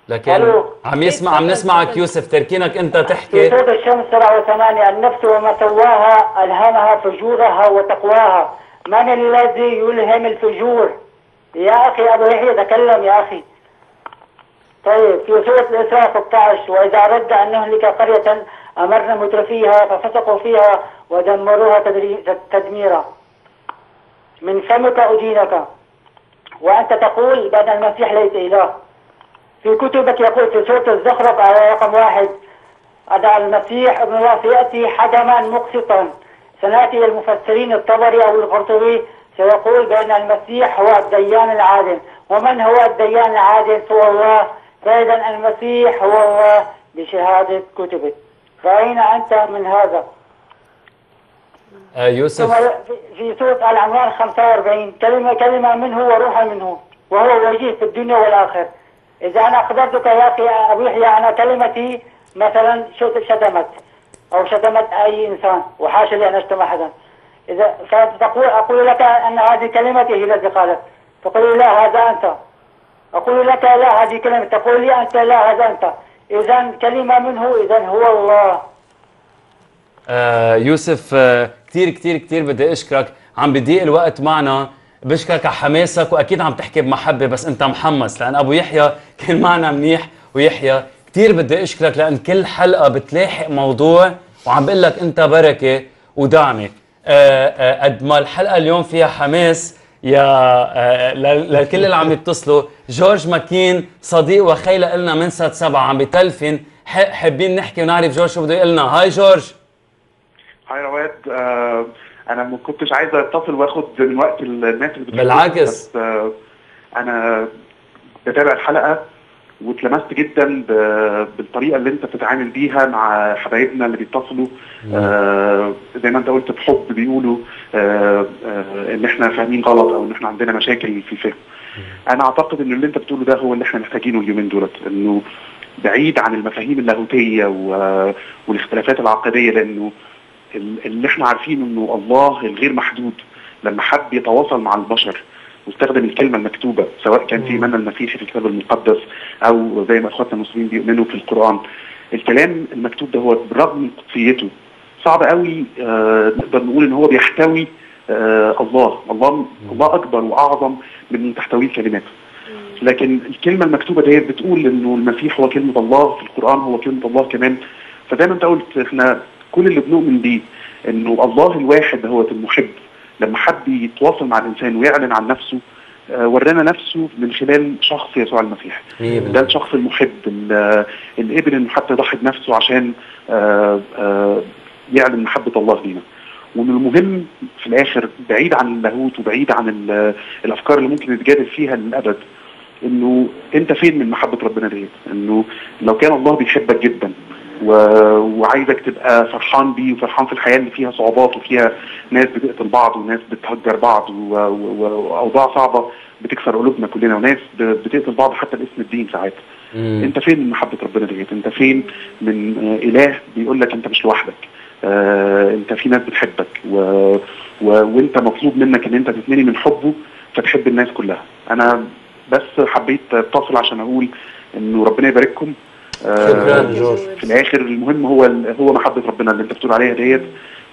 Speaker 1: لكن
Speaker 18: ألو.
Speaker 1: عم يسمع عم نسمعك يوسف تركينك أنت
Speaker 18: في
Speaker 1: تحكي
Speaker 18: سورة الشمس سبعة وثمانية النفس وما سواها ألهمها فجورها وتقواها. من الذي يلهم الفجور؟ يا أخي أبو يحيى تكلم يا أخي. طيب في سورة الإسراء 16 وإذا أردنا أن نهلك قرية أمرنا مترفيها ففسقوا فيها ودمروها تدميرا. من فمك أدينك. وأنت تقول بأن المسيح ليس إله. في كتبك يقول في سورة الزخرف على رقم واحد أن المسيح ابن الله سيأتي حكما مقسطا. سنأتي إلى المفسرين الطبري أو القرطبي سيقول بأن المسيح هو الديان العادل. ومن هو الديان العادل؟ هو الله. فإذا المسيح هو الله بشهادة كتبك فأين أنت من هذا؟
Speaker 1: آه يوسف.
Speaker 18: في- سورة آل عمران 45 كلمة كلمة منه وروحا منه وهو وجيه في الدنيا والآخرة. إذا أنا أقدرتك يا أخي يا أبو يحيى أنا كلمتي مثلا شت- شتمت أو شتمت أي إنسان وحاشا لي أن أشتم أحدا. إذا فتقول أقول لك أن هذه كلمتي هي التي قالت. تقول لي لا هذا أنت. أقول لك لا هذه كلمة. تقول لي أنت لا هذا أنت. إذا كلمة منه إذا هو الله.
Speaker 1: آه يوسف آه كثير كثير كثير بدي أشكرك. عم بضيق الوقت معنا. بشكرك على حماسك وأكيد عم تحكي بمحبة بس أنت محمس لأن أبو يحيى كان معنا منيح. ويحيى كثير بدي أشكرك لأن كل حلقة بتلاحق موضوع وعم بقول لك أنت بركة ودعمة. آه آه قد ما الحلقة اليوم فيها حماس يا آه ل- لكل اللي عم يتصلوا جورج ماكين صديق وخي لنا من سات سبعة عم بتلفن حابين نحكي ونعرف جورج شو بده يقول لنا. هاي جورج.
Speaker 19: هاي رواد آه أنا ما كنتش عايز أتصل واخد من وقت الناس اللي
Speaker 1: بالعكس.
Speaker 19: بس آه أنا بتابع الحلقة. واتلمست جدا بالطريقة اللي انت بتتعامل بيها مع حبايبنا اللي بيتصلوا. آه زي ما انت قلت بحب بيقولوا آه آه ان إحنا فاهمين غلط أو ان إحنا عندنا مشاكل في الفهم. أنا اعتقد ان اللي انت بتقوله ده هو اللي إحنا محتاجينه اليومين دولت انه بعيد عن المفاهيم اللاهوتية و- والاختلافات العقدية لأنه ال- اللي إحنا عارفينه انه الله الغير محدود لما حب يتواصل مع البشر واستخدم الكلمة المكتوبة سواء كان في ايماننا المسيحي في الكتاب المقدس أو زي ما إخواتنا المسلمين بيؤمنوا في القرآن. الكلام المكتوب ده هو بالرغم من قدسيته. صعب قوي آه نقدر نقول إن هو بيحتوي آه الله. الله الله أكبر وأعظم من تحتويه الكلمات لكن الكلمة المكتوبة ديت بتقول إنه المسيح هو كلمة الله في القرآن هو كلمة الله كمان. فزي ما أنت قلت إحنا كل اللي بنؤمن بيه إنه الله الواحد هو المحب. لما حب يتواصل مع الإنسان ويعلن عن نفسه آه، ورانا نفسه من خلال شخص يسوع المسيح. ده الشخص المحب ال- اللي قبل إنه حتى يضحي بنفسه عشان آه، آه، يعلن محبة الله لينا. ومن المهم في الآخر بعيد عن اللاهوت وبعيد عن ال- الأفكار اللي ممكن نتجادل فيها للأبد إنه أنت فين من محبة ربنا ديت؟ إنه لو كان الله بيحبك جدا. وعايزك تبقى فرحان بيه وفرحان في الحياة اللي فيها صعوبات وفيها ناس بتقتل بعض وناس بتهجر بعض. وأوضاع صعبة بتكسر قلوبنا كلنا وناس. بتقتل بعض حتى باسم الدين ساعات انت فين من محبة ربنا ديت انت فين من إله بيقول لك انت مش لوحدك آه انت في ناس بتحبك و... و... وانت مطلوب منك ان انت تتمني من حبه فتحب الناس كلها أنا بس حبيت أتصل عشان أقول إنه ربنا يبارككم
Speaker 1: شكراً جورج.
Speaker 19: في الآخر المهم هو هو محبة ربنا اللي أنت بتقول عليها ديت.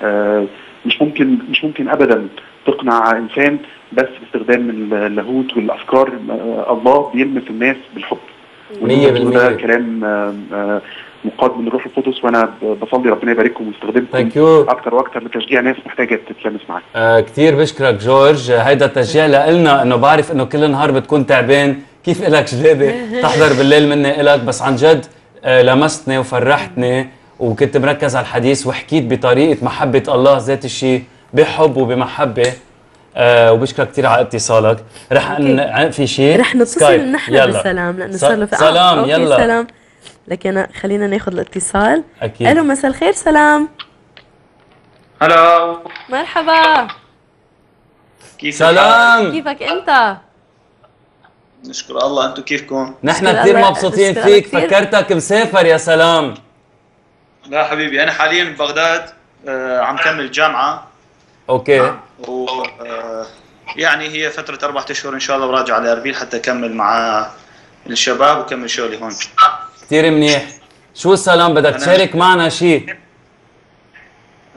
Speaker 19: آه، مش ممكن مش ممكن ابدا تقنع إنسان بس باستخدام اللاهوت والأفكار. آه، الله بيلمس الناس بالحب.
Speaker 1: مية
Speaker 19: واللي ده
Speaker 1: بالمية.
Speaker 19: كلام آه، آه، مقاد من الروح القدس وأنا بصلي ربنا يبارككم ويستخدمكم. أكتر وأكتر لتشجيع ناس محتاجة تتلمس معاك.
Speaker 1: آه كثير بشكرك جورج. آه، هيدا التشجيع لنا إنه بعرف إنه كل نهار بتكون تعبان. كيف إلك جلابة؟ تحضر بالليل مني إلك. بس عن جد آه لمستني وفرحتني وكنت مركز على الحديث وحكيت بطريقة محبة الله ذات الشيء بحب وبمحبة. آه وبشكرك كثير على اتصالك. رح ن... في شيء
Speaker 2: رح نتصل. نحن
Speaker 1: يلا.
Speaker 2: بالسلام
Speaker 1: لأنه
Speaker 2: صار له في- آه،
Speaker 1: سلام
Speaker 2: أوكي،
Speaker 1: يلا.
Speaker 2: سلام. لكن خلينا ناخذ الاتصال.
Speaker 1: أكيد.
Speaker 2: ألو مساء الخير سلام.
Speaker 20: هلا
Speaker 2: مرحبا.
Speaker 20: كيف
Speaker 1: سلام.
Speaker 2: كيفك أنت؟
Speaker 20: نشكر الله. أنتم كيفكم؟
Speaker 1: نحن كثير مبسوطين فيك.
Speaker 2: كتير.
Speaker 1: فكرتك مسافر يا سلام.
Speaker 20: لا حبيبي أنا حاليا ببغداد آه عم كمل جامعة.
Speaker 1: أوكي.
Speaker 20: و آه يعني هي فترة أربع أشهر إن شاء الله وراجع على أربيل حتى أكمل مع الشباب وكمل شغلي هون.
Speaker 1: كثير منيح. شو سلام بدك تشارك معنا شيء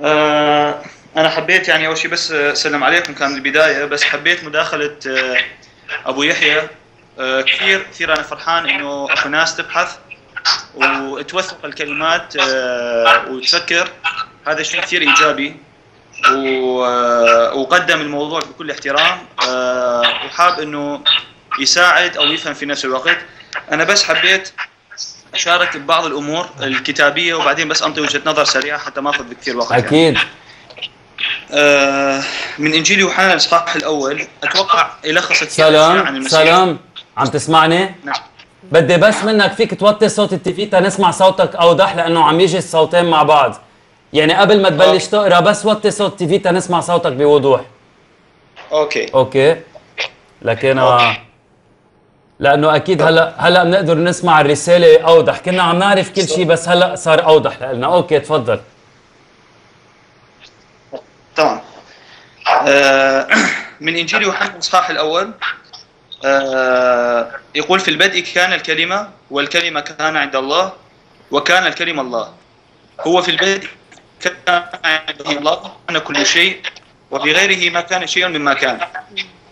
Speaker 20: آه أنا حبيت يعني أول شيء بس أسلم عليكم. كان البداية بس حبيت مداخلة آه أبو يحيى. آه كثير كثير أنا فرحان إنه اكو ناس تبحث وتوثق الكلمات آه وتفكر. هذا شيء كثير إيجابي. آه، وقدم الموضوع بكل احترام. آه وحاب إنه يساعد أو يفهم في نفس الوقت. أنا بس حبيت أشارك ببعض الأمور الكتابية وبعدين بس أنطي وجهة نظر سريعة حتى ما أخذ كثير وقت. يعني.
Speaker 1: أكيد.
Speaker 20: آه من انجيل يوحنا الإصحاح الأول. أتوقع يلخص كثير عن
Speaker 1: سلام
Speaker 20: المسيح.
Speaker 1: سلام. عم تسمعني؟
Speaker 20: نعم.
Speaker 1: بدي بس منك فيك توطي صوت التي في تنسمع صوتك أوضح لأنه عم يجي الصوتين مع بعض. يعني قبل ما تبلش تقرأ بس وطي صوت TV تنسمع صوتك بوضوح.
Speaker 20: أوكي.
Speaker 1: أوكي. لكن آه، لأنه أكيد هلا هلا بنقدر نسمع الرسالة أوضح. كنا عم نعرف كل شيء بس هلا صار أوضح لنا أوكي تفضل.
Speaker 20: تمام. آه، من إنجيل يوحنا الاصحاح الأول. يقول في البدء كان الكلمة والكلمة كان عند الله وكان الكلمة الله. هو في البدء كان عند الله كان كل شيء وبغيره ما كان شيء مما كان.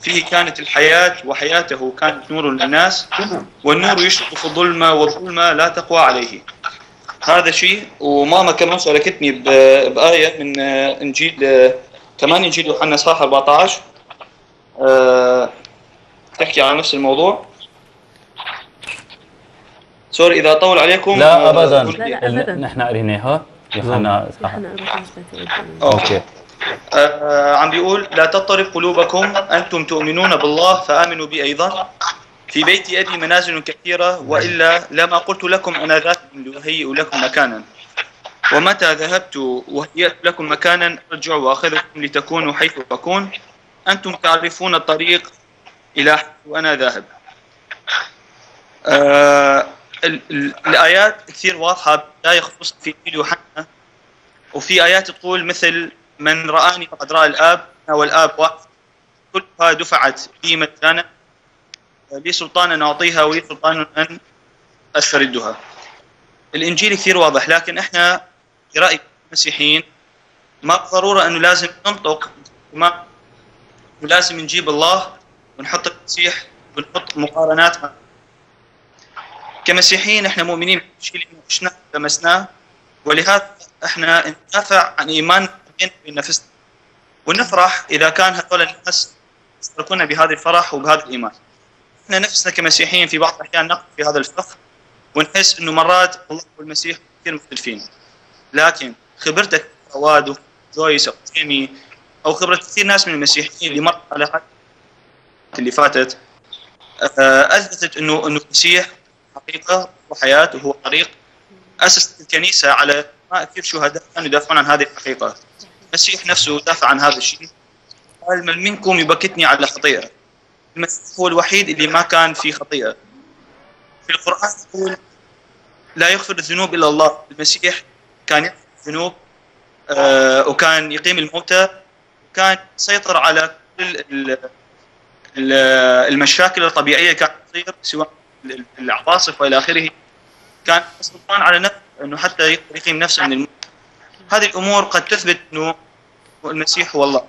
Speaker 20: فيه كانت الحياة وحياته كانت نور للناس والنور يشرق في الظلمة والظلمة لا تقوى عليه. هذا شيء. وماما كمان شاركتني بآية من آه، إنجيل آه، كمان إنجيل يوحنا إصحاح 14 آه، تحكي عن نفس الموضوع؟ sorry إذا طول عليكم
Speaker 1: لا
Speaker 20: آه،
Speaker 1: ابدا
Speaker 20: قول لي.
Speaker 1: ال- نحن قريناها يوحنا
Speaker 20: أوكي. آه عم بيقول لا تضطرب قلوبكم أنتم تؤمنون بالله فآمنوا بي أيضا. في بيت أبي منازل كثيرة وإلا لما قلت لكم أنا ذاهب لأهيئ لكم مكانا. ومتى ذهبت وهيأت لكم مكانا أرجع وأخذكم لتكونوا حيث اكون أنتم تعرفون الطريق إلى حيث أنا ذاهب. آه ال- ال- الآيات كثير واضحة لا يخص في يوحنا وفي آيات تقول مثل من رآني فقد رأى الآب والآب واحد. كلها دفعت لي مجانا لي سلطان أن أعطيها ولي سلطان أن أستردها. الإنجيل كثير واضح لكن إحنا برأي المسيحيين ما ضرورة أنه لازم ننطق ما ولازم نجيب الله ونحط المسيح ونحط مقارنات مع كمسيحيين إحنا مؤمنين بالشيء اللي عشناه لمسناه ولهذا إحنا ندافع عن إيمان بيننا وبين نفسنا ونفرح إذا كان هذول الناس يشاركونا بهذا الفرح وبهذا الإيمان. إحنا نفسنا كمسيحيين في بعض الأحيان نقف في هذا الفخ ونحس إنه مرات الله والمسيح كثير مختلفين. لكن خبرتك رواد جويس أو أو خبرة كثير ناس من المسيحيين اللي مروا على هذه اللي فاتت آه، أثبتت إنه إنه المسيح حقيقة وحياه وهو طريق أسس الكنيسة على ما كثير شهداء كانوا يدافعون عن هذه الحقيقة. المسيح نفسه دافع عن هذا الشيء. قال من منكم يبكتني على خطيئة. المسيح هو الوحيد اللي ما كان في خطيئة. في القرآن يقول لا يغفر الذنوب إلا الله، المسيح كان يغفر الذنوب آه وكان يقيم الموتى وكان يسيطر على كل المشاكل الطبيعية كانت تصير سواء العواصف وإلى آخره. كان سلطان على نفسه إنه حتى يقدر يقيم نفسه من الموت. هذه الأمور قد تثبت إنه المسيح هو الله.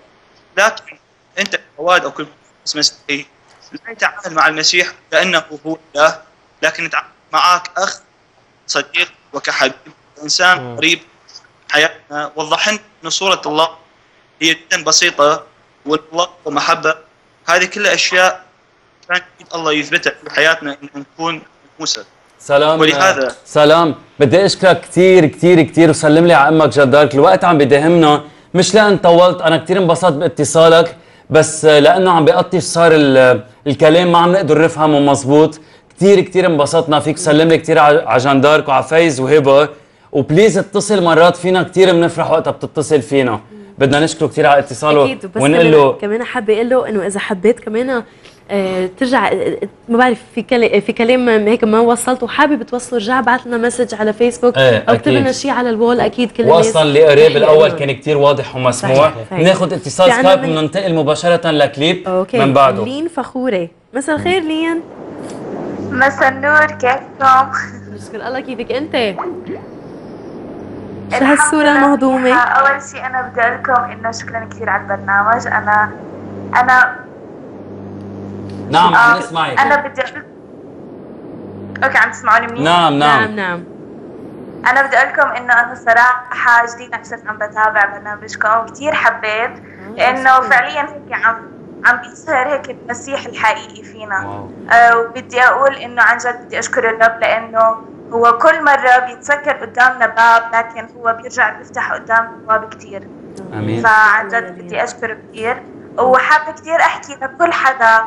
Speaker 20: لكن أنت كواد أو كل مسيحي لا يتعامل مع المسيح كأنه هو الله لكن يتعامل معك أخ صديق وكحبيب إنسان قريب حياتنا. وضح لنا ان صورة الله هي جدا بسيطة والله ومحبه هذه كلها أشياء كان الله يثبتها في حياتنا انه نكون موسى.
Speaker 1: سلام.
Speaker 20: ولهذا-
Speaker 1: سلام. بدي أشكرك كثير كثير كثير وسلم لي على أمك جدارك الوقت عم بداهمنا مش لأن طولت أنا كثير انبسطت باتصالك. بس لأنه عم بقطش صار ال- الكلام ما عم نقدر نفهمه مزبوط. كثير كثير انبسطنا فيك. سلم لي كثير على جندارك وعلى فايز وهبه و please اتصل مرات فينا. كثير بنفرح وقتها بتتصل فينا. بدنا نشكره كثير على اتصاله ونقول
Speaker 2: كمان,
Speaker 1: له
Speaker 2: كمان حابة أقول له إنه إذا حبيت كمان آه ترجع آه، ما بعرف في كلام في كلام هيك ما وصلت وحابب توصله رجع بعث لنا message على فيسبوك
Speaker 1: إيه،
Speaker 2: أو اكتب. لنا شيء على ال wall أكيد كل الناس
Speaker 1: واصلا اللي قريب
Speaker 2: الأول.
Speaker 1: كان كثير واضح ومسموع
Speaker 2: صحيح، صحيح.
Speaker 1: ناخذ اتصال
Speaker 2: في عنا
Speaker 1: سكايب وننتقل مباشرة لكليب
Speaker 2: okay
Speaker 1: من بعده
Speaker 2: لين فخورة مساء الخير لين
Speaker 21: مساء النور كيفكم؟
Speaker 2: نشكر الله كيفك أنت شو هالصورة المهضومة؟
Speaker 21: أول شيء أنا بدي أقول لكم إنه شكرا كثير على البرنامج. أنا أنا
Speaker 1: نعم
Speaker 21: آه،
Speaker 1: عم نسمعك
Speaker 21: أنا بدي أقول okay عم تسمعوني منيح؟
Speaker 1: نعم نعم.
Speaker 2: نعم
Speaker 21: أنا بدي أقول لكم إنه أنا صراحة جديدة صرت عم بتابع برنامجكم. وكثير حبيت لأنه فعليا هيك عم عم بيظهر هيك المسيح الحقيقي فينا. آه وبدي أقول إنه عن جد بدي أشكر الرب لأنه هو كل مرة بيتسكر قدامنا باب لكن هو بيرجع بيفتح قدامنا باب كثير
Speaker 1: آمين.
Speaker 21: فعن جد بدي أشكره كثير وحابه كثير أحكي لكل حدا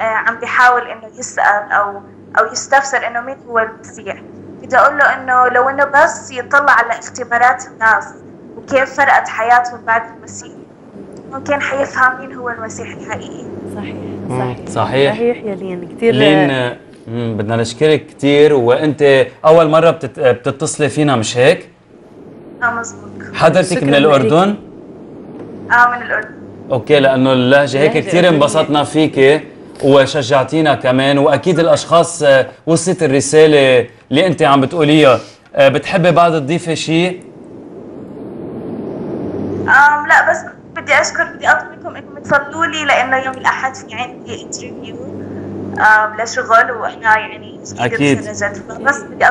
Speaker 21: آه، عم بيحاول إنه يسأل أو أو يستفسر إنه مين هو المسيح. بدي أقول له إنه لو إنه بس يطلع على اختبارات الناس وكيف فرقت حياتهم بعد المسيح ممكن حيفهم مين هو المسيح الحقيقي.
Speaker 2: صحيح
Speaker 1: مم، صحيح.
Speaker 2: صحيح. يا لين. كثير
Speaker 1: لين آه، مم، بدنا نشكرك كثير وأنت أول مرة بتت... بتتصلي فينا مش هيك؟
Speaker 21: آه مزبوط
Speaker 1: حضرتك من الأردن؟
Speaker 21: آه من الأردن
Speaker 1: أوكي لأنه اللهجة هيك كثير. انبسطنا فيك وشجعتينا كمان وأكيد الأشخاص آه، وصلت الرسالة اللي أنت عم بتقوليها آه، بتحبي بعد تضيفي شيء؟
Speaker 21: آم لا بس بدي أشكر بدي أطلب منكم إنكم تصلوا لي لأنه يوم الأحد في عندي انترفيو آم لشغل وإحنا يعني. تخرجت بس بدي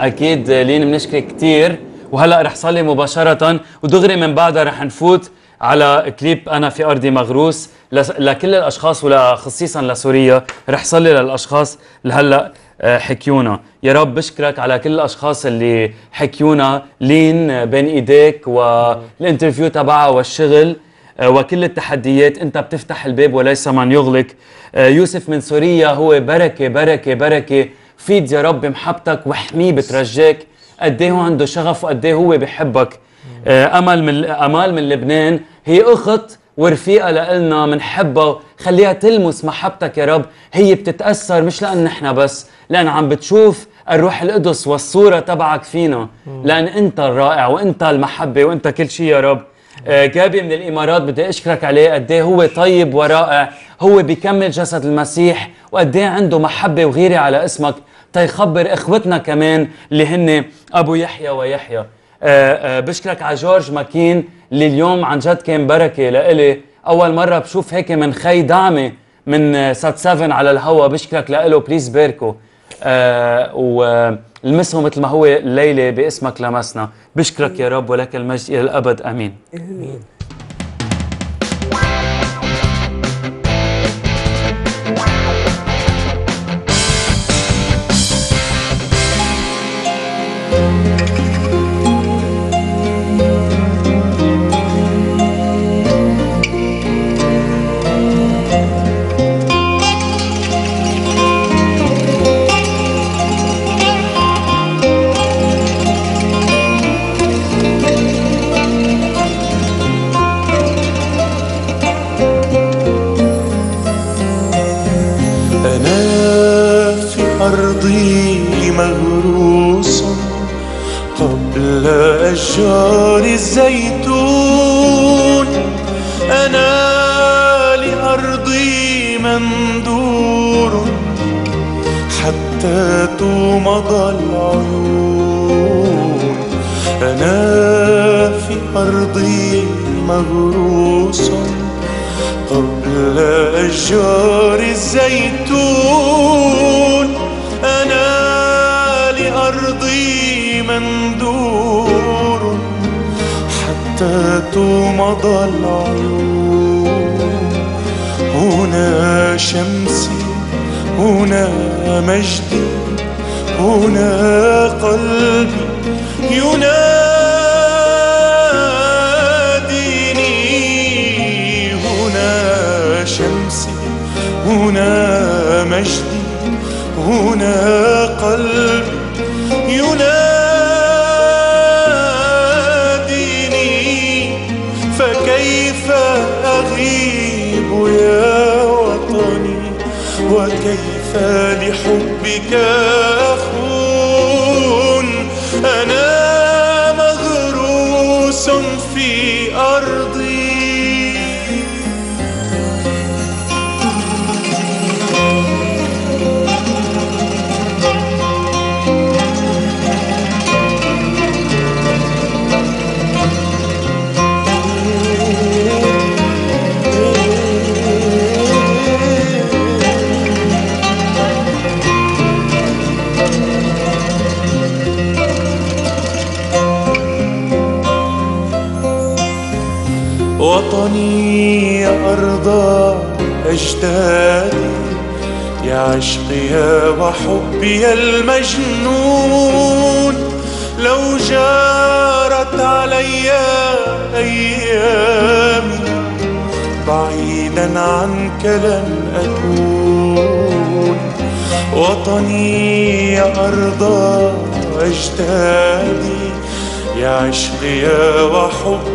Speaker 1: أكيد لين بنشكرك كثير وهلأ رح صلي مباشرة ودغري من بعدها رح نفوت على كليب أنا في أرضي مغروس. لكل الأشخاص وخصيصا لسوريا رح صلي للأشخاص اللي هلأ آه، حكيونا. يا رب بشكرك على كل الأشخاص اللي حكيونا لين بين إيديك وال interview تبعها والشغل. وكل التحديات انت بتفتح الباب وليس من يغلق. آه، يوسف من سوريا هو بركة بركة بركة. فيد يا رب محبتك واحميه بترجاك. قد إيه هو عنده شغف وقد إيه هو بحبك آه، أمل من أمال من لبنان. هي أخت ورفيقة لنا بنحبها خليها تلمس محبتك يا رب. هي بتتأثر مش لأن نحن بس لأن عم بتشوف الروح القدس والصورة تبعك فينا. لأن أنت الرائع وأنت المحبة وأنت كل شيء يا رب. آه، جابي من الإمارات بدي أشكرك عليه. قد إيه هو طيب ورائع. هو بيكمل جسد المسيح وقد إيه عنده محبة وغيرة على اسمك. تيخبر إخوتنا كمان اللي هن أبو يحيى ويحيى. آه، آه، بشكرك على جورج ماكين اللي اليوم عن جد كان بركة لإلي. أول مرة بشوف هيك من خي دعمة من آه، سات 7 على الهوا. بشكرك لإله بليز باركو آه ولمسه مثل ما هو الليلة باسمك لمسنا. بشكرك يا رب ولك المجد
Speaker 3: إلى الأبد. آمين. آمين.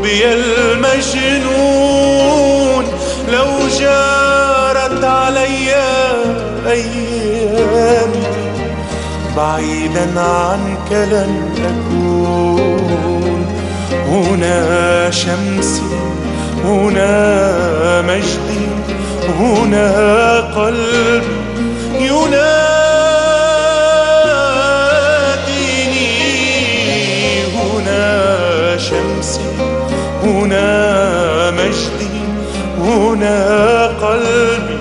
Speaker 3: وحبي المجنون لو جارت علي أيامي بعيدا عنك لن أكون هنا شمسي هنا مجدي هنا قلبي هنا قلبي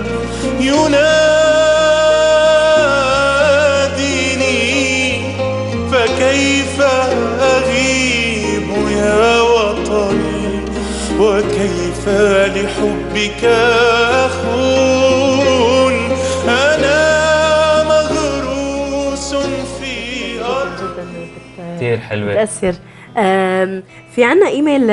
Speaker 3: يناديني فكيف أغيب يا وطني؟ وكيف لحبك أخون؟ أنا مغروس في أرض
Speaker 1: كثير حلوة.
Speaker 2: بتأثر آم، في عنا إيميل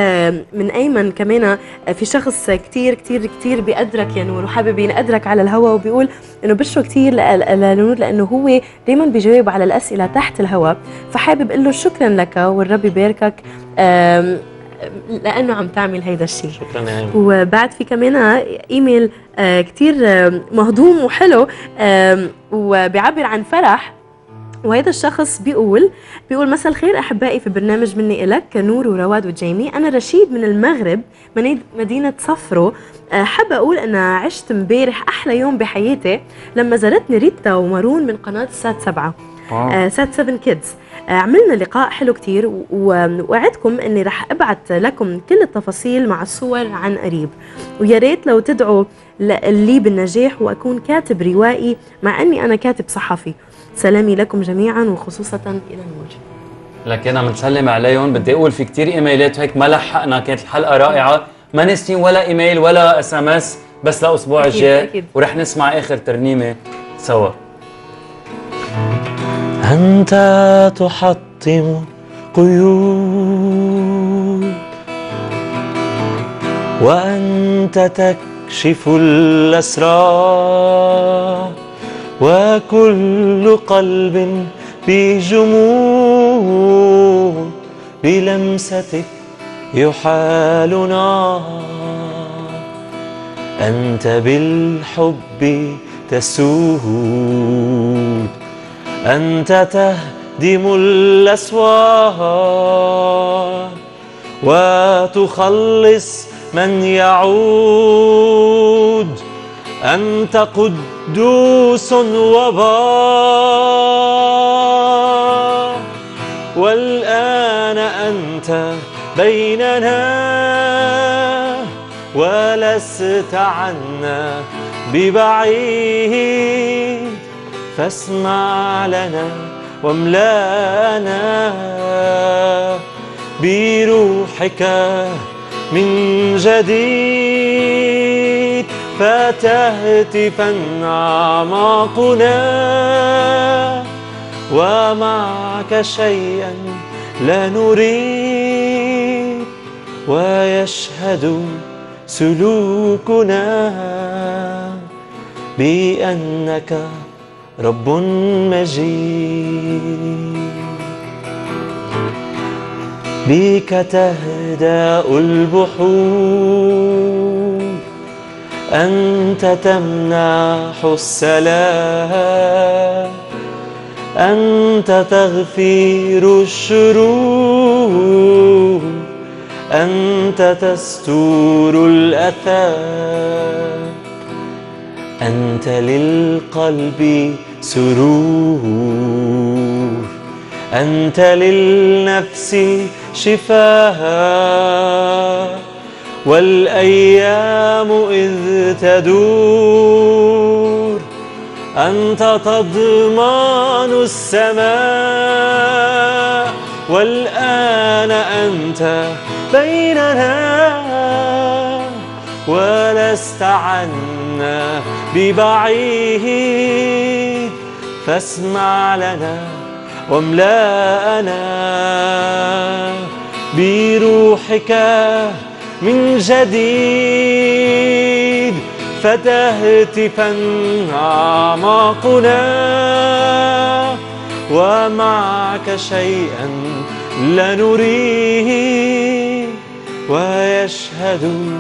Speaker 2: أيمن كمان آه، في شخص كتير كتير كتير بيقدرك يا نور وحابب يقدرك على الهواء وبيقول إنه بشره ل- لنور لأنه هو دائما بيجاوب على الأسئلة تحت الهواء فحابب أقول له شكرا لك والرب يباركك لأنه عم تعمل هيدا الشيء.
Speaker 5: شكرا يا أيمن.
Speaker 2: وبعد في كمان إيميل آه، كتير آه، مهضوم وحلو وبيعبر عن فرح. وهذا الشخص بيقول بيقول مساء الخير أحبائي في برنامج مني إلك نور ورواد وجيمي. أنا رشيد من المغرب من مدينة صفرو. آه، حابه أقول أنا عشت امبارح أحلى يوم بحياتي لما زارتني ريتا ومارون من قناة سات سبعة. آه، سات 7 كيدز. عملنا لقاء حلو كتير ووعدكم إني رح ابعت لكم كل التفاصيل مع الصور عن قريب. ويا ريت لو تدعوا لي بالنجاح وأكون كاتب روائي مع إني أنا كاتب صحفي. سلامي لكم جميعا وخصوصا إلى نور
Speaker 1: لكن أنا متسلم عليهم بدي أقول في كتير إيميلات وهيك ما لحقنا كانت الحلقة رائعة. ما ناسيين ولا إيميل ولا SMS بس لأسبوع
Speaker 2: أكيد،
Speaker 1: الجاي. ورح نسمع آخر ترنيمة سوا.
Speaker 5: أنت تحطم قيود وأنت تكشف الأسرار. وكل قلب بجمود بلمستك يحال نار. أنت بالحب تسود أنت تهدم الأسوار. وتخلص من يعود أنت قدوس وبار والآن أنت بيننا ولست عنا ببعيد. فاسمع لنا واملانا بروحك من جديد. فتهتفا أعماقنا ومعك شيئا لا نريد. ويشهد سلوكنا بأنك رب مجيد. بك تهدأ البحور. أنت تمنح السلام أنت تغفر الشرور أنت تستور الأثام أنت للقلب سرور أنت للنفس شفاء. والأيام إذ تدور أنت تضمن السماء والآن أنت بيننا ولست عنا ببعيد فاسمع لنا واملأنا بروحك من جديد فتهتفا أعماقنا ومعك شيئا لنريه ويشهد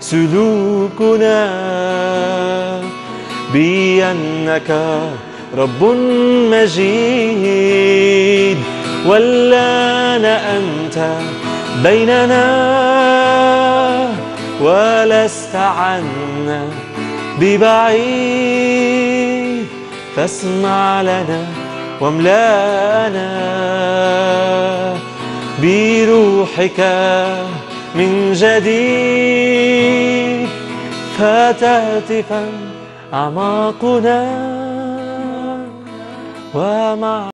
Speaker 5: سلوكنا بأنك رب مجيد ولان أنت بيننا. ولست عنا ببعيد فاسمع لنا واملانا بروحك من جديد فتهتفا أعماقنا ومع